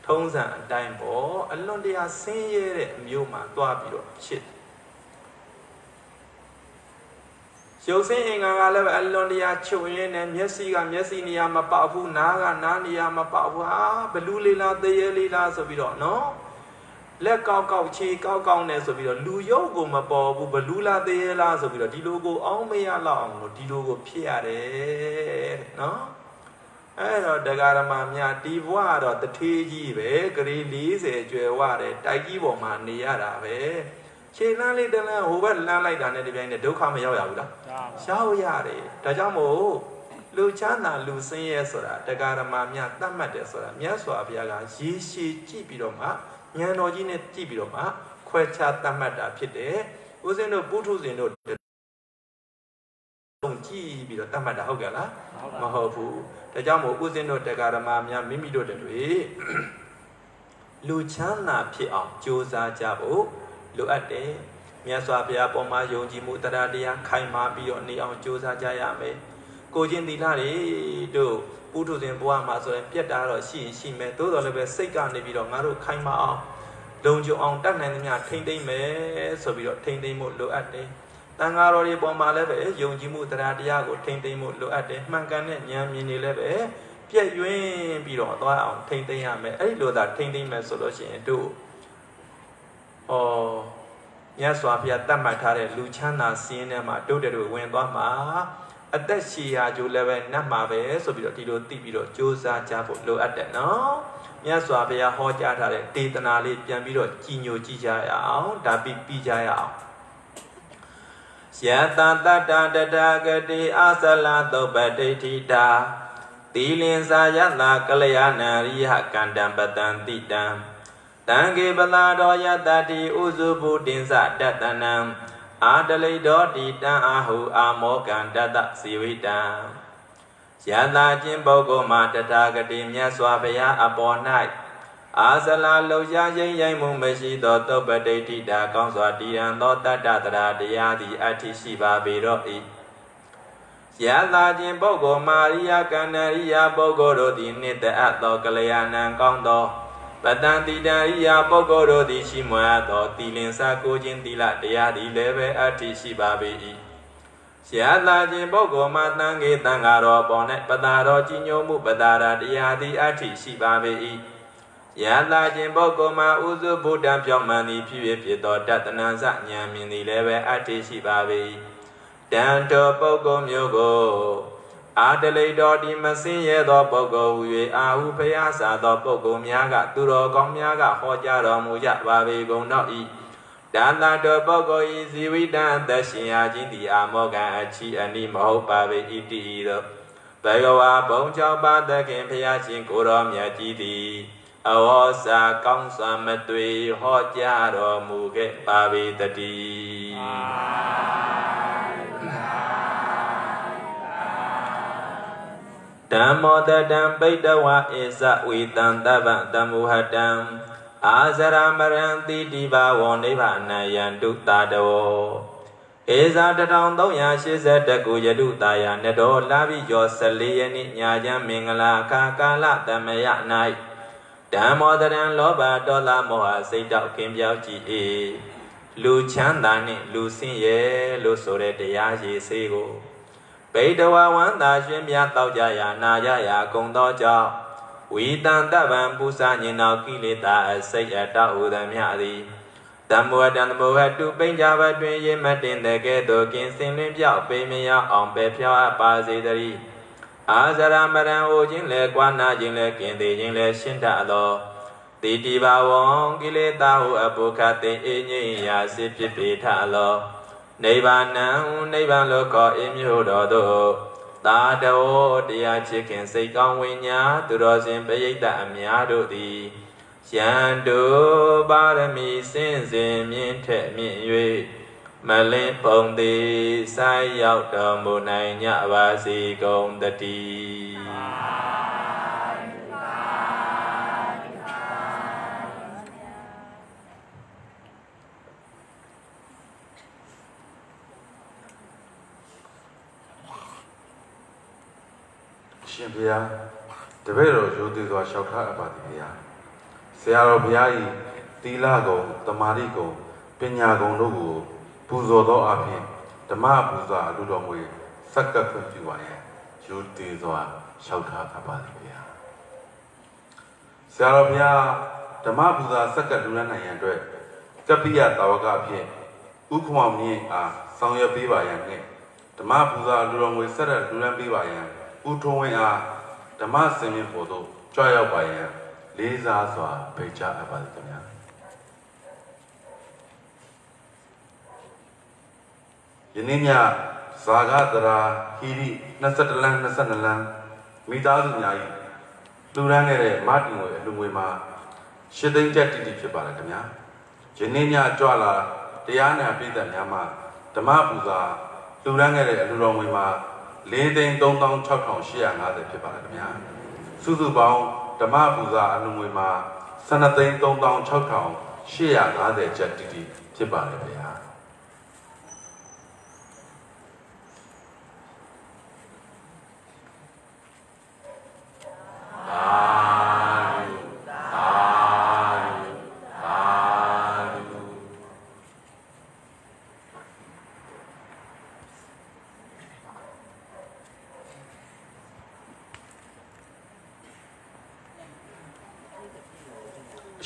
ထုံးစံအတိုင်းပေါ့အလွန်တရာဆင်းရဲတဲ့အမျိုးမှာတွားပြီးတော့ဖြစ် ရုပ်ဆင်းအင်္ဂါကလည်းပဲအလွန်တရာချုပ်ရင်းနဲ့မျက်စိကမျက်စိနေရာမပေါက်ဘူးနားကနားနေရာမပေါက်ဘူးဟာဘလူးလေးလားသေရဲလေးလားဆိုပြီးတော့နော်လက်ကောက်ကောက်ခြေကောက်ကောက်နေဆိုပြီးတော့လူရုပ်ကိုမပေါ်ဘူးဘလူးလားသေရဲလားဆိုပြီးတော့ဒီလိုကိုအောင်းမရလောက်အောင်လို့ဒီလိုကိုဖြစ်ရတယ်တဲ့နော်အဲ့တော့ဒဂရမများဒီဘဝကတော့တထေးကြီးပဲဂရီ40ကျွယ်ဝတဲ့တိုက်ကြီးပေါ်မှာနေရတာပဲ ခြေလမ်းလေးတလန်းဟိုဘက်လမ်းလိုက်တာနဲ့ဒီပိုင်းနဲ့ဒုက္ခမရောက်ရဘူးလားရောက်ရတယ်ဒါကြောင့်မို့လူချမ်းသာလူစင်းရဲဆိုတာတက္ကရာမများတတ်မှတ်တယ်ဆိုတာမြတ်စွာဘုရားကရေရှည်ကြည့်ပြီးတော့မှဉာဏ်တော်ကြီးနဲ့ကြည့်ပြီးတော့မှခွဲခြားတတ်မှတ်တာဖြစ်တယ်ဦးဇင်းတို့ပုထုဇဉ်တို့ုံကြည့်ပြီးတော့တတ်မှတ်တာဟုတ်ကဲ့လားမဟုတ်ဘူးဒါကြောင့်မို့ဦးဇင်းတို့တက္ကရာမများမိမိတို့တွေလူချမ်းသာဖြစ်အောင်ကြိုးစားကြဖို့ လိုအပ်တယ်မြတ်စွာဘုရားပေါ်မှာယုံကြည်မှုတရားတရားခိုင်မာပြီးတော့နေအောင်ကြိုးစားကြရမယ်ကိုချင်းသီလတွေတို့ပုထုဇဉ်ဘဝမှာဆိုရင်ပြက်တာတော့ရှိရှိမယ်သို့တော်လည်းပဲစိတ်ကနေပြီးတော့ငါတို့ခိုင်မာအောင်လုံခြုံအောင်တတ်နိုင်သမျှထိမ့်သိမ့်မယ်ဆိုပြီးတော့ထိမ့်သိမ့်မှုလိုအပ်တယ်တန်ဃာတော်တွေပေါ်မှာလည်းပဲယုံကြည်မှုတရားတရားကိုထိမ့်သိမ့်မှုလိုအပ်တယ်မှန်ကန်တဲ့ဉာဏ်မြင်တွေလည်းပဲပြည့်ရွင်ပြီးတော့သွားအောင်ထိမ့်သိမ့်ရမယ်အဲ့ဒီလိုသာထိမ့်သိမ့်မယ်ဆိုလို့ရှိရင်တို့ ဩမြတ်စွာဘုရားတတ်မှတ်ထားတဲ့လူချမ်းသာစည်းထဲမှာတို့တဲ့တို့ဝင်သွားမှာအသက်ရှည်ရာကျိုးလည်းပဲနတ်မှာပဲဆိုပြီးတော့ဒီလိုသိပြီးတော့ကြိုးစားကြဖို့လိုအပ်တယ်နော်မြတ်စွာဘုရားဟောကြားထားတဲ့ဒေသနာလေးပြန်ပြီးတော့ကြည်ညိုကြည့်ကြရအောင်ဒါပြီးပြီးကြရအောင်ယတတတ္တတတဂတိအာသလသုပတိဋ္ဌိတာသီလင်္စာယတကလျာဏရိယကန္တံပတံတိတံ တံကေပလာတော်ယတတိဥစုပုတင်္စတတနံအာတလိတော်တိတံအာဟုအာမောကံတတစီဝိတံယတာချင်းပုဂ္ဂိုလ်မှာတထာဂတိမြတ်စွာဘုရားအပေါ်၌အာဇလာလုံရှားရင်ရိုက်မှုမရှိသောသုပတိဋ္ဌိတာကောင်းစွာတည်ရန်သောတတ္တတရာတရားသည်အဋ္ဌိရှိပါပေတော့၏ယတာချင်းပုဂ္ဂိုလ်မာရိယကန္နရိယပုဂ္ဂိုလ်တို့သည်နှစ်သက်အပ်သောကလျာဏံကောင်းသော ပတံတိတံဣယာပုဂ္ဂိုလ်တို့သည်ရှိမွေသောသီလင်္စာကိုခြင်းသီလတရားသည်လည်းပဲအဋ္ဌိရှိပါပေ၏ရတာခြင်းပုဂ္ဂိုလ်မှာတန်ခေတန်ဃာတော်ပေါ်၌ပတာတော်ကြီးညိုမှုပတာရာတရားသည်အဋ္ဌိရှိပါပေ၏ယတာခြင်းပုဂ္ဂိုလ်မှာဥစုဗုဒ္ဓပြောင်းမှန်သည်ဖြစ်ဖြစ်ဖြစ်သောတတနာစဉာဏ်မြင်သည်လည်းပဲအဋ္ဌိရှိပါပေ၏တန်တော်ပုဂ္ဂိုလ်မျိုးကို အာတလိတော်ဒီမစင်းရဲသောပုဂ္ဂိုလ်ဟူ၍အာဟုဖျားစာသောပုဂ္ဂိုလ်များကသူတော်ကောင်းများကဟောကြားတော်မူကြပါပေကုန်တော့၏ဒါနတော်ပုဂ္ဂိုလ်ဤဇီဝိတံသက်ရှင်ရာခြင်းသည်အာမောကံအချီအနိမဟုတ်ပါပေ၏တည်သောဘဂဝါဘုံ၆ပါးသခင်ဖျားရှင်ကိုရောမြတ်ကြီးသည်အဝေါစာကောင်းစွာမသွေဟောကြားတော်မူခဲ့ပါပေတည်း ဓမ္မောတတံပိတဝဣဇဝေတံတဗ္ဗတမုဟတံအာဇရမရံတိတိဘာဝောနိဗ္ဗာနယံတုတာတောဧဇာ1382ခုယတုတာယနတော်လာပြီကျော်14ရက်နေ့ညာချမ်းမင်္ဂလာခါကာလတမယ၌ဓမ္မောတရံလောဘဒေါသမောဟစိတ်တောက်ကင်းပြောက်ကြည်၏လူချမ်းသာနှင့်လူဆင်းရဲလို့ဆိုတဲ့တရားရည်စေးကို ဗိတဝဝန္တာရှင်မြတ်တောက်ကြရာနာကြရာကုံသောကြောင့်ဝီတံတဗံပူဇာညင်တော်ကိလေသာအစိတ်အတောက်ဥဒမြသည်တမ္မောတံတမောဟတုပိဉ္ဇဘတွင်ရေမတင်တဲ့ကဲ့သို့ကင်းစင်လင်းပြောက်ပေမရအောင်ပဲဖြောအပ်ပါစေတည်းအာဇရမရံအိုခြင်းလဲကွာနာခြင်းလဲကင်းသေးခြင်းလဲရှင်းတတ်သောတိတိဘာဝံကိလေသာဟုအပုခတိအင်းငိရာစိဖြစ်ပေထလော နိဗ္ဗာန်နိဗ္ဗာန်လောကအင်းမြို့တော်သို့သာတောတရားချစ်ခင်စိတ်ကောင်းဝိညာသူတော်စင်ပရိသတ်အများတို့သည်ယန္တုပါရမီစင်စဉ်မြင့်ထက်မြင့်၍မလင်းပုံသည်ဆိုင်ရောက်တော်မူနိုင်ကြပါစေကုန်တည်း ရှင်ဘုရားတပည့်တော်ရိုသေစွာလျှောက်ထားအပ်ပါသည်ဘုရားဆရာတော်ဘုရား၏သီလကုံတမာတိကုံပညာကုံတို့ကိုပူဇော်သောအဖြစ်ဓမ္မပူဇာအလိုတော်မူစက္ကပ်ဖွင့်ပြုပါရန်ရိုသေစွာလျှောက်ထားအပ်ပါသည်ဘုရားဆရာတော်ဘုရားဓမ္မပူဇာစက္ကပ်လူရနိုင်ရန်အတွက်ကပ္ပိယတာဝကအဖြစ်ဥက္ကမောင်မြင့်အားဆောင်ရွက်ပေးပါရန်နှင့်ဓမ္မပူဇာလူတော်မူဆက်ရလူရန်ပေးပါရန် ဦးထုံးဝင်းအားဓမ္မစင်မြင့်ပေါ်သို့ကြွရောက်ပါရန်လေးစားစွာဖိတ်ကြားအပ်ပါသည်ခင်ဗျာယနေ့ညဇာဂတရာဟီရီ22လမ်း22လမ်းမိသားစုများ၏လူရန်ခဲ့တဲ့မတင်ဝေအလူငွေမှာရှစ်သိန်းကျပ်တိတိဖြစ်ပါတယ်ခင်ဗျာယနေ့ညကြွလာတရားနာပြည်သက်များမှာဓမ္မပူဇာလူရန်ခဲ့တဲ့အလူတော်ငွေမှာ 4သိန်း3650ဖြစ်ပါတယ်ခင်ဗျာစုစုပေါင်းဓမ္မပူဇာအလူငွေမှာ12သိန်း3650ကျပ်တိတိဖြစ်ပါတယ်ဗျာ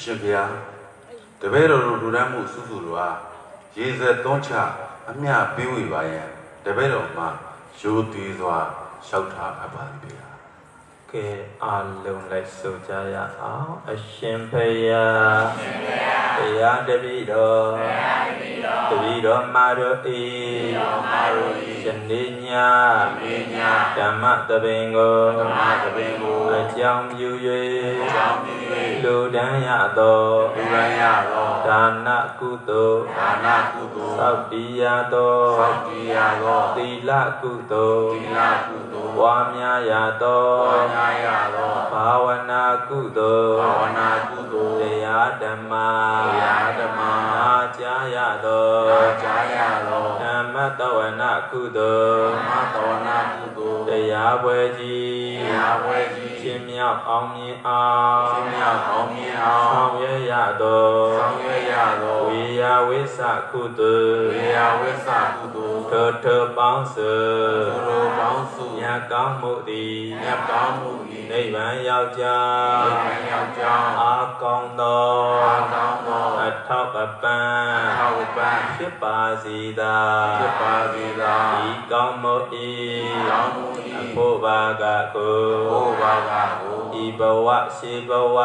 ရှင်ဘုရားတပည့်တော်တို့လူရန်မှုစုစုတို့အားရေစက်သွန်းချအမျှပေးဝေပါယံတပည့်တော်မှရိုသေးစွာလျှောက်ထားအပ်ပါသည်ဗျာကဲအာလုံးလိုက်ဆိုကြရအောင်အရှင်ဖယားတရားတပိတော်တရားတပိတော်တပိတော်မာရောဤမာရောဤယနေ့ညနေ့ညဓမ္မတပင်ကိုဓမ္မတပင်ကိုအကြောင်းပြု၍အကြောင်းပြု၍ လူဒန်းရသောလူဒန်းရသောဒါနကုသိုလ်ဒါနကုသိုလ်သောတိယသောသောတိယသောသီလကုသိုလ်သီလကုသိုလ်ဝါများရသောဝါများရသောဘာဝနာကုသိုလ်ဘာဝနာကုသိုလ်တရားဓမ္မတရားဓမ္မနာကြားရသောနာကြားရသောဓမ္မတဝနာကုသိုလ်ဓမ္မတဝနာကုသိုလ်တရားပွဲကြီးတရားပွဲကြီးရှင် မြောက်အောင်မြင်အောင်ရှင်မြောက်ကောင်းမြင်အောင်ဆောင်ရွက်ရသောဆောင်ရွက်ရသောဝေယဝိသကုသိုလ်ဝေယဝိသကုသိုလ်ထိုထိုပေါင်းစုသူတို့ပေါင်းစုညကောင်းမှုသည်မြတ်ကောင်းမှု၏နိဗ္ဗာန်ရောက်ကြနိဗ္ဗာန်ရောက်ကြောင်းအာကောင်းသောအာကောင်းသောအထောက်အပံ့ထောက်ပံ့ဖြစ်ပါစေသာဖြစ်ပါစေသာဤကောင်းမှု၏ကောင်းမှု၏အဖို့ဘာကကိုဘုရားကကို ဤဘဝရှိဘဝ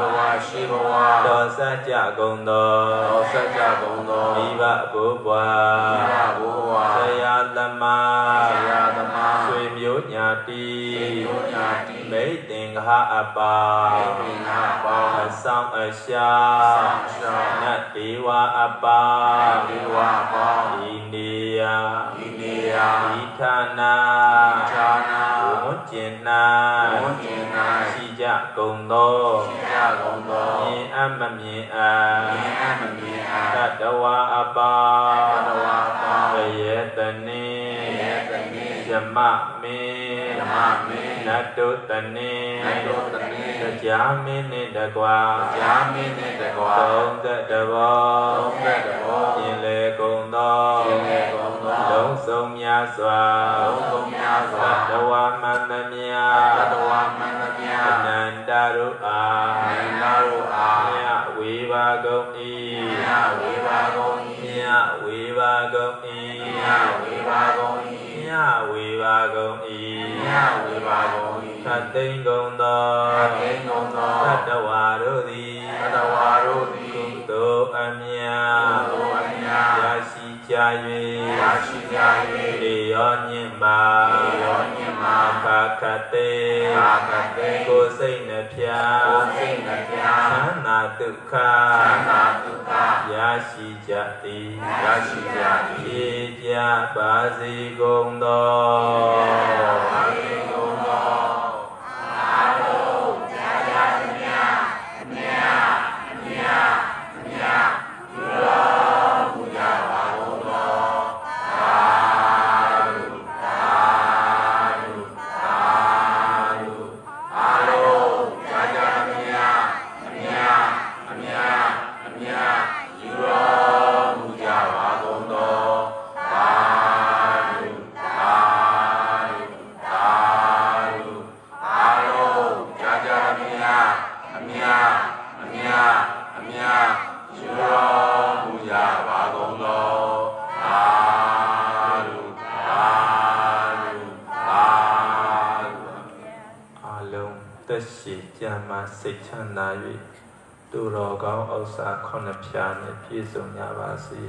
ဘဝရှိဘဝတော်စัจကြကုန်သောသောစัจကြကုန်သောမိဘဘုဘွာဘုရားဘုရားဆရာသမားဆရာသမားဆွေမျိုးညာတိညုညာတိမိတ်တင်္ဂဟအပါပင်နာပေါင်းအဆောင်အရှာဆောင်ရှာနတ်ဒေဝအပါဒေဝပေါင်းဤနေယဤနေယဤဌာနဌာနာဝန်းကျင်ဝန်း၌ကျင်၌ ရှိကြကုန်သောရှိကြကုန်သောမြင်အပ်မမြင်အပ်မြင်အပ်မမြင်အပ်တတဝအပါဘဝပေါင်းဘယေတနိယေတနိယမမင်းဓမ္မမင်းနတ္တုတနိနတ်တော်တနည်းတရားမင်းနှင့်တကွာကြာမင်းနှင့်တကွာသုံးသက်တဘောသုံးသက်တဘောပြင်လေကုန်သောပြင်လေကုန်သောလုံးစုံများစွာလုံးစုံများစွာတဝမန္တမြာတတဝမန္တမြာ အနန္တရုအာနန္ဒရုအာမြတ်ဝေပါကုန်၏မြတ်ဝေပါကုန်၏မြတ်ဝေပါကုန်၏မြတ်ဝေပါကုန်၏မြတ်ဝေပါကုန်၏မြတ်ဝေပါကုန်၏သတ်သိမ်းကုန်သောသတ်သိမ်းကုန်သောသတ္တဝါတို့သည်တတဝါတို့သည်ကုသိုလ်အမြတ်သို့အမြတ်ရရှိ ကြရ၍ရှိကြလေရောညင်ပါ၍ရောညင်မှာခါခတ်တေကာကတေကိုယ်စိတ်နှဖျားကိုယ်စိတ်နှပြသန္နာဒုက္ခသန္တာဒုက္ခရရှိကြသည်ရရှိကြသည်ဖြေကြပါစေကုန်သောအာရိကုံသော ဥစ္စာခုနှစ်ဖြာနှင့်ပြည့်စုံကြပါစေ